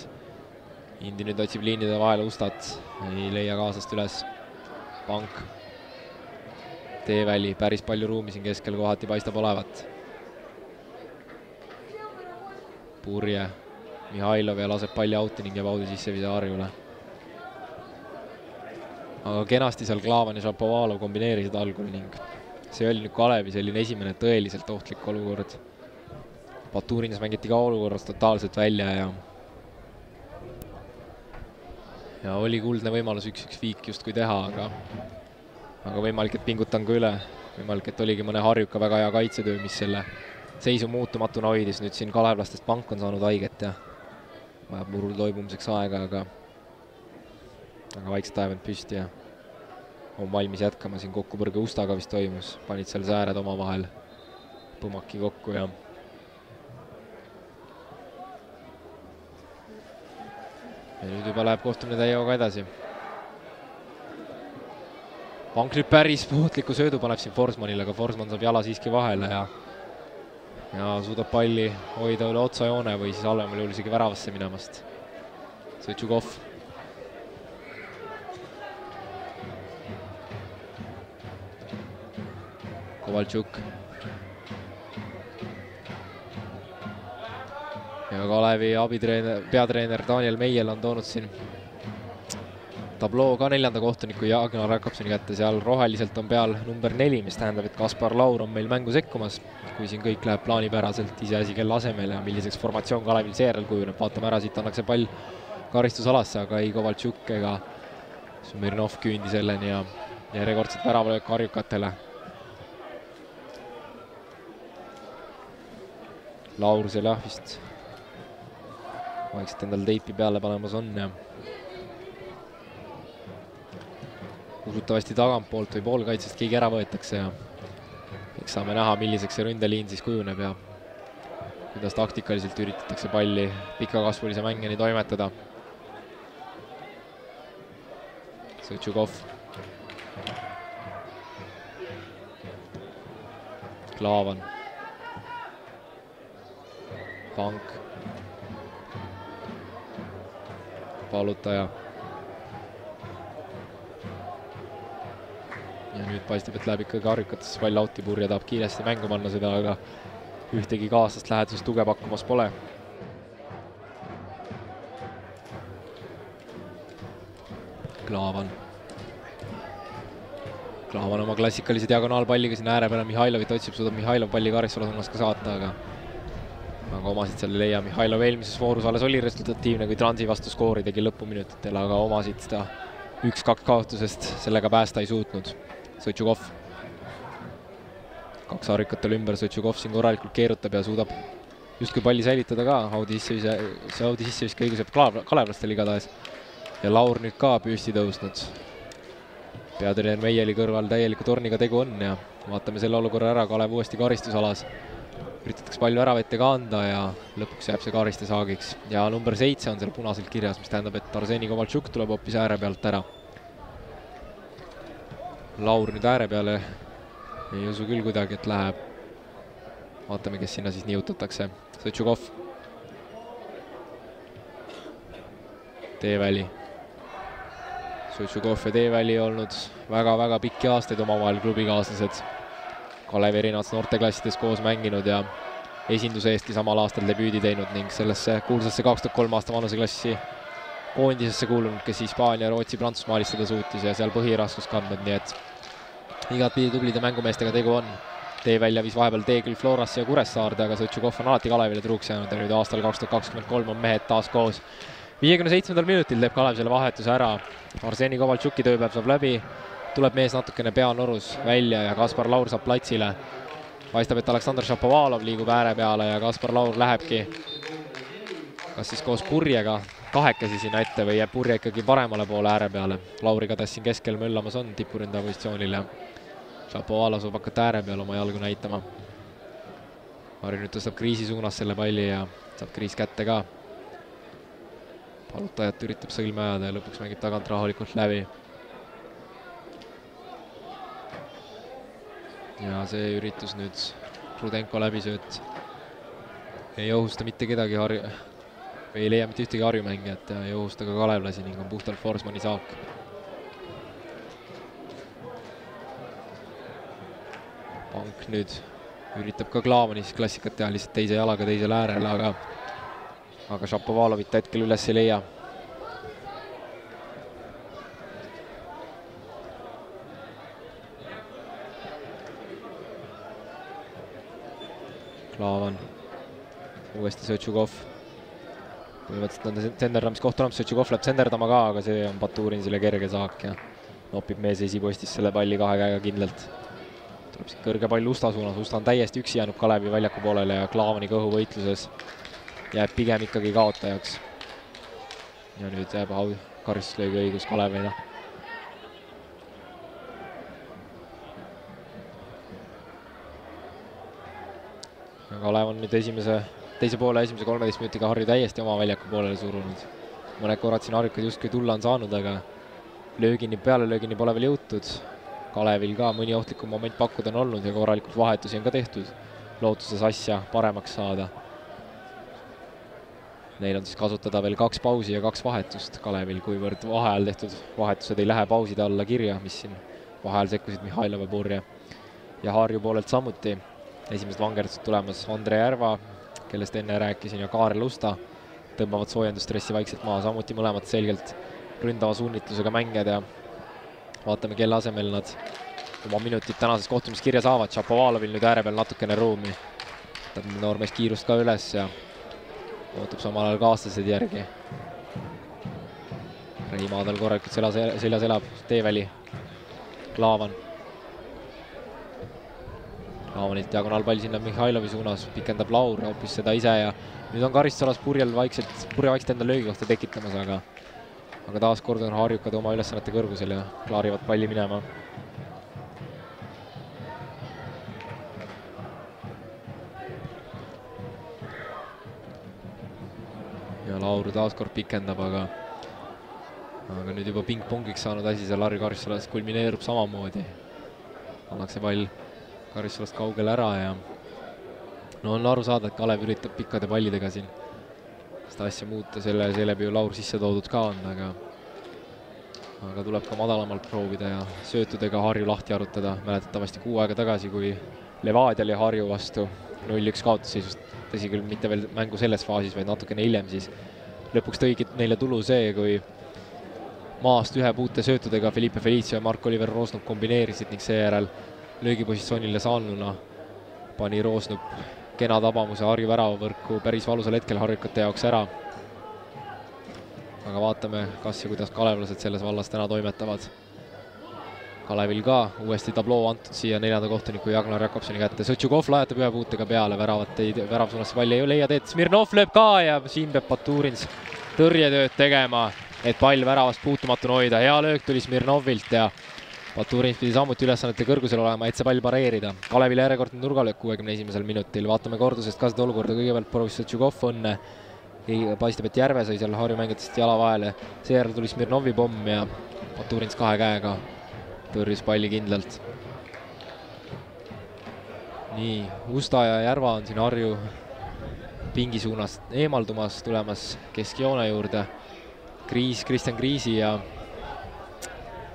Indi nüüd otsib liinide vahele Ustat, ei leia kaasast üles. pank teeväli, päris palju ruumi siin keskel kohati paistab olevat. purje, Mihhailov ja laseb palli auti ning jääb audi sisse Vida Harjule. aga kenasti seal Klaavan ja Šapovalov kombineerisid algul ning see oli nüüd Kalevi selline esimene tõeliselt ohtlik olukord. Baturinas mängiti ka olukorrast totaalselt välja ja ja oli kuldne võimalus üks-üks viik justkui teha, aga aga võimalik, et pingutan ka üle, võimalik, et oligi mõne harjuka väga hea kaitsetöö, mis selle seisu muutumatuna hoidis, nüüd siin kalevlastest pank on saanud haiget ja vajab murul toibumiseks aega, aga aga vaikselt ajavad püsti ja on valmis jätkama, siin kokkupõrge Ustaga vist toimus, panid seal sääred omavahel. Põmmaki kokku ja ja nüüd juba läheb kohtumine täie hooga edasi Pank nüüd päris ohtliku söödu paneb siin Forsmanile, aga Forsman saab jala siiski vahele ja ja suudab palli hoida üle otsajoone või siis halvemal juhul isegi väravasse minemast. Sõtšukov. Kovaltšuk. Ja Kalevi abitreener, peatreener Daniel Meiel on toonud siin tabloo ka neljanda kohtuniku Jagnar Jakobsoni kätte, seal roheliselt on peal number neli, mis tähendab, et Kaspar Laur on meil mängu sekkumas. kui siin kõik läheb plaanipäraselt, iseasi kelle asemel ja milliseks formatsioon Kalevil seejärel kujuneb, vaatame ära, siit annakse pall karistusalasse, aga ei Kovaltšuk ega Smirnov küündi selleni ja järjekordselt väravalöök harjukatele. Laur seal jah vist vaikselt endale teipi peale panemas on ja usutavasti tagantpoolt või poolkaitsest keegi ära võetakse ja eks saame näha, milliseks see ründeliin siis kujuneb ja kuidas taktikaliselt üritatakse palli pikakasvulise mängijani toimetada. Sõtšukov. Klaavan. Pank. Palutaja ja nüüd paistab, et läheb ikkagi harjukatesse pall out'i, Purje tahab kiiresti mängu panna seda, aga ühtegi kaaslast läheduses tuge pakkumas pole. Klaavan. Klaavan oma klassikalise diagonaalpalliga sinna ääre peale Mihhailovit otsib, suudab Mihhailov palli Karissala suunas ka saata, aga aga omasid seal ei leia, Mihhailov eelmises voorus alles oli resultatiivne, kui Transi vastu skoori tegi lõpuminutitel, aga omasid seda üks-kaks kaotusest sellega päästa ei suutnud. Sõtšukov. kaks harjukat tal ümber, Sõtšukov siin korralikult keerutab ja suudab justkui palli säilitada ka, Audi sisse, see Audi sisseviske õigus jääb Kalev, kalevlastel igatahes. ja Laur nüüd ka püsti tõusnud. peatreener Meieli kõrval täieliku torniga tegu on ja vaatame selle olukorra ära, Kalev uuesti karistusalas. Üritatakse palju ära vette ka anda ja lõpuks jääb see karistusaagiks ja number seitse on seal punaselt kirjas, mis tähendab, et Arseni Kovaltšuk tuleb hoopis ääre pealt ära Laur nüüd ääre peale, ei usu küll kuidagi, et läheb. vaatame, kes sinna siis nihutatakse, Sõtšukov. Teeväli. Sõtšukov ja Teeväli olnud väga-väga pikki aastaid omavahel klubikaaslased. Kalevi erinevates noorteklassides koos mänginud ja esinduse eestki samal aastal debüüdi teinud ning sellesse kuulsasse kaks tuhat kolm aasta vanuseklassi koondisesse kuulunud, kes Hispaania, Rootsi, Prantsusmaa alistada suutis ja seal põhiraskust kandnud, nii et igatpidi tublide mängumeestega tegu on. teevälja viis vahepeal tee küll Florasse ja Kuressaarde, aga Sõtšukov on alati Kalevile truuks jäänud ja nüüd aastal kaks tuhat kakskümmend kolm on mehed taas koos. viiekümne seitsmendal minutil teeb Kalev selle vahetuse ära, Arseni Kovaltšuki tööpäev saab läbi, tuleb mees natukene peanorus välja ja Kaspar Laur saab platsile. paistab, et Aleksandr Šapovalov liigub ääre peale ja Kaspar Laur lähebki kas siis koos Purjega kahekesi sinna ette või jääb Purje ikkagi paremale poole ääre peale. Lauri Kades siin keskel möllamas on tipuründaja positsioonil ja Šapovalov saab hakata ääre peal oma jalgu näitama. Harju nüüd tõstab kriisi suunas selle palli ja saab kriis kätte ka. palutajat üritab sõlme ajada ja lõpuks mängib tagant rahulikult läbi. Ja see üritus nüüd, Rudenko läbisööt ei ohusta mitte kedagi Harju, ei leia mitte ühtegi Harju mängijat ja ei ohusta ka kalevlasi ning on puhtalt Forsmani saak. pank nüüd üritab ka Klaavanis klassikat teha, lihtsalt teise jalaga teisel äärel, aga aga Šapovalovit hetkel üles ei leia. Klaavan, uuesti Sõtšukov põhimõtteliselt on ta senderdamiskoht olemas, Sõtšukov läheb senderdama ka, aga see on Baturinsile kerge saak ja nopib mees esipostist selle palli kahe käega kindlalt. tuleb siit kõrge pall Usta suunas, Usta on täiesti üksi jäänud Kalevi väljaku poolele ja Klaavani kõhuvõitluses jääb pigem ikkagi kaotajaks. ja nüüd jääb karistuslöögi õigus Kalevile. Kalev on nüüd esimese teise poole esimese kolmeteist minutiga Harju täiesti oma väljaku poolele surunud. mõned korrad siin harjukad justkui tulla on saanud, aga löögini, pealelöögini pole veel jõutud. Kalevil ka mõni ohtlikum moment pakkuda on olnud ja korralikult vahetusi on ka tehtud, lootuses asja paremaks saada. Neil on siis kasutada veel kaks pausi ja kaks vahetust Kalevil, kuivõrd vaheajal tehtud vahetused ei lähe pauside alla kirja, mis siin vaheajal sekkusid Mihhailov ja Purje. ja Harju poolelt samuti esimesed vangerdused tulemas, Andre Järva kellest enne rääkisin, ja Kaarel Usta tõmbavad soojendusstressi vaikselt maha, samuti mõlemad selgelt ründava suunitlusega mängijad ja vaatame, kelle asemel nad oma minutid tänases kohtumises kirja saavad. Šapovalovil nüüd ääre peal natukene ruumi. võtab noormees kiirust ka üles ja ootab samal ajal kaaslased järgi. Reima tal korralikult seljas, seljas elab, Teeväli, Klaavan. Klaavanilt diagonaalpall sinna Mihhailovi suunas, pikendab Laur hoopis seda ise ja nüüd on karistusalas purjel vaikselt, purje vaikselt enda löögikohta tekitamas, aga aga taaskord on harjukad oma ülesannete kõrgusel ja klaarivad palli minema ja Laur taaskord pikendab, aga aga nüüd juba pingpongiks saanud asi seal Harju Karissalas kulmineerub samamoodi. pannakse pall Karissalast kaugele ära ja no on aru saada, et Kalev üritab pikkade pallidega siin seda asja muuta, selle, seeläbi ju Laur sisse toodud ka on, aga aga tuleb ka madalamalt proovida ja söötudega Harju lahti arutada, mäletatavasti kuu aega tagasi, kui Levadia oli Harju vastu null-üks kaotusseisust, tõsi küll, mitte veel mängu selles faasis, vaid natukene hiljem, siis lõpuks tõigi neile tulu see, kui maast ühe puute söötudega Felipe Felicio ja Mark-Oliver Roosnup kombineerisid ning seejärel löögipositsioonile saanuna pani Roosnup kena tabamuse Harju väravavõrku päris valusal hetkel harjukate jaoks ära. aga vaatame, kas ja kuidas kalevlased selles vallas täna toimetavad. Kalevil ka uuesti tabloo antud siia neljanda kohtuniku Jagnar Jakobsoni kätte, Sotšukov lajatab ühe puutega peale, väravat ei, värava suunas palli ei leia teed, Smirnov lööb ka ja siin peab Baturins tõrjetööd tegema, et pall väravast puutumatuna hoida, hea löök tuli Smirnovilt ja Baturins pidi samuti ülesannete kõrgusel olema, et see pall pareerida. Kalevile järjekordne nurgalöök kuuekümne esimesel minutil, vaatame kordusest ka seda olukorda, kõigepealt proovis Sotšukov õnne, paistab, et Järve sai seal Harju mängijatest jala vahele, seejärel tuli Smirnovi pomm ja Baturins kahe käega tõrjus palli kindlalt. nii, Usta ja Järva on siin Harju pingi suunast eemaldumas, tulemas keskjoone juurde. Kriis, Kristjan Kriisi ja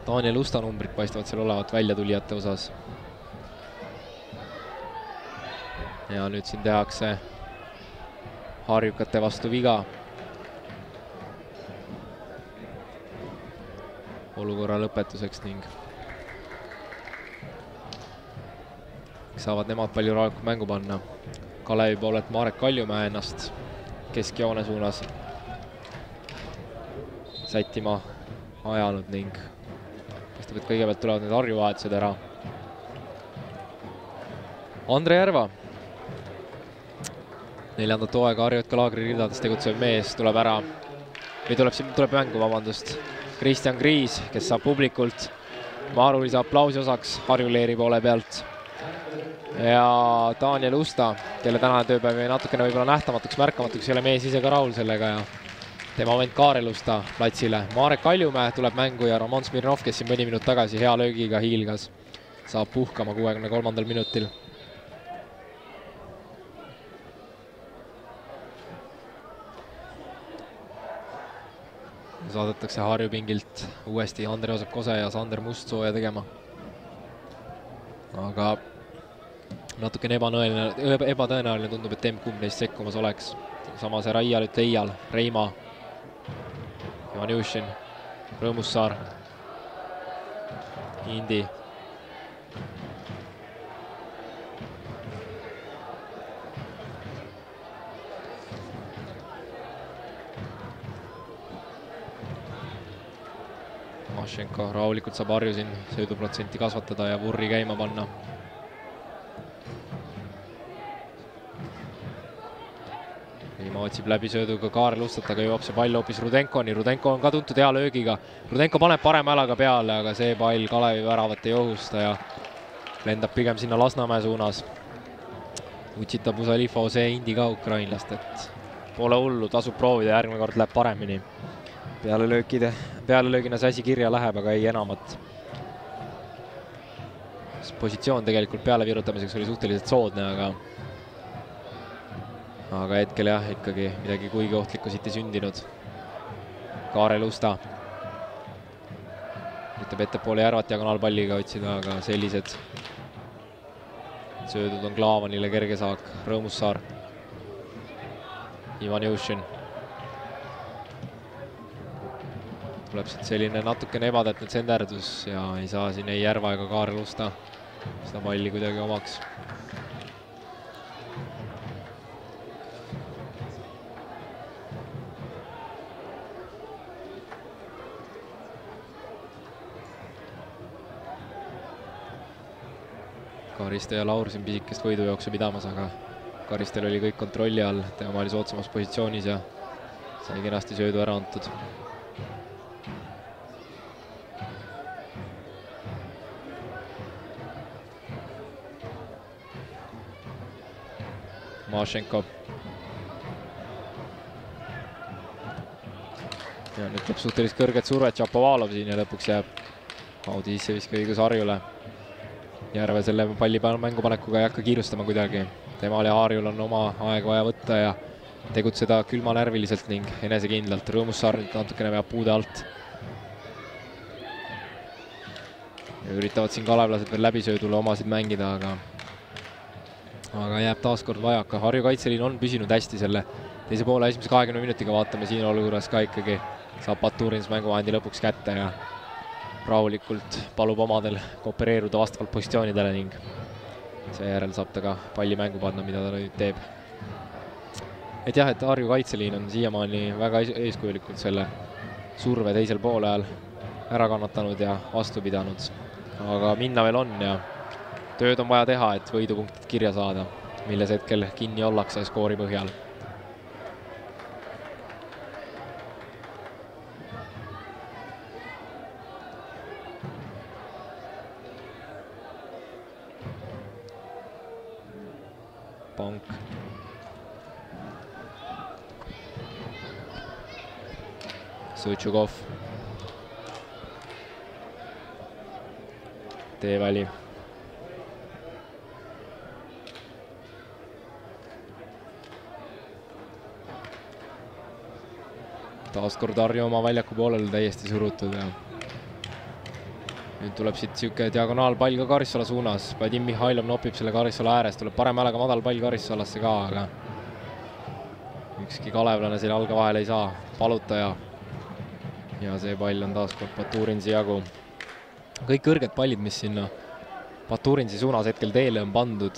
Daniel Usta numbrid paistavad seal olevat väljatulijate osas. ja nüüd siin tehakse harjukate vastu viga. olukorra lõpetuseks ning saavad nemad palju rahulikult mängu panna. Kalevi poolelt Marek Kaljumäe ennast keskjoone suunas sättima ajanud ning paistab, et kõigepealt tulevad need Harju vahetused ära. Andre Järva, neljandat hooaega Harju Hetka laagri ridades tegutsev mees, tuleb ära või tuleb, tuleb mängu, vabandust. Kristjan Kriis, kes saab publikult maarulise aplausi osaks Harju leeri poole pealt ja Daniel Usta, kelle tänane tööpäev jäi natukene võib-olla nähtamatuks, märkamatuks, ei ole mees ise ka rahul sellega ja tema vend Kaarel Usta platsile. Marek Kaljumäe tuleb mängu ja Roman Smirnov, kes siin mõni minut tagasi hea löögiga hiilgas, saab puhkama kuuekümne kolmandal minutil. saadetakse Harju pingilt uuesti Andreosep Kose ja Sander Must sooja tegema. aga natukene ebanõeline, ebatõenäoline tundub, et emb-kumb neist sekkumas oleks. samas Raia nüüd Leial, Reima, Ivanjušin, Rõõmussaar, Indi. Mašenko rahulikult saab Harju siin sõiduprotsenti kasvatada ja vurri käima panna otsib läbisööduga Kaarel Ustat, aga jõuab see pall hoopis Rudenkoni, Rudenko on ka tuntud hea löögiga. Rudenko paneb parema jalaga peale, aga see pall Kalevi väravat ei ohusta ja lendab pigem sinna Lasnamäe suunas. utsitab Usalifo see Indi ka ukrainlast, et pole hullu, tasub proovida, järgmine kord läheb paremini. pealelöökide, pealelöögina see asi kirja läheb, aga ei enamat. positsioon tegelikult peale virutamiseks oli suhteliselt soodne, aga aga hetkel jah, ikkagi midagi kuigi ohtlikku siit ei sündinud. Kaarel Usta üritab ettepoole Järvat diagonaalpalliga otsida, aga sellised söödud on Klaavanile kerge saak, Rõõmussaar. Ivan Jušin. tuleb siit selline natukene ebatäpne tsenderdus ja ei saa siin ei Järva ega Kaarel Usta seda palli kuidagi omaks. Kariste ja Laur siin pisikest võidujooksu pidamas, aga Karistel oli kõik kontrolli all, tema oli soodsamas positsioonis ja sai kenasti söödu ära antud. Mašenko. ja nüüd tuleb suhteliselt kõrget survet Šapovalov siin ja lõpuks jääb Audi sisseviske õigus Harjule. Järve selle palli mängupanekuga ei hakka kiirustama kuidagi. temal ja Harjul on oma aeg vaja võtta ja tegutseda külmanärviliselt ning enesekindlalt. Rõõmussaar nüüd natukene veab puude alt. üritavad siin kalevlased veel läbisöödule omasid mängida, aga aga jääb taaskord vajaka. Harju kaitseliin on püsinud hästi selle teise poole esimese kahekümne minutiga, vaatame siin olukorras ka ikkagi saab Baturins mänguvahendi lõpuks kätte ja rahulikult palub omadel koopereeruda vastavalt positsioonidele ning seejärel saab ta ka palli mängu panna, mida ta nüüd teeb. et jah, et Harju kaitseliin on siiamaani väga eeskujulikult selle surve teisel poolajal ära kannatanud ja vastu pidanud. aga minna veel on ja tööd on vaja teha, et võidupunktid kirja saada, milles hetkel kinni ollakse skoori põhjal pank. Sutšukov. teeväli. taaskord Harju oma väljaku poolele täiesti surutud ja nüüd tuleb siit niisugune diagonaalpall ka Karissalu suunas, Vadim Mihhailov nopib selle Karissalu ääres, tuleb parema häälega madal pall Karissalasse ka, aga ükski kalevlane selle jalga vahele ei saa, palutaja. Ja see pall on taas kord Baturinsi jagu. kõik kõrged pallid, mis sinna Baturinsi suunas hetkel teele on pandud,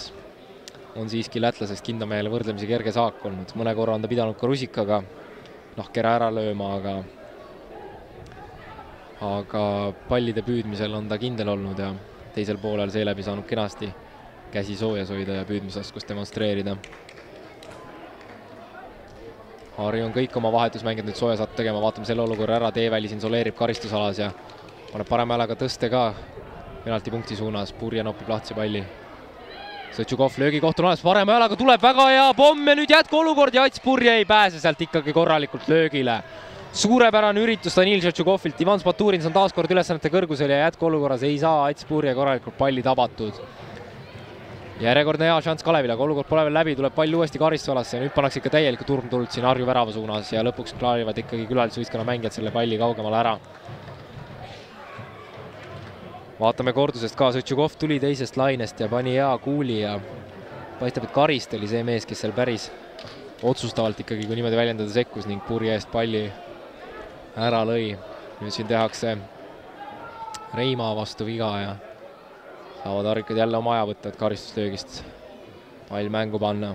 on siiski lätlasest kindlamehele võrdlemisi kerge saak olnud, mõne korra on ta pidanud ka rusikaga noh, kera ära lööma, aga aga pallide püüdmisel on ta kindel olnud ja teisel poolel seeläbi saanud kenasti käsi soojas hoida ja püüdmisoskust demonstreerida. Harju on kõik oma vahetusmängijad nüüd sooja saanud tegema, vaatame selle olukorra ära, teeväli siin soleerib karistusalas ja paneb parema häälega tõste ka penaltipunkti suunas, Purje nopib lahtise palli. Sõtšukov löögikoht on olemas, parema häälega tuleb väga hea pomm ja nüüd jätkuolukord ja Ats Purje ei pääse sealt ikkagi korralikult löögile suurepärane üritus Danil Šotšukovilt, Ivan Spaturins on taas kord ülesannete kõrgusel ja jätkuolukorras ei saa Ats Purje korralikult palli tabatud. Järjekordne hea šanss Kalevile, aga olukord pole veel läbi, tuleb pall uuesti karistusalasse ja nüüd pannakse ikka täielikku turmtuld siin Harju värava suunas ja lõpuks klaarivad ikkagi külalisvõistkonna mängijad selle palli kaugemale ära. vaatame kordusest ka, Sotšukov tuli teisest lainest ja pani hea kuuli ja paistab, et Karist oli see mees, kes seal päris otsustavalt ikkagi, kui niimoodi väljendada, sekkus ning Purje eest palli ära lõi. nüüd siin tehakse Reimaa vastu viga ja saavad harikad jälle oma aja võtta, et karistuslöögist pall mängu panna.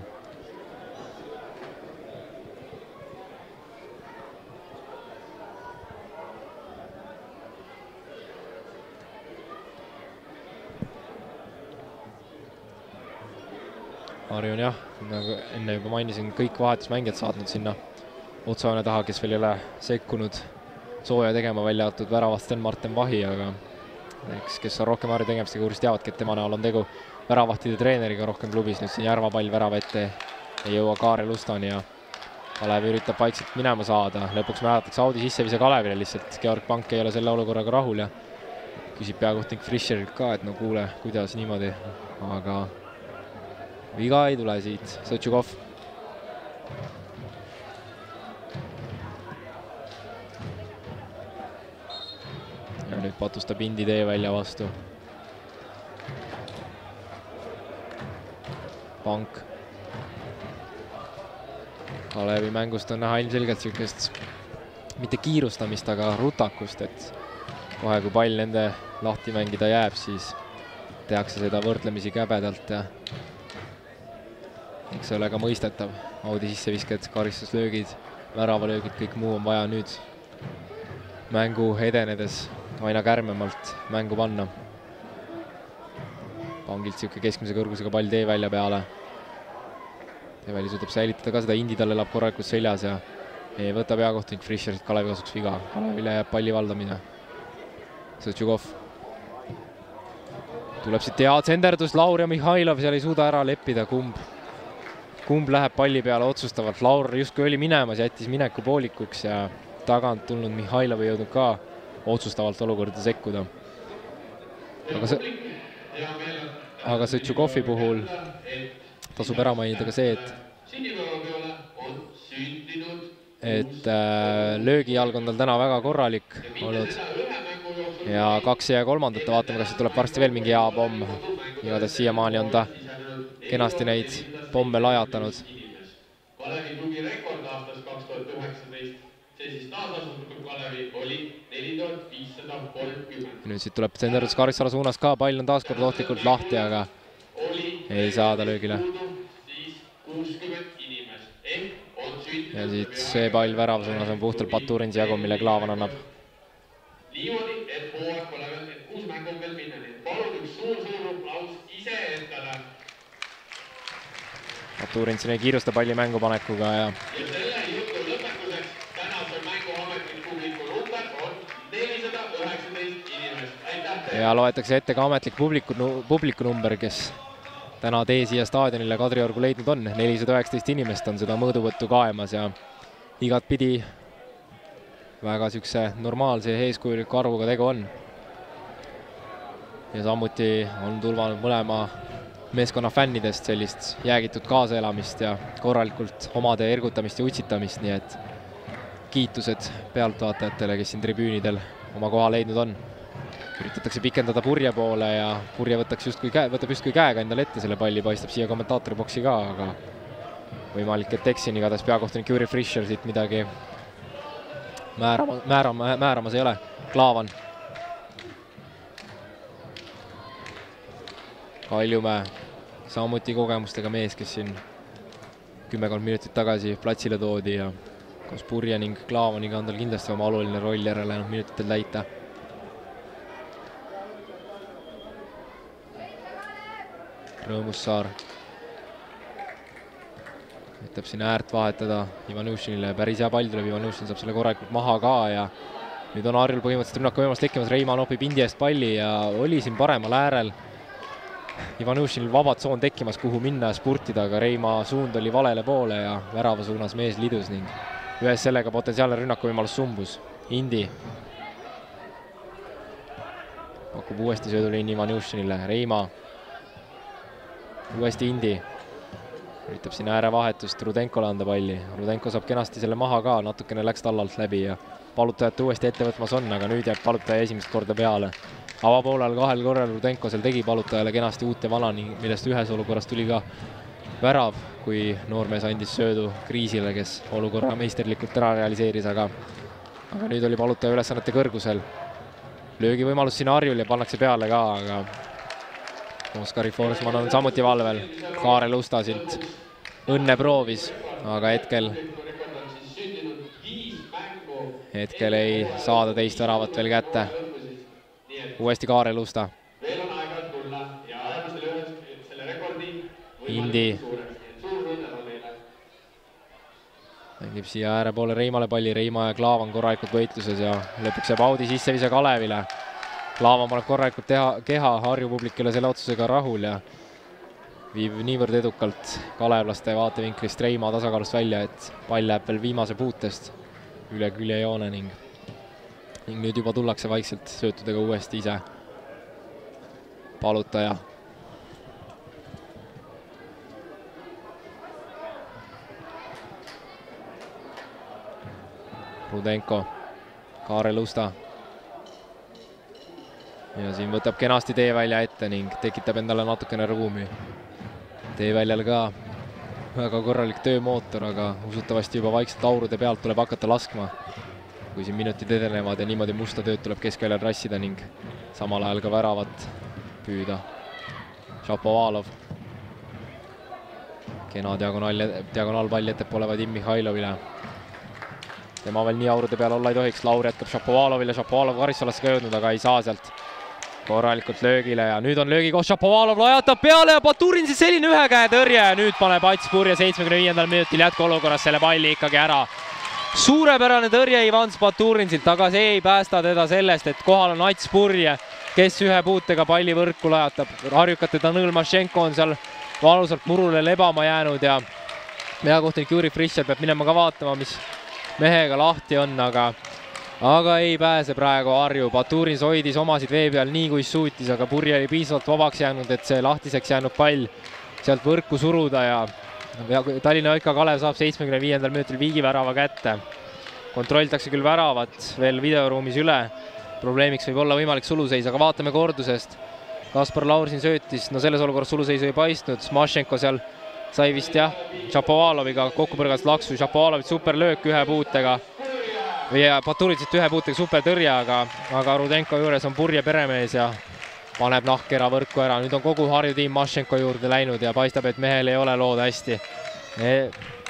Harju on jah, nagu enne juba mainisin, kõik vahetusmängijad saatnud sinna otsajoone taha, kes veel ei ole sekkunud sooja tegema, välja arvatud väravast Sten-Martin Vahi, aga eks, kes on rohkem Harju tegemistega kursis, teavadki, et tema näol on tegu väravahtide treeneriga rohkem klubis, nüüd siin Järva pall värava ette ei jõua Kaarel Ustani ja Kalev üritab vaikselt minema saada, lõpuks määratakse Audi sisseviise Kalevile lihtsalt, Georg Pank ei ole selle olukorraga rahul ja küsib peakohtunik Fischerilt ka, et no kuule, kuidas niimoodi, aga viga ei tule siit, Sotšukov ja nüüd patustab Indi teevälja vastu. pank. Kalevi mängust on näha ilmselgelt niisugust mitte kiirustamist, aga rutakust, et kohe, kui pall nende lahti mängida jääb, siis tehakse seda võrdlemisi käbedalt ja eks see ole ka mõistetav. Audi sissevisked, karistuslöögid, väravalöögid, kõik muu on vaja nüüd mängu edenedes aina kärmemalt mängu panna. pangilt niisugune keskmise kõrgusega pall teevälja peale. teeväli suudab säilitada ka seda, Indi tal elab korralikult seljas ja ei võta peakohtunik Fischerilt Kalevi kasuks viga. Kalevile jääb palli valdamine. Sõtšukov tuleb siit hea tsenderdus, Laur ja Mihhailov seal ei suuda ära leppida, kumb, kumb läheb palli peale otsustavalt. Laur justkui oli minemas, jättis mineku poolikuks ja tagant tulnud Mihhailov ei jõudnud ka otsustavalt olukorda sekkuda. aga see, aga Sõtšukovi puhul tasub ära mainida ka see, et et äh, löögijalg on tal täna väga korralik olnud ja kaks ja kolmandat, vaatame, kas tuleb varsti veel mingi hea pomm. igatahes siiamaani on ta kenasti neid pomme lajatanud. Kalevi klubi rekord aastast kaks tuhat üheksateist, see siis taasasustatud Kalevi oli neli tuhat viissada kolmkümmend. nüüd siit tuleb tsenderdus Karissaare suunas ka, pall on taaskord ohtlikult lahti, aga ei saada löögile. ja siit see pall värava suunas on puhtalt Baturinsi jagu, mille Klaavan annab niimoodi, et hooaeg pole veel, et kuus mängu on veel minna, nii et palun üks suur-suur aplaus iseendale. Baturins ei kiirusta palli mängu panekuga ja ja ja loetakse ette ka ametlik publiku, publiku number, kes täna tee siia staadionile Kadriorgu leidnud on. nelisada üheksateist inimest on seda mõõduvõttu kaemas ja igatpidi väga niisuguse normaalse ja eeskujuliku arvuga tegu on. ja samuti on tulvanud mõlema meeskonna fännidest sellist jäägitud kaasaelamist ja korralikult omade ergutamist ja utsitamist, nii et kiitused pealtvaatajatele, kes siin tribüünidel oma koha leidnud on. Üritatakse pikendada purje poole ja purje võtaks justkui käe, võtab justkui käega endale ette selle palli, paistab siia kommentaatori boksi ka, aga võimalik, et eksin, igatahes peakohtunik Jüri Fischer siit midagi määrama, määrama, määramas ei ole. Klaavan. Kaljumäe, samuti kogemustega mees, kes siin kümmekond minutit tagasi platsile toodi ja koos Purje ning Klaavaniga on tal kindlasti oma oluline roll järelejäänud minutitel täita. Rõõmussaar üritab siin äärt vahetada Ivanušinile, päris hea pall tuleb, Ivanušin saab selle korralikult maha ka ja nüüd on Harjul põhimõtteliselt rünnaku võimalus tekkimas, Reimann nopib pindi eest palli ja oli siin paremal äärel. Ivanušinil vaba tsoon tekkimas, kuhu minna ja spurtida, aga Reima suund oli valele poole ja värava suunas mees lidus ning ühes sellega potentsiaalne rünnakuvõimalus sumbus. Indi pakub uuesti sööduliini Ivanušinile, Reima uuesti Indi üritab siin äärevahetust Rudenkole anda palli, Rudenko saab kenasti selle maha ka, natukene läks tallalt läbi ja palutajat uuesti ette võtmas on, aga nüüd jääb palutaja esimest korda peale. avapoolel kahel korral Rudenko seal tegi palutajale kenasti uut ja vana, millest ühes olukorras tuli ka värav, kui noormees andis söödu Kriisile, kes olukorra meisterlikult ära realiseeris, aga aga nüüd oli palutaja ülesannete kõrgusel. löögivõimalus siin Harjul ja pannakse peale ka, aga Oskari Forsman on samuti valvel, Kaarel Usta siit. Õnne proovis, aga hetkel, hetkel ei saada teist väravat veel kätte. uuesti Kaarel Usta. on Indi. mängib siia ääre poole Reimale palli, Reima ja Klaavan korralikult võitluses ja lõpuks jääb Audi sissevise Kalevile Klaavan paneb korralikult teha, keha, Harju publik ei ole selle otsusega rahul ja viib niivõrd edukalt kalevlaste vaatevinklist Reima tasakaalust välja, et pall läheb veel viimase puutest üle küljejoone ning ning nüüd juba tullakse vaikselt söötudega uuesti ise. palutaja. Rudenko, Kaarel Usta ja siin võtab kenasti teevälja ette ning tekitab endale natukene ruumi. teeväljal ka väga korralik töömootor, aga usutavasti juba vaikselt aurude pealt tuleb hakata laskma. kui siin minutid edenevad ja niimoodi musta tööd tuleb keskväljal rassida ning samal ajal ka väravat püüda. Šapovalov. kena diagonaal, diagonaalpall ettepoole Vadim Mihhailovile. tema veel nii aurude peal olla ei tohiks, Laur jätkab Šapovalovile, Šapovalov karistalasse ka jõudnud, aga ei saa sealt korralikult löögile ja nüüd on löögikoht, Šapovalov lajatab peale ja Baturin siis selline ühe käe tõrje ja nüüd paneb Ats Purje seitsmekümne viiendal minutil jätkuolukorras selle palli ikkagi ära. suurepärane tõrje Ivan Baturinsilt, aga see ei päästa teda sellest, et kohal on Ats Purje, kes ühe puutega palli võrku lajatab. harjukate Danil Mašenko on seal valusalt murule lebama jäänud ja peakohtunik Juri Frischer peab minema ka vaatama, mis mehega lahti on, aga aga ei pääse praegu Harju, Baturins hoidis omasid vee peal nii kui suutis, aga Purje oli piisavalt vabaks jäänud, et see lahtiseks jäänud pall sealt võrku suruda ja Tallinna Oika Kalev saab seitsmekümne viiendal minutil viigivärava kätte. kontrollitakse küll väravat veel videoruumis üle, probleemiks võib olla võimalik suluseis, aga vaatame kordusest. Kaspar Laur siin söötis, no selles olukorras suluseisu ei paistnud, Smašenko seal sai vist jah, Šapovaloviga kokkupõrgast laksu, Šapovalovit superlöök ühe puutega või Baturitsilt ühe puutega supertõrje, aga, aga Rudenko juures on purje peremees ja paneb nahkkera võrku ära, nüüd on kogu Harju tiim Mašenko juurde läinud ja paistab, et mehel ei ole lood hästi e,.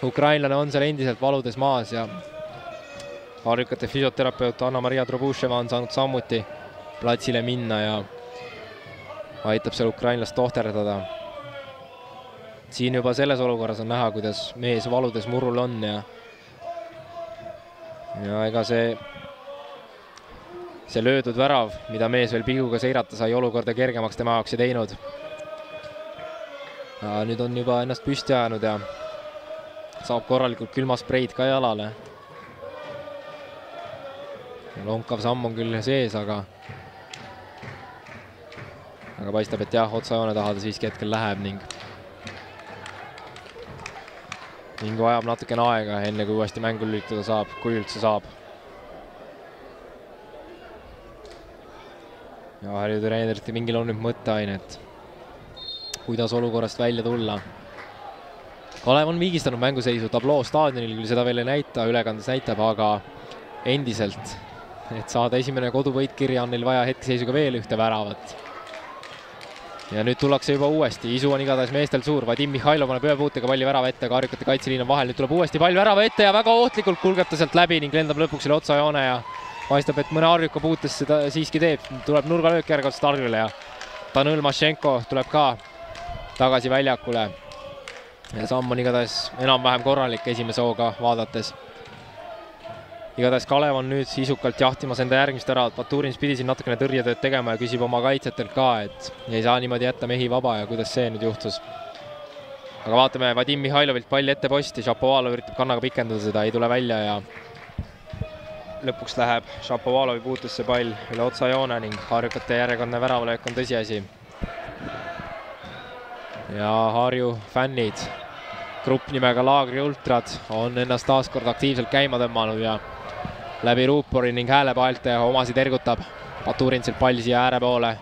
ukrainlane on seal endiselt valudes maas ja harjukate füsioterapeut Anna-Maria Drobuševa on saanud samuti platsile minna ja aitab seal ukrainlast tohterdada. siin juba selles olukorras on näha, kuidas mees valudes murul on ja ja ega see, see löödud värav, mida mees veel pilguga seirata sai, olukorda kergemaks tema jaoks ei teinud. nüüd on juba ennast püsti ajanud ja saab korralikult külmaspreid ka jalale. lonkav samm on küll sees, aga aga paistab, et jah, otsajoone taha ta siiski hetkel läheb ning ning vajab natukene aega, enne kui uuesti mängu lülitada saab, kui üldse saab. ja Harju treenerite mingil on nüüd mõtteainet, kuidas olukorrast välja tulla. Kalev on viigistanud mänguseisu tabloo staadionil, küll seda veel ei näita, ülekandes näitab, aga endiselt, et saada esimene koduvõit kirja, on neil vaja hetkeseisuga veel ühte väravat ja nüüd tullakse juba uuesti, isu on igatahes meestel suur, Vadim Mihhailov paneb ühe puutega palli värava ette, aga harjukate kaitseliin on vahel, nüüd tuleb uuesti pall värava ette ja väga ohtlikult kulgeb ta sealt läbi ning lendab lõpuks üle otsajoone ja paistab, et mõne harjuka puutes seda siiski teeb, tuleb nurgalöök järjekordselt Harjule ja Danil Mašenko tuleb ka tagasi väljakule. ja samm on igatahes enam-vähem korralik esimese hooga vaadates igatahes Kalev on nüüd sisukalt jahtimas enda järgmist ära, Baturins pidi siin natukene tõrjetööd tegema ja küsib oma kaitsjatelt ka, et ei saa niimoodi jätta mehi vaba ja kuidas see nüüd juhtus. aga vaatame Vadim Mihhailovilt pall ette posti, Šapovalov üritab kannaga pikendada seda, ei tule välja ja lõpuks läheb Šapovalovi puutusse pall üle otsajoone ning harjukate järjekordne väravalöök on tõsiasi. ja Harju fännid, grupp nimega Laagri ultrad on ennast taas kord aktiivselt käima tõmmanud ja läbi ruupori ning häälepaelte omasid ergutab. Baturintsilt pall siia ääre poole.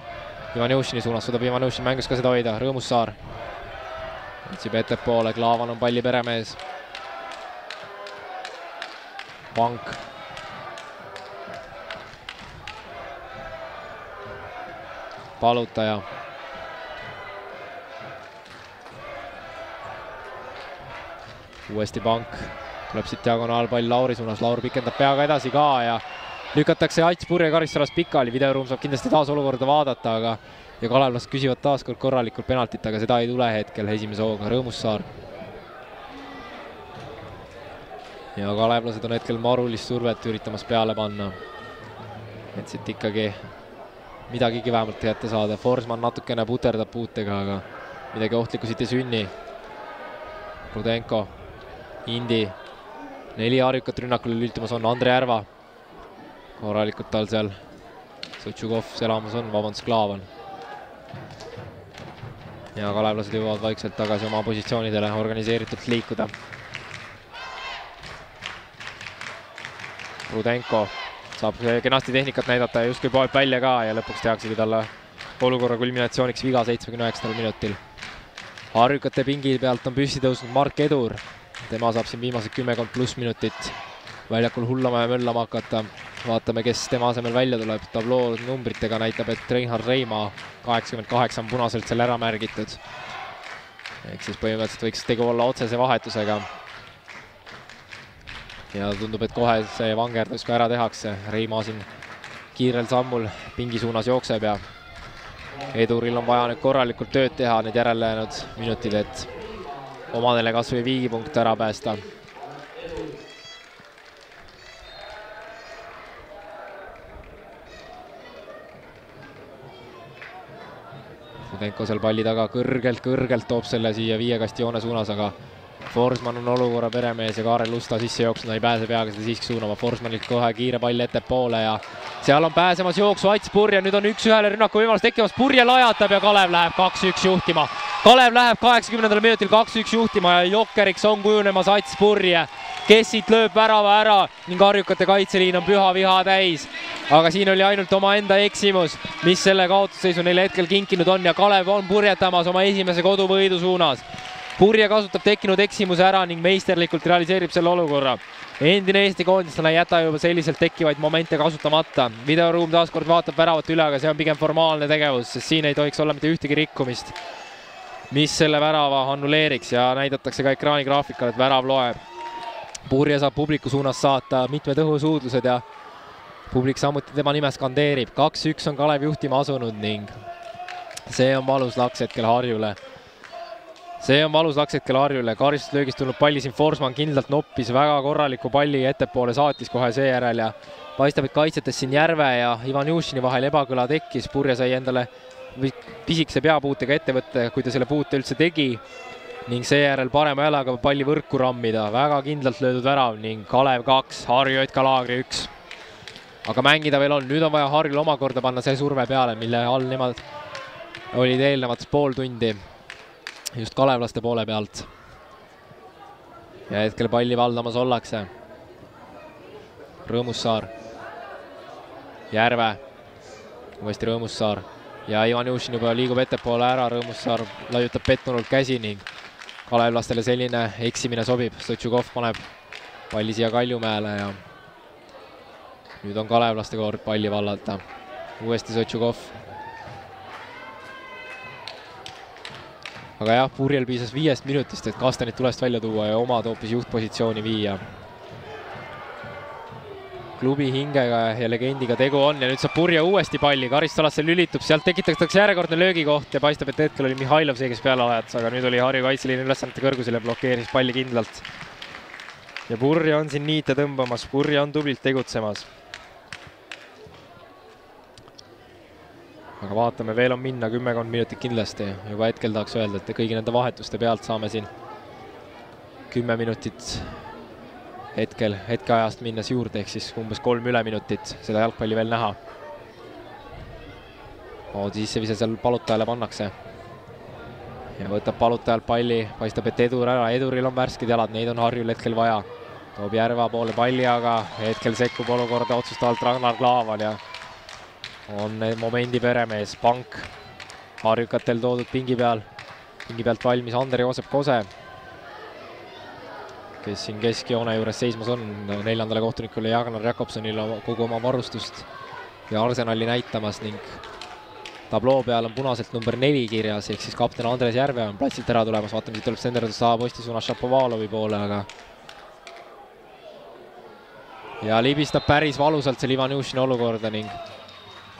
Ivanjušini suunas suudab Ivanjušin mängus ka seda hoida, Rõõmussaar. otsib ettepoole, Klaavan on palli peremees. Pank. palutaja. uuesti Pank tuleb siit diagonaalpall Lauri suunas, Laur pikendab peaga edasi ka ja lükatakse Ats Purje karistusalast pikali, videoruum saab kindlasti taas olukorda vaadata, aga ja kalevlased küsivad taas kord korralikult penaltit, aga seda ei tule hetkel esimese hooga, Rõõmussaar. ja kalevlased on hetkel marulist survet üritamas peale panna. et siit ikkagi midagigi vähemalt kätte saada, Forsman natukene puterdab puutega, aga midagi ohtlikku siit ei sünni. Rudenko, Indi neli harjukat rünnakule lülitamas on Andre Järva. korralikult tal seal Sotšukov selamas on, vabandust, Klaavan. ja kalevlased jõuavad vaikselt tagasi oma positsioonidele organiseeritult liikuda. Rudenko saab kenasti tehnikat näidata ja justkui poeb välja ka ja lõpuks tehaksegi talle olukorra kulminatsiooniks viga seitsmekümne üheksandal minutil. harjukate pingi pealt on püsti tõusnud Mark Edur tema saab siin viimased kümmekond pluss minutit väljakul hullama ja möllama hakata. vaatame, kes tema asemel välja tuleb. tabloo numbritega näitab, et Reinhard Reimaa kaheksakümmend kaheksa on punaselt seal ära märgitud. ehk siis põhimõtteliselt võiks tegu olla otsese vahetusega. ja tundub, et kohe see vangerdus ka ära tehakse. Reimaa siin kiirel sammul pingi suunas jookseb ja Eduril on vaja nüüd korralikult tööd teha need järelejäänud minutid, et omadele kas või viigipunkt ära päästa. Fudenko seal palli taga kõrgelt-kõrgelt toob selle siia viie kasti joone suunas, aga Forsman on olukorra peremees ja Kaarel Lusta sisse jooksnud, ei pääse peaga seda siiski suunama. Forsmanilt kohe kiire pall ettepoole ja seal on pääsemas jooksu Ats Purje, nüüd on üks-ühele rünnaku võimalus tekkimas, Purje lajatab ja Kalev läheb kaks-üks juhtima. Kalev läheb kaheksakümnendal minutil kaks-üks juhtima ja jokkeriks on kujunemas Ats Purje, kes siit lööb värava ära ning harjukate kaitseliin on püha viha täis. aga siin oli ainult omaenda eksimus, mis selle kaotusseisu neile hetkel kinkinud on ja Kalev on purjetamas oma esimese koduvõidu suunas Purje kasutab tekkinud eksimuse ära ning meisterlikult realiseerib selle olukorra. endine Eesti koondislane ei jäta juba selliselt tekkivaid momente kasutamata. videoruum taaskord vaatab väravat üle, aga see on pigem formaalne tegevus, sest siin ei tohiks olla mitte ühtegi rikkumist, mis selle värava annuleeriks ja näidatakse ka ekraanigraafikal, et värav loeb. Purje saab publiku suunas saata mitmed õhusuudlused ja publik samuti tema nime skandeerib. kaks-üks on Kalev juhtima asunud ning see on valus laks hetkel Harjule see on valus laks hetkel Harjule, karistuslöögist tulnud palli siin. Forsman kindlalt noppis, väga korraliku palli ettepoole saatis kohe seejärel ja paistab, et kaitsetes siin Järve ja Ivan Jušini vahel ebakõla tekkis, Purje sai endale pisikese peapuutega ette võtta, kui ta selle puute üldse tegi. Ning seejärel parema jalaga palli võrku rammida, väga kindlalt löödud värav ning Kalev kaks, Harju Jotka Laagri üks. aga mängida veel on, nüüd on vaja Harjul omakorda panna see surve peale, mille all nemad olid eelnevat pool tundi just kalevlaste poole pealt. ja hetkel palli valdamas ollakse. Rõõmussaar, Järve, uuesti Rõõmussaar ja Ivan Jušin juba liigub ettepoole ära, Rõõmussaar laiutab pettunult käsi ning kalevlastele selline eksimine sobib, Sotšukov paneb palli siia Kaljumäele ja nüüd on kalevlaste kord palli vallata. uuesti Sotšukov aga jah, Purjel piisas viiest minutist, et Kastanit tulest välja tuua ja omad hoopis juhtpositsiooni viia. klubi hingega ja legendiga tegu on ja nüüd saab Purje uuesti palli, karistalasse lülitub, sealt tekitatakse järjekordne löögikoht ja paistab, et hetkel oli Mihhailov see, kes peale ajatas, aga nüüd oli Harju kaitseliini ülesannete kõrgusel ja blokeeris palli kindlalt. ja Purje on siin niite tõmbamas, Purje on tublilt tegutsemas aga vaatame, veel on minna kümmekond minutit kindlasti, juba hetkel tahaks öelda, et kõigi nende vahetuste pealt saame siin kümme minutit hetkel, hetkeajast minnes juurde, ehk siis umbes kolm üleminutit seda jalgpalli veel näha. Oodi sissevise seal palutajale pannakse. ja võtab palutajalt palli, paistab, et edur ära, eduril on värsked jalad, neid on Harjul hetkel vaja. toob Järva poole palli, aga hetkel sekkub olukorda otsustavalt Ragnar Klavan ja on momendi peremees, pank harjukatel toodud pingi peal, pingi pealt valmis Ander-Joosep Kose, kes siin keskjoone juures seismas on, neljandale kohtunikule Jagnar Jakobsonile kogu oma varustust ja arsenali näitamas ning tabloo peal on punaselt number neli kirjas, ehk siis kapten Andres Järve on platsilt ära tulemas, vaatame, siit tuleb senderdus posti suunas Šapovalovi poole, aga ja libistab päris valusalt seal Ivan Jušini olukorda ning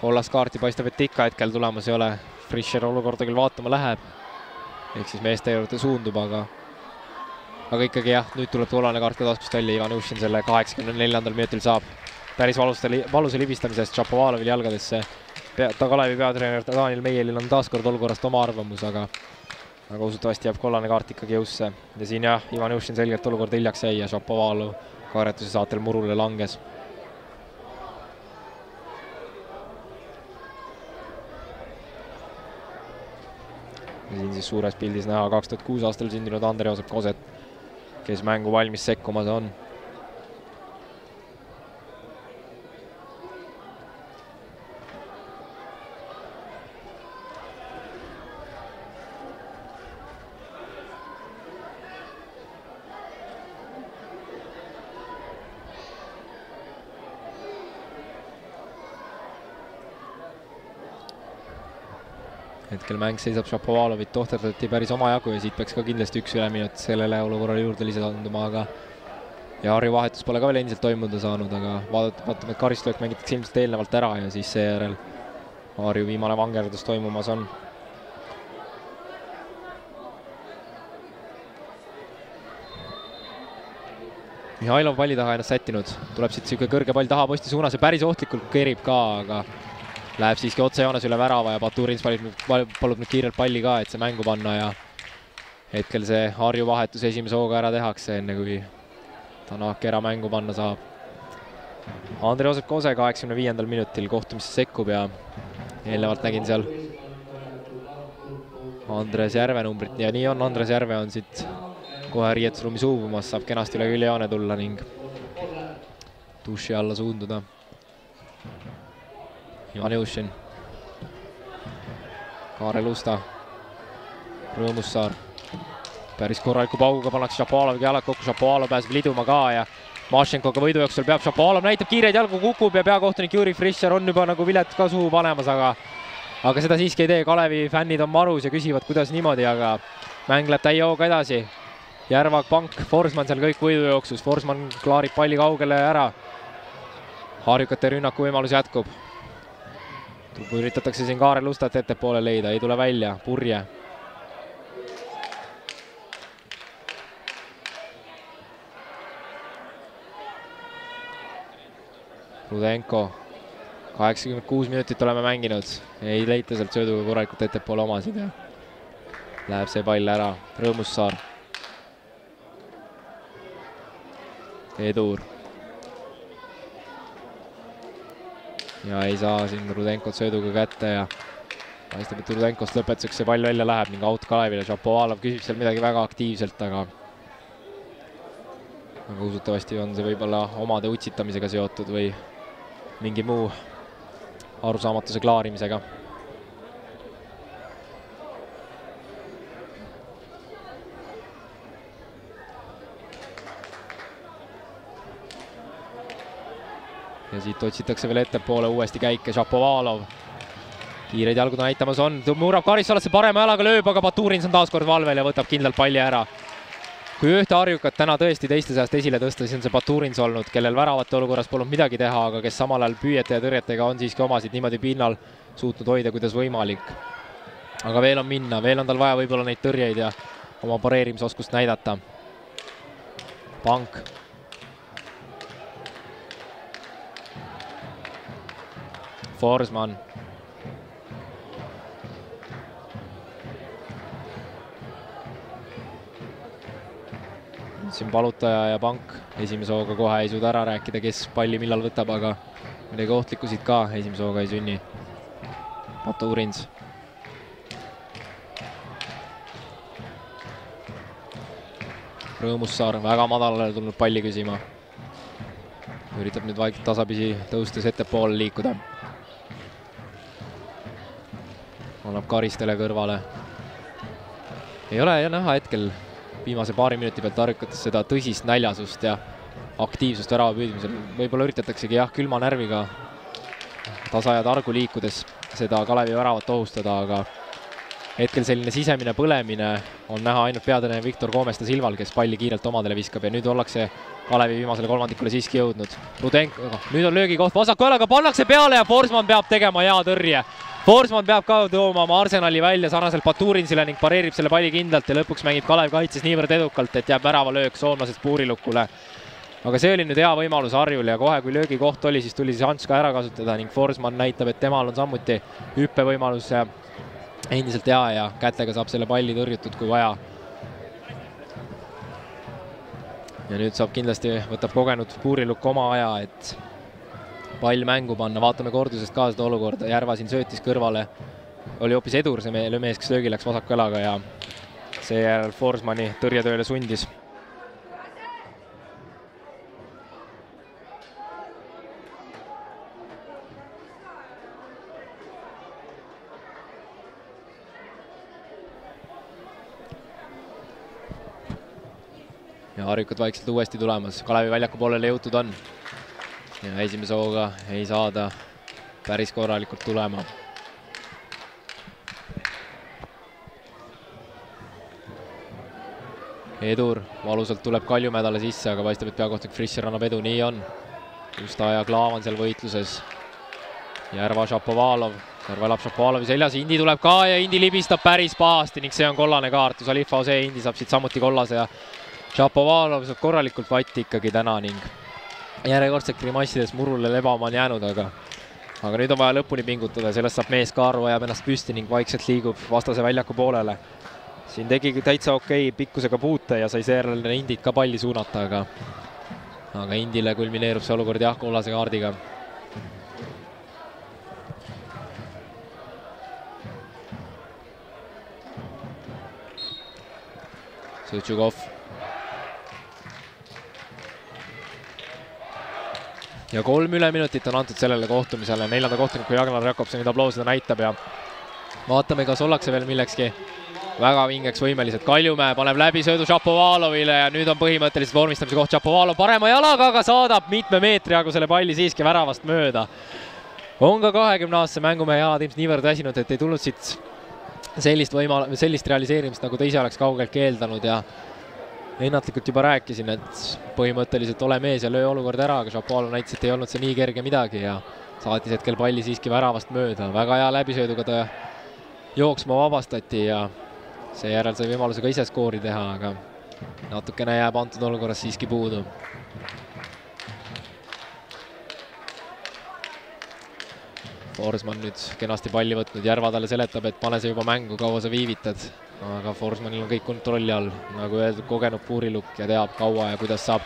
kollast kaarti paistab, et ikka hetkel tulemas ei ole. Fischer olukorda küll vaatama läheb, ehk siis meeste juurde suundub, aga aga ikkagi jah, nüüd tuleb kollane kaart ka taskust välja, Ivan Jušin selle kaheksakümne neljandal minutil saab päris valusta, valusa libistamise eest Šapovalovil jalgadesse. pea, ta Kalevi peatreener Daniel Meielil on taaskord olukorrast oma arvamus, aga aga usutavasti jääb kollane kaart ikkagi jõusse ja siin jah, Ivan Jušin selgelt olukorda hiljaks jäi ja Šapovalov kaardetuse saatel murule langes ja siin siis suures pildis näha kaks tuhat kuus aastal sündinud Ander-Joosep Koset, kes mängu valmis sekkumas on hetkel mäng seisab Šapovalovit, tohterdati päris omajagu ja siit peaks ka kindlasti üks üleminut sellele olukorrale juurde lisanduma, aga ja Harju vahetus pole ka veel endiselt toimuda saanud, aga vaadata, vaatame, et karistlöök mängitakse ilmselt eelnevalt ära ja siis seejärel Harju viimane vangerdus toimumas on. Mihhailov palli taha ennast sättinud, tuleb siit niisugune kõrge pall tahaposti suunas ja päris ohtlikult kerib ka, aga läheb siiski otsejoones üle värava ja Baturins palub nüüd, palub nüüd kiirelt palli ka, et see mängu panna ja hetkel see Harju vahetus esimese hooga ära tehakse, enne kui Tanak era mängu panna saab. Andrei Osep Kose kaheksakümne viiendal minutil kohtumisse sekkub ja eelnevalt nägin seal Andres Järve numbrit ja nii on, Andres Järve on siit kohe riietusruumis uumumas, saab kenasti üle küljejoone tulla ning duši alla suunduda. Janjušin, Kaarel Usta, Rõõmussaar, päris korraliku pauguga pannakse Šapaloviga jalad kokku, Šapalov pääseb liduma ka ja Mašenkoga võidujooksul peab Šapalov, näitab kiireid jalgu, kukub ja peakohtunik Juri Frischer on juba nagu vilet ka suhu panemas, aga aga seda siiski ei tee, Kalevi fännid on marus ja küsivad, kuidas niimoodi, aga mäng läheb täie hooga edasi. Järvak, Pank, Forsman seal kõik võidujooksus, Forsman klaarib palli kaugele ära. harjukate rünnakuvõimalus jätkub. Üritatakse siin Kaarel Ustat ettepoole leida, ei tule välja, purje. Rudenko, kaheksakümmend kuus minutit oleme mänginud, ei leita sealt sööduga korralikult ettepoole omasid ja läheb see pall ära, Rõõmussaar. Edur. Ja ei saa siin Rudenkot sööduga kätte ja paistab, et Rudenkost lõpetuseks see pall välja läheb ning out Kalevile, Šapovalov küsib seal midagi väga aktiivselt, aga aga usutavasti on see võib-olla omade utsitamisega seotud või mingi muu arusaamatuse klaarimisega. Ja siit otsitakse veel ettepoole uuesti käike, Šapovalov. kiireid jalgu ta näitamas on, murrab Karissalasse parema jalaga, lööb, aga Baturins on taas kord valvel ja võtab kindlalt palli ära kui ühte harjukat täna tõesti teiste seast esile tõsta, siis on see Baturins olnud, kellel väravate olukorras polnud midagi teha, aga kes samal ajal püüete ja tõrjetega on siiski omasid niimoodi pinnal suutnud hoida, kuidas võimalik. aga veel on minna, veel on tal vaja võib-olla neid tõrjeid ja oma pareerimisoskust näidata. pank. Forsman siin palutaja ja pank esimese hooga kohe ei suuda ära rääkida, kes palli millal võtab, aga midagi ohtlikku siit ka esimese hooga ei sünni. Baturins. Rõõmussaar väga madalale tulnud palli küsima. üritab nüüd vaikselt tasapisi tõustes ettepoole liikuda. Annab Karistele kõrvale. ei ole jah näha hetkel viimase paari minuti pealt harjukates seda tõsist näljasust ja aktiivsust värava püüdmisel. võib-olla üritataksegi jah, külma närviga tasa ja targu liikudes seda Kalevi väravat ohustada, aga hetkel selline sisemine põlemine on näha ainult peatreener Viktor Koomeste silval, kes palli kiirelt omadele viskab ja nüüd ollakse Kalevi viimasele kolmandikule siiski jõudnud. Rudenko, nüüd on löögikoht vasaku jalaga, pannakse peale ja Forsman peab tegema hea tõrje. Forsman peab ka tooma oma arsenali välja sarnaselt Baturinsile ning pareerib selle palli kindlalt ja lõpuks mängib Kalev kaitses niivõrd edukalt, et jääb väravalöök soomlasest puurilukule. aga see oli nüüd hea võimalus Harjul ja kohe, kui löögikoht oli, siis tuli see šanss ka ära kasutada ning Forsman näitab, et temal on samuti hüppevõimalus endiselt hea ja kätega saab selle palli tõrjutud, kui vaja. ja nüüd saab kindlasti, võtab kogenud puurilukk oma aja, et pall mängu panna, vaatame kordusest ka seda olukorda, Järva siin söötis kõrvale, oli hoopis Edur see mees, kes löögi läks vasaku jalaga ja seejärel Forsmani tõrjetööle sundis. Ja harjukud vaikselt uuesti tulemas, Kalevi väljaku poolele jõutud on ja esimese hooga ei saada päris korralikult tulema. Edur valusalt tuleb Kaljumädale sisse, aga paistab, et peakohtunik Frischer annab edu, nii on. Ustaja Klaavan seal võitluses. Järva Šapovalov, Järva elab Šapovalovi seljas, Indi tuleb ka ja Indi libistab päris pahasti ning see on kollane kaart, Zalif Ose Indi saab siit samuti kollase ja Šapovalov saab korralikult vatti ikkagi täna ning järjekordselt grimassides murule lebama on jäänud, aga aga nüüd on vaja lõpuni pingutada, sellest saab mees ka aru, ajab ennast püsti ning vaikselt liigub vastase väljaku poolele. siin tegi täitsa okei okay pikkusega puute ja sai seejärel Indit ka palli suunata, aga aga Indile kulmineerub see olukord jah, kollase kaardiga. Sutšukov ja kolm üleminutit on antud sellele kohtumisele, neljanda kohtuniku Jagnar Jakobsoni tabloo seda näitab ja vaatame, kas ollakse veel millekski väga vingeks võimelised. Kaljumäe paneb läbi söödu Šapovalovile ja nüüd on põhimõtteliselt vormistamise koht Šapovalov parema jalaga, aga saadab mitme meetri jagu selle palli siiski väravast mööda. on ka kahekümne aastase mängumehe jalad ilmselt niivõrd väsinud, et ei tulnud siit sellist võimal-, sellist realiseerimist, nagu ta ise oleks kaugeltki eeldanud ja ennatlikult juba rääkisin, et põhimõtteliselt ole mees ja löö olukord ära, aga Šapovalov näitas, et ei olnud see nii kerge midagi ja saatis hetkel palli siiski väravast mööda. väga hea läbisööduga ta jooksma vabastati ja seejärel sai võimaluse ka ise skoori teha, aga natukene jääb antud olukorras siiski puudu. Forsman nüüd kenasti palli võtnud, Järva talle seletab, et pane see juba mängu, kaua sa viivitad. Aga Forsmanil on kõik kontrolli all, nagu öeldud, kogenud puurilukk ja teab, kaua ja kuidas saab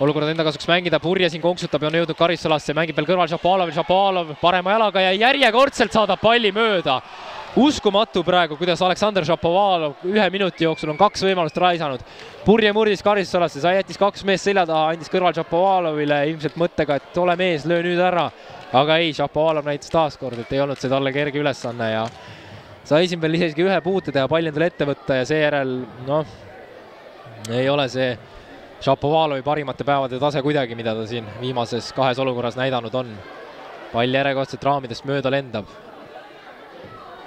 olukorda enda kasuks mängida, Purje siin konksutab ja on jõudnud karistalasse, mängib veel kõrval Šapovalov, Šapovalov parema jalaga ja järjekordselt saadab palli mööda. Uskumatu praegu, kuidas Aleksandr Šapovalov ühe minuti jooksul on kaks võimalust raisanud. Purje murdis karistusalasse, sai, jättis kaks meest selja taha, andis kõrval Šapovalovile ilmselt mõttega, et ole mees, löö nüüd ära. aga ei, Šapovalov näitas taaskord, et ei olnud see talle kerge ülesanne ja sai siin veel isegi ühe puute teha, palli endale ette võtta ja seejärel noh, ei ole see Šapovalovi parimate päevade tase kuidagi, mida ta siin viimases kahes olukorras näidanud on. pall järjekordselt raamidest mööda lendab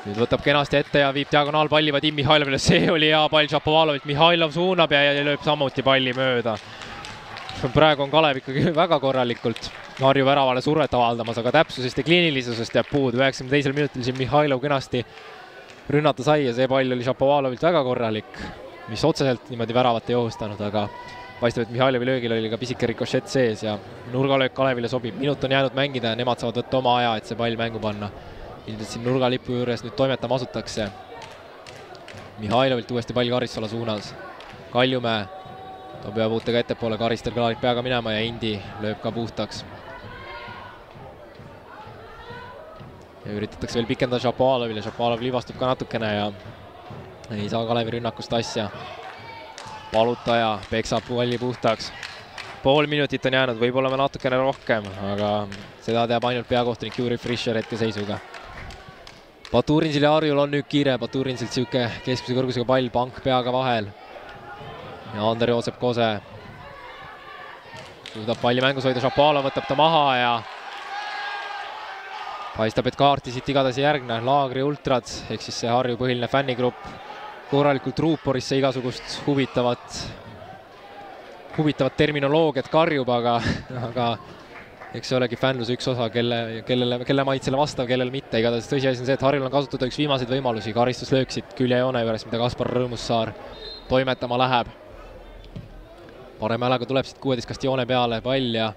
nüüd võtab kenasti ette ja viib diagonaalpalli Vadim Mihhailovile, see oli hea pall Šapovalovilt, Mihhailov suunab ja, ja lööb samuti palli mööda. praegu on Kalev ikkagi väga korralikult Harju väravale survet avaldamas, aga täpsusest ja kliinilisusest jääb puudu, üheksakümne teisel minutil siin Mihhailov kenasti rünnata sai ja see pall oli Šapovalovilt väga korralik, mis otseselt niimoodi väravat ei ohustanud, aga paistab, et Mihhailovi löögil oli ka pisike rikošett sees ja nurgalöök Kalevile sobib, minut on jäänud mängida ja nemad saavad võtta oma aja, et see pall mängu panna ilmselt siin nurgalipu juures nüüd toimetama asutakse. Mihhailovilt uuesti pall Karissala suunas. Kaljumäe toob ühe puutega ettepoole, Karistel kõlab peaga minema ja Indi lööb ka puhtaks. Ja üritatakse veel pikendada Šapovalovile, Šapovalov libastub ka natukene ja ei saa Kalevi rünnakust asja. palutaja peksab palli puhtaks. pool minutit on jäänud, võib-olla natukene rohkem, aga seda teab ainult peakohtunik Juri Fischer hetkeseisuga Baturinsil ja Harjul on nüüd kiire, Baturinsilt niisugune keskmise kõrgusega pall, pank peaga vahel. ja Ander Joosep Kose suudab palli mängus hoida, Šapalov võtab ta maha ja paistab, et kaarti siit igatahes ei järgne, Laagri ultrad ehk siis see Harju põhiline fännigrupp korralikult ruuporisse igasugust huvitavat, huvitavat terminoloogiat karjub, aga, aga eks see olegi fännluse üks osa, kelle, kellele, kelle maitsele vastav, kellele mitte, igatahes tõsiasi on see, et Harjul on kasutada üks viimaseid võimalusi, karistuslöök siit küljejoone juures, mida Kaspar Rõõmussaar toimetama läheb. parema jalaga tuleb siit kuueteistkasti joone peale pall ja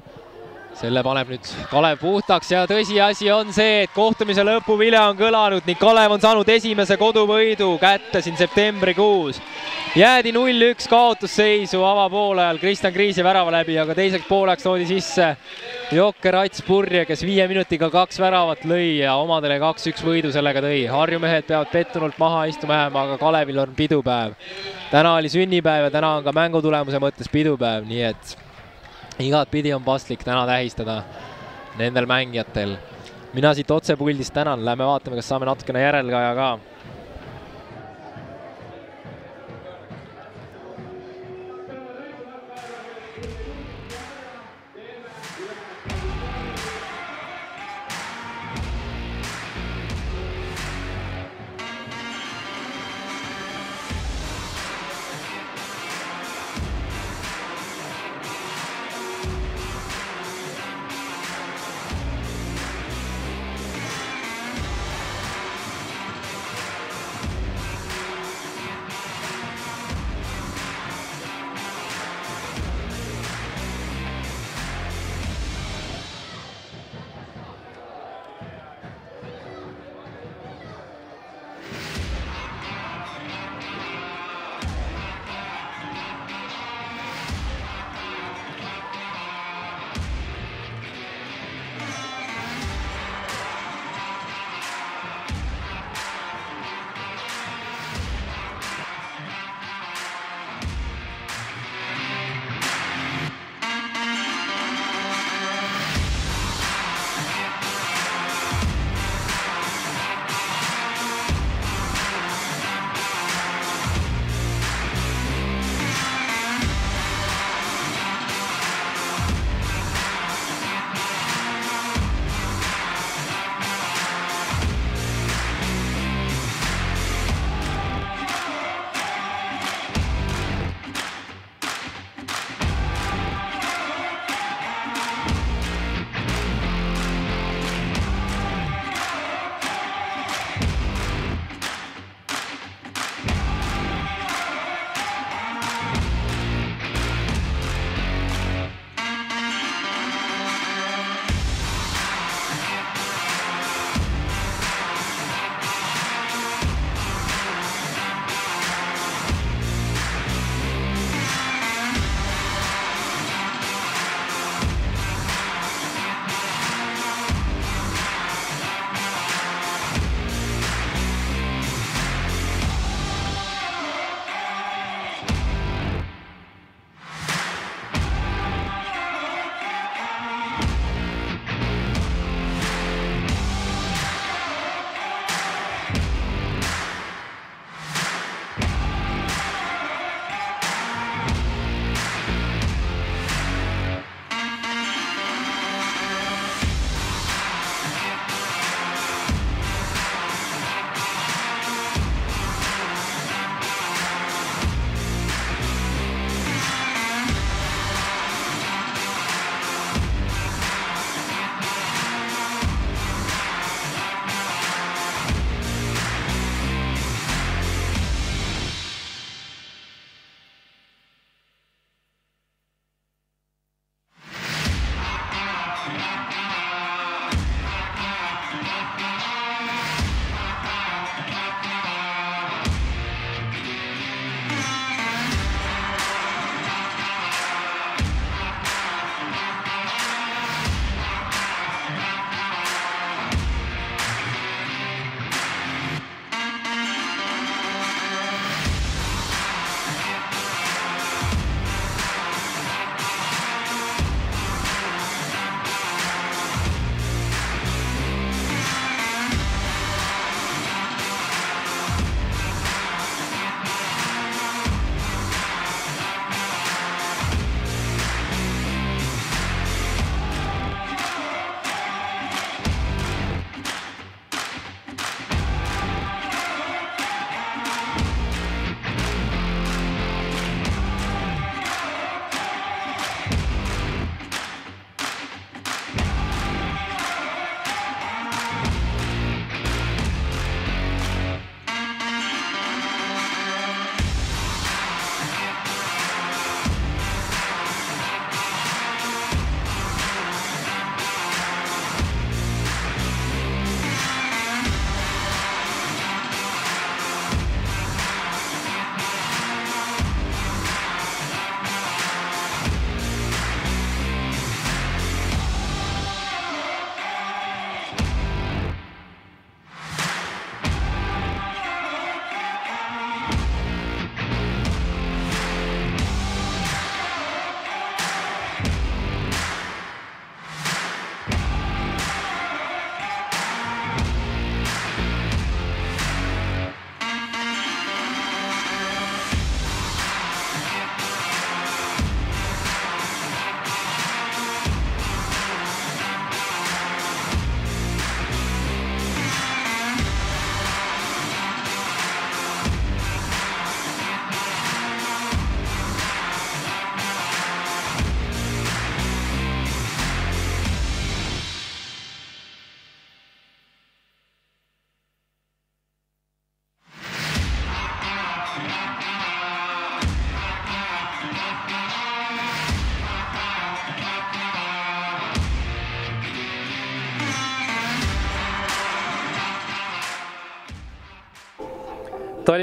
selle paneb nüüd Kalev puhtaks ja tõsiasi on see, et kohtumise lõpuvile on kõlanud ning Kalev on saanud esimese koduvõidu kätte siin septembrikuus. jäädi null-üks kaotusseisu avapoolajal Kristjan Kriisi värava läbi, aga teiseks pooleks toodi sisse Jokker Ats Purje, kes viie minutiga kaks väravat lõi ja omadele kaks-üks võidu sellega tõi. Harju mehed peavad pettunult maha istuma jääma, aga Kalevil on pidupäev. täna oli sünnipäev ja täna on ka mängutulemuse mõttes pidupäev, nii et igatpidi on paslik täna tähistada nendel mängijatel. mina siit otsepuldist tänan, lähme vaatame, kas saame natukene järelkaja ka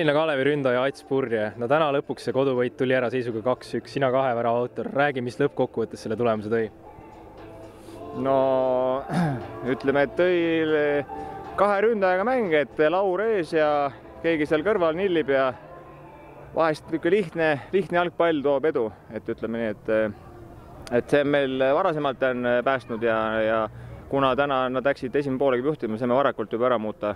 Tallinna Kalevi ründaja Ats Purje, no täna lõpuks see koduvõit tuli ära seisuga kaks-üks, sina kahe värava autor, räägi, mis lõppkokkuvõttes selle tulemuse tõi? no ütleme, et tõi kahe ründajaga mäng, et Laur ees ja keegi seal kõrval nillib ja vahest niisugune lihtne, lihtne jalgpall toob edu, et ütleme nii, et et see meil varasemalt on päästnud ja, ja kuna täna nad läksid esimene poolega juhtima, saime varakult juba ära muuta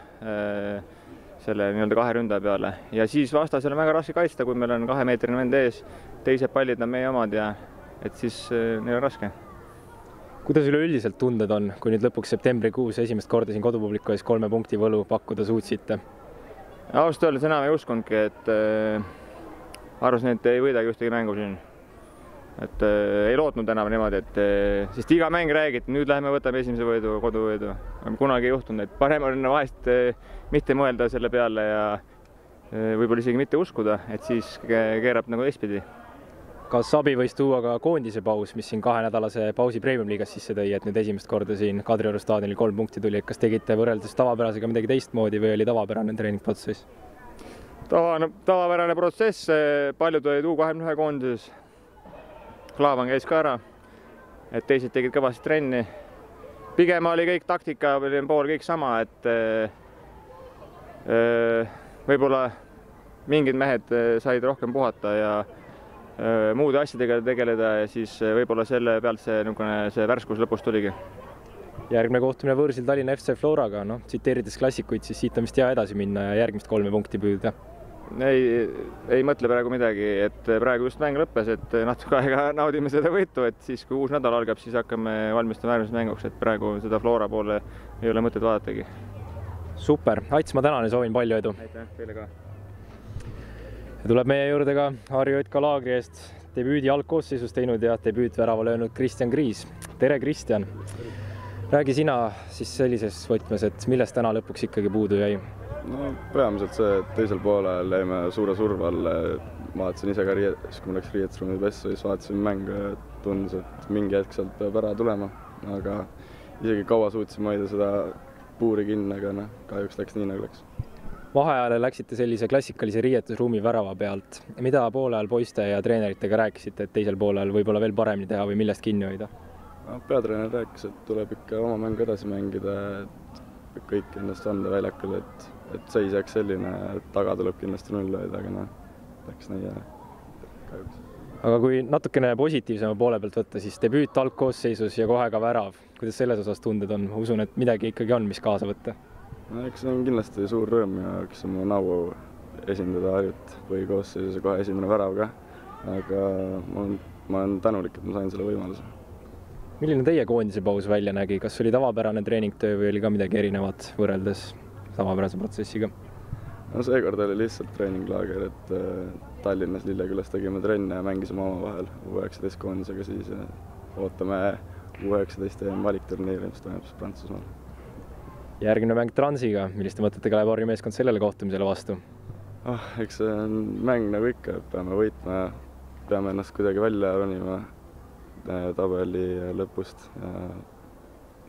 selle nii-öelda kahe ründaja peale ja siis vastasel on väga raske kaitsta, kui meil on kahemeetrine vend ees, teised pallid on meie omad ja et siis neil on raske. kuidas üleüldiselt tunded on, kui nüüd lõpuks septembrikuus esimest korda siin kodupubliku ees kolme punkti võlu pakkuda suutsite? ausalt öeldes enam ei uskunudki, et äh, arvasin, et ei võidagi ühtegi mängu siin et äh, ei lootnud enam niimoodi, et äh, sest iga mäng räägiti, nüüd läheme võtame esimese võidu, koduvõidu. kunagi ei juhtunud, et parem on vahest äh, mitte mõelda selle peale ja äh, võib-olla isegi mitte uskuda, et siis keerab nagu teistpidi. kas abi võis tuua ka koondise paus, mis siin kahenädalase pausi Premium-liigas sisse tõi, et nüüd esimest korda siin Kadrioru staadionil kolm punkti tuli, et kas tegite võrreldes tavapärasega midagi teistmoodi või oli tavapärane treeningprotsess? tava, tavapärane protsess, paljud olid U kahekümne ühe koondises Klaavan käis ka ära, et teised tegid kõvasti trenni. pigem oli kõik taktika pool kõik sama, et võib-olla mingid mehed said rohkem puhata ja muude asjadega tegeleda ja siis võib-olla selle pealt see niisugune see värskus lõpus tuligi. järgmine kohtumine võõrsil Tallinna FC Floraga, noh, tsiteerides klassikuid, siis siit on vist hea edasi minna ja järgmist kolme punkti püüda ei, ei mõtle praegu midagi, et praegu just mäng lõppes, et natuke aega naudime seda võitu, et siis, kui uus nädal algab, siis hakkame valmistuma järgmiseks mänguks, et praegu seda Flora poole ei ole mõtet vaadatagi. Super, Ats, ma tänan ja soovin palju edu. aitäh teile ka. ja tuleb meie juurde ka Harju Jutka laagri eest debüüdi algkoosseisus teinud ja debüütvärava löönud Kristjan Kriis. tere, Kristjan! räägi sina siis sellises võtmes, et millest täna lõpuks ikkagi puudu jäi? no peamiselt see, et teisel poolel jäime suure surve alla, vaatasin ise ka riie-, siis kui ma läks riietusruumi pessu, siis vaatasin mängu ja tundus, et mingi hetk sealt peab ära tulema, aga isegi kaua suutsime hoida seda puuri kinni, aga noh, kahjuks läks nii, nagu läks. vaheajale läksite sellise klassikalise riietusruumi värava pealt, mida poole ajal poiste ja treeneritega rääkisite, et teisel poolel võib-olla veel paremini teha või millest kinni hoida? no peatreener rääkis, et tuleb ikka oma mängu edasi mängida, et kõik endast anda väljakul, et et seis jääks selline, et taga tuleb kindlasti null hoida, aga noh, läks nii kahjuks. aga kui natukene positiivsema poole pealt võtta, siis debüüt algkoosseisus ja kohe ka värav, kuidas selles osas tunded on, ma usun, et midagi ikkagi on, mis kaasa võtta? no eks see on kindlasti suur rõõm ja eks on mu au esindada Harjut põhikoosseisus ja kohe esimene värav ka, aga ma olen, ma olen tänulik, et ma sain selle võimaluse milline teie koondise paus välja nägi, kas oli tavapärane treeningtöö või oli ka midagi erinevat võrreldes tavapärase protsessiga? no seekord oli lihtsalt treeninglaager, et äh, Tallinnas Lillekülas tegime trenne ja mängisime omavahel U19 koondisega, siis äh, ootame U19 EM valikturniiri, mis toimub siis Prantsusmaal. järgmine mäng Transiga, milliste mõtetega läheb Harju meeskond sellele kohtumisele vastu? ah, eks see on mäng nagu ikka, peame võitma peame ennast kuidagi välja ronima äh, tabeli lõpust ja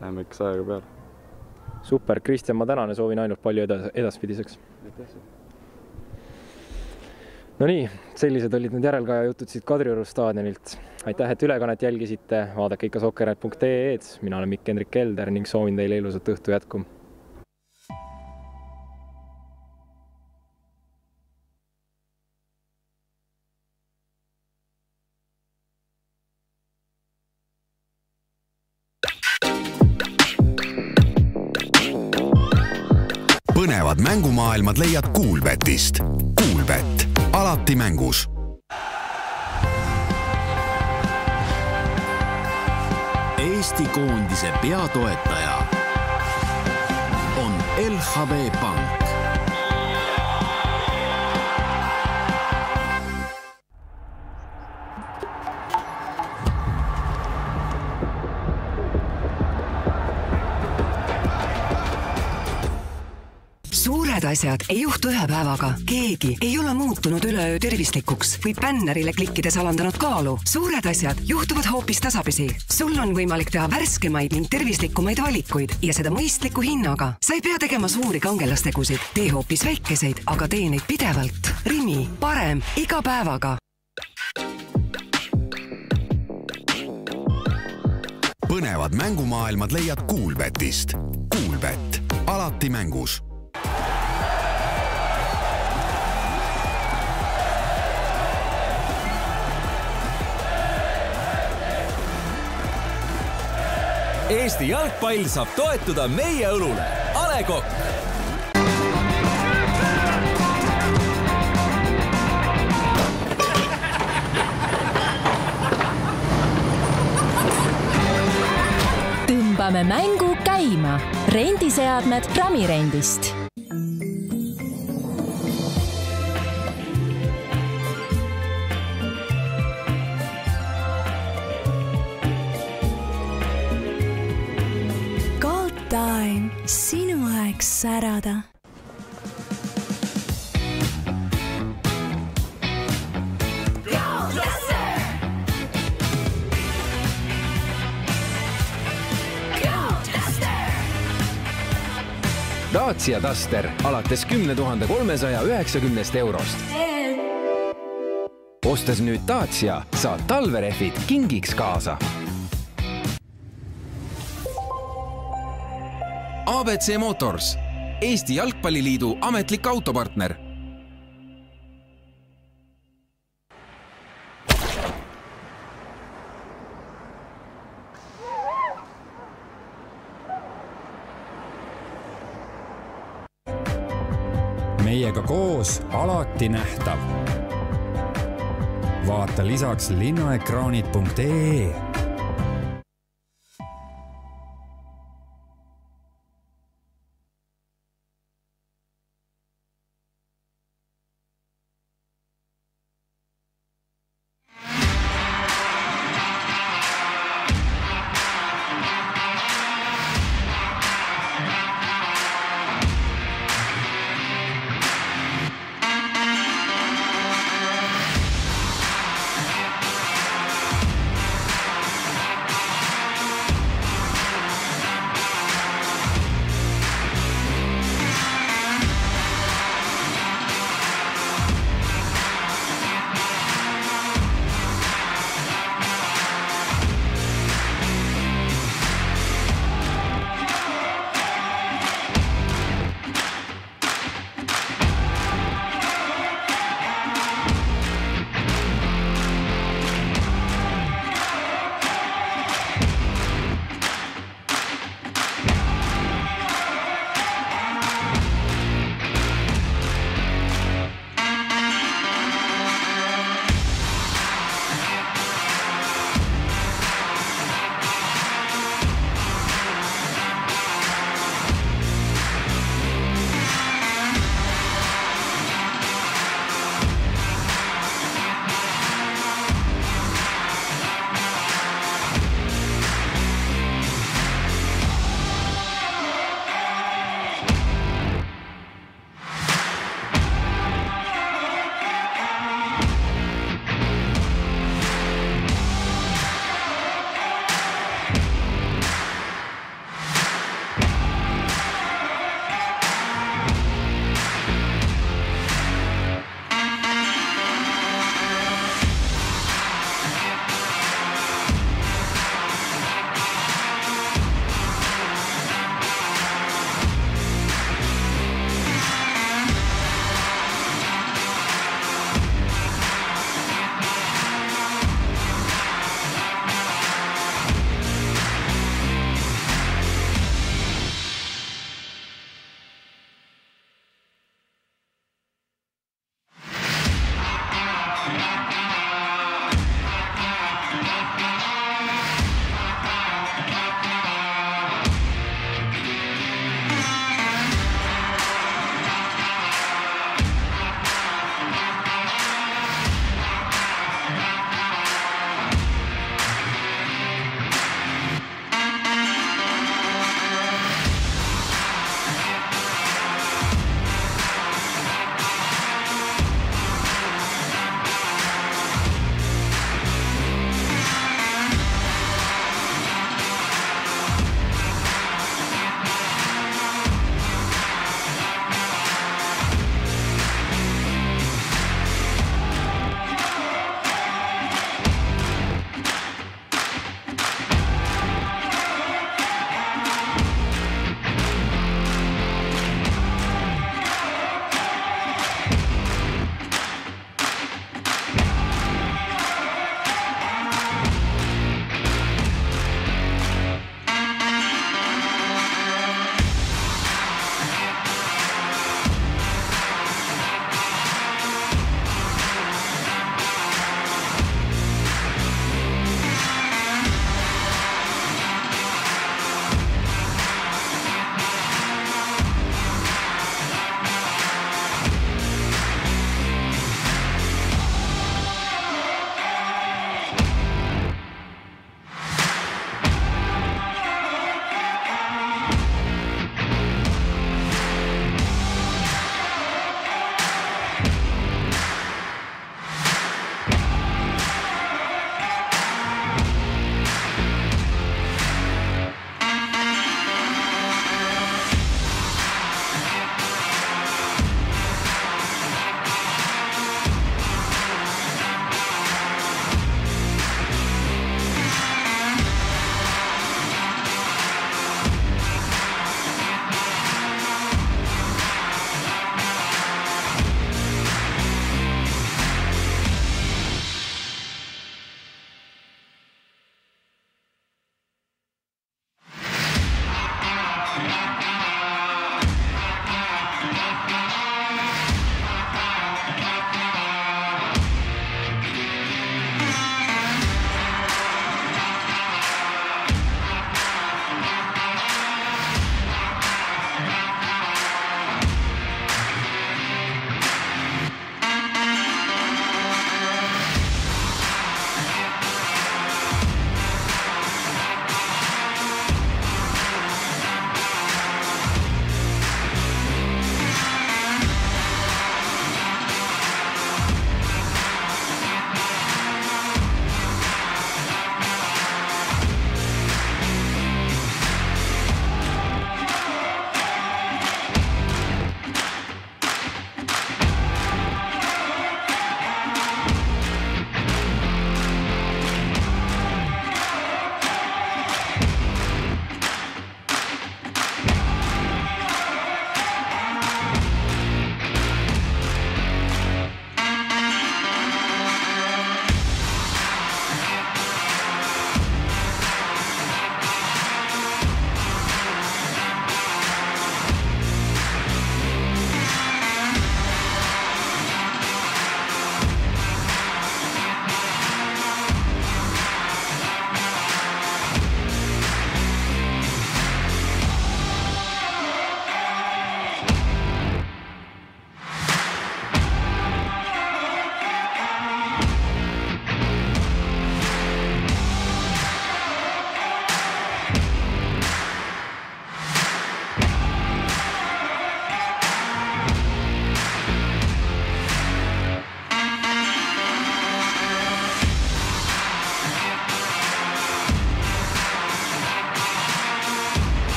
läheme ikka sajaga peale super, Kristjan, ma tänan ja soovin ainult palju edas-, edaspidiseks. Nonii, sellised olid need järelkaja jutud siit Kadrioru staadionilt. aitäh, et ülekannet jälgisite, vaadake ikka sokkernet.ee-d, mina olen Mikk-Hendrik Kelder ning soovin teile ilusat õhtu jätku põnevad mängumaailmad leiad Kuulbetist. Kuulbett, alati mängus. Eesti koondise peatoetaja on LHV Pank asjad ei juhtu ühe päevaga. keegi ei ole muutunud üleöö tervislikuks või bännerile klikkides alandanud kaalu. suured asjad juhtuvad hoopis tasapisi. sul on võimalik teha värskemaid ning tervislikumaid valikuid ja seda mõistliku hinnaga. sa ei pea tegema suuri kangelastegusid, tee hoopis väikeseid, aga tee neid pidevalt. Rimi, parem iga päevaga. põnevad mängumaailmad leiad Kuulbetist. Kuulbett, alati mängus Eesti jalgpall saab toetuda meie õlule. A Le Coq tõmbame mängu käima. rendiseadmed Pramirendist särada. Dacia Duster alates kümne tuhande kolmesaja üheksakümnest eurost. ostes nüüd Dacia, saad talverehvid kingiks kaasa. abc Motors, Eesti Jalgpalliliidu ametlik autopartner meiega koos alati nähtav. vaata lisaks linnaekraanid.ee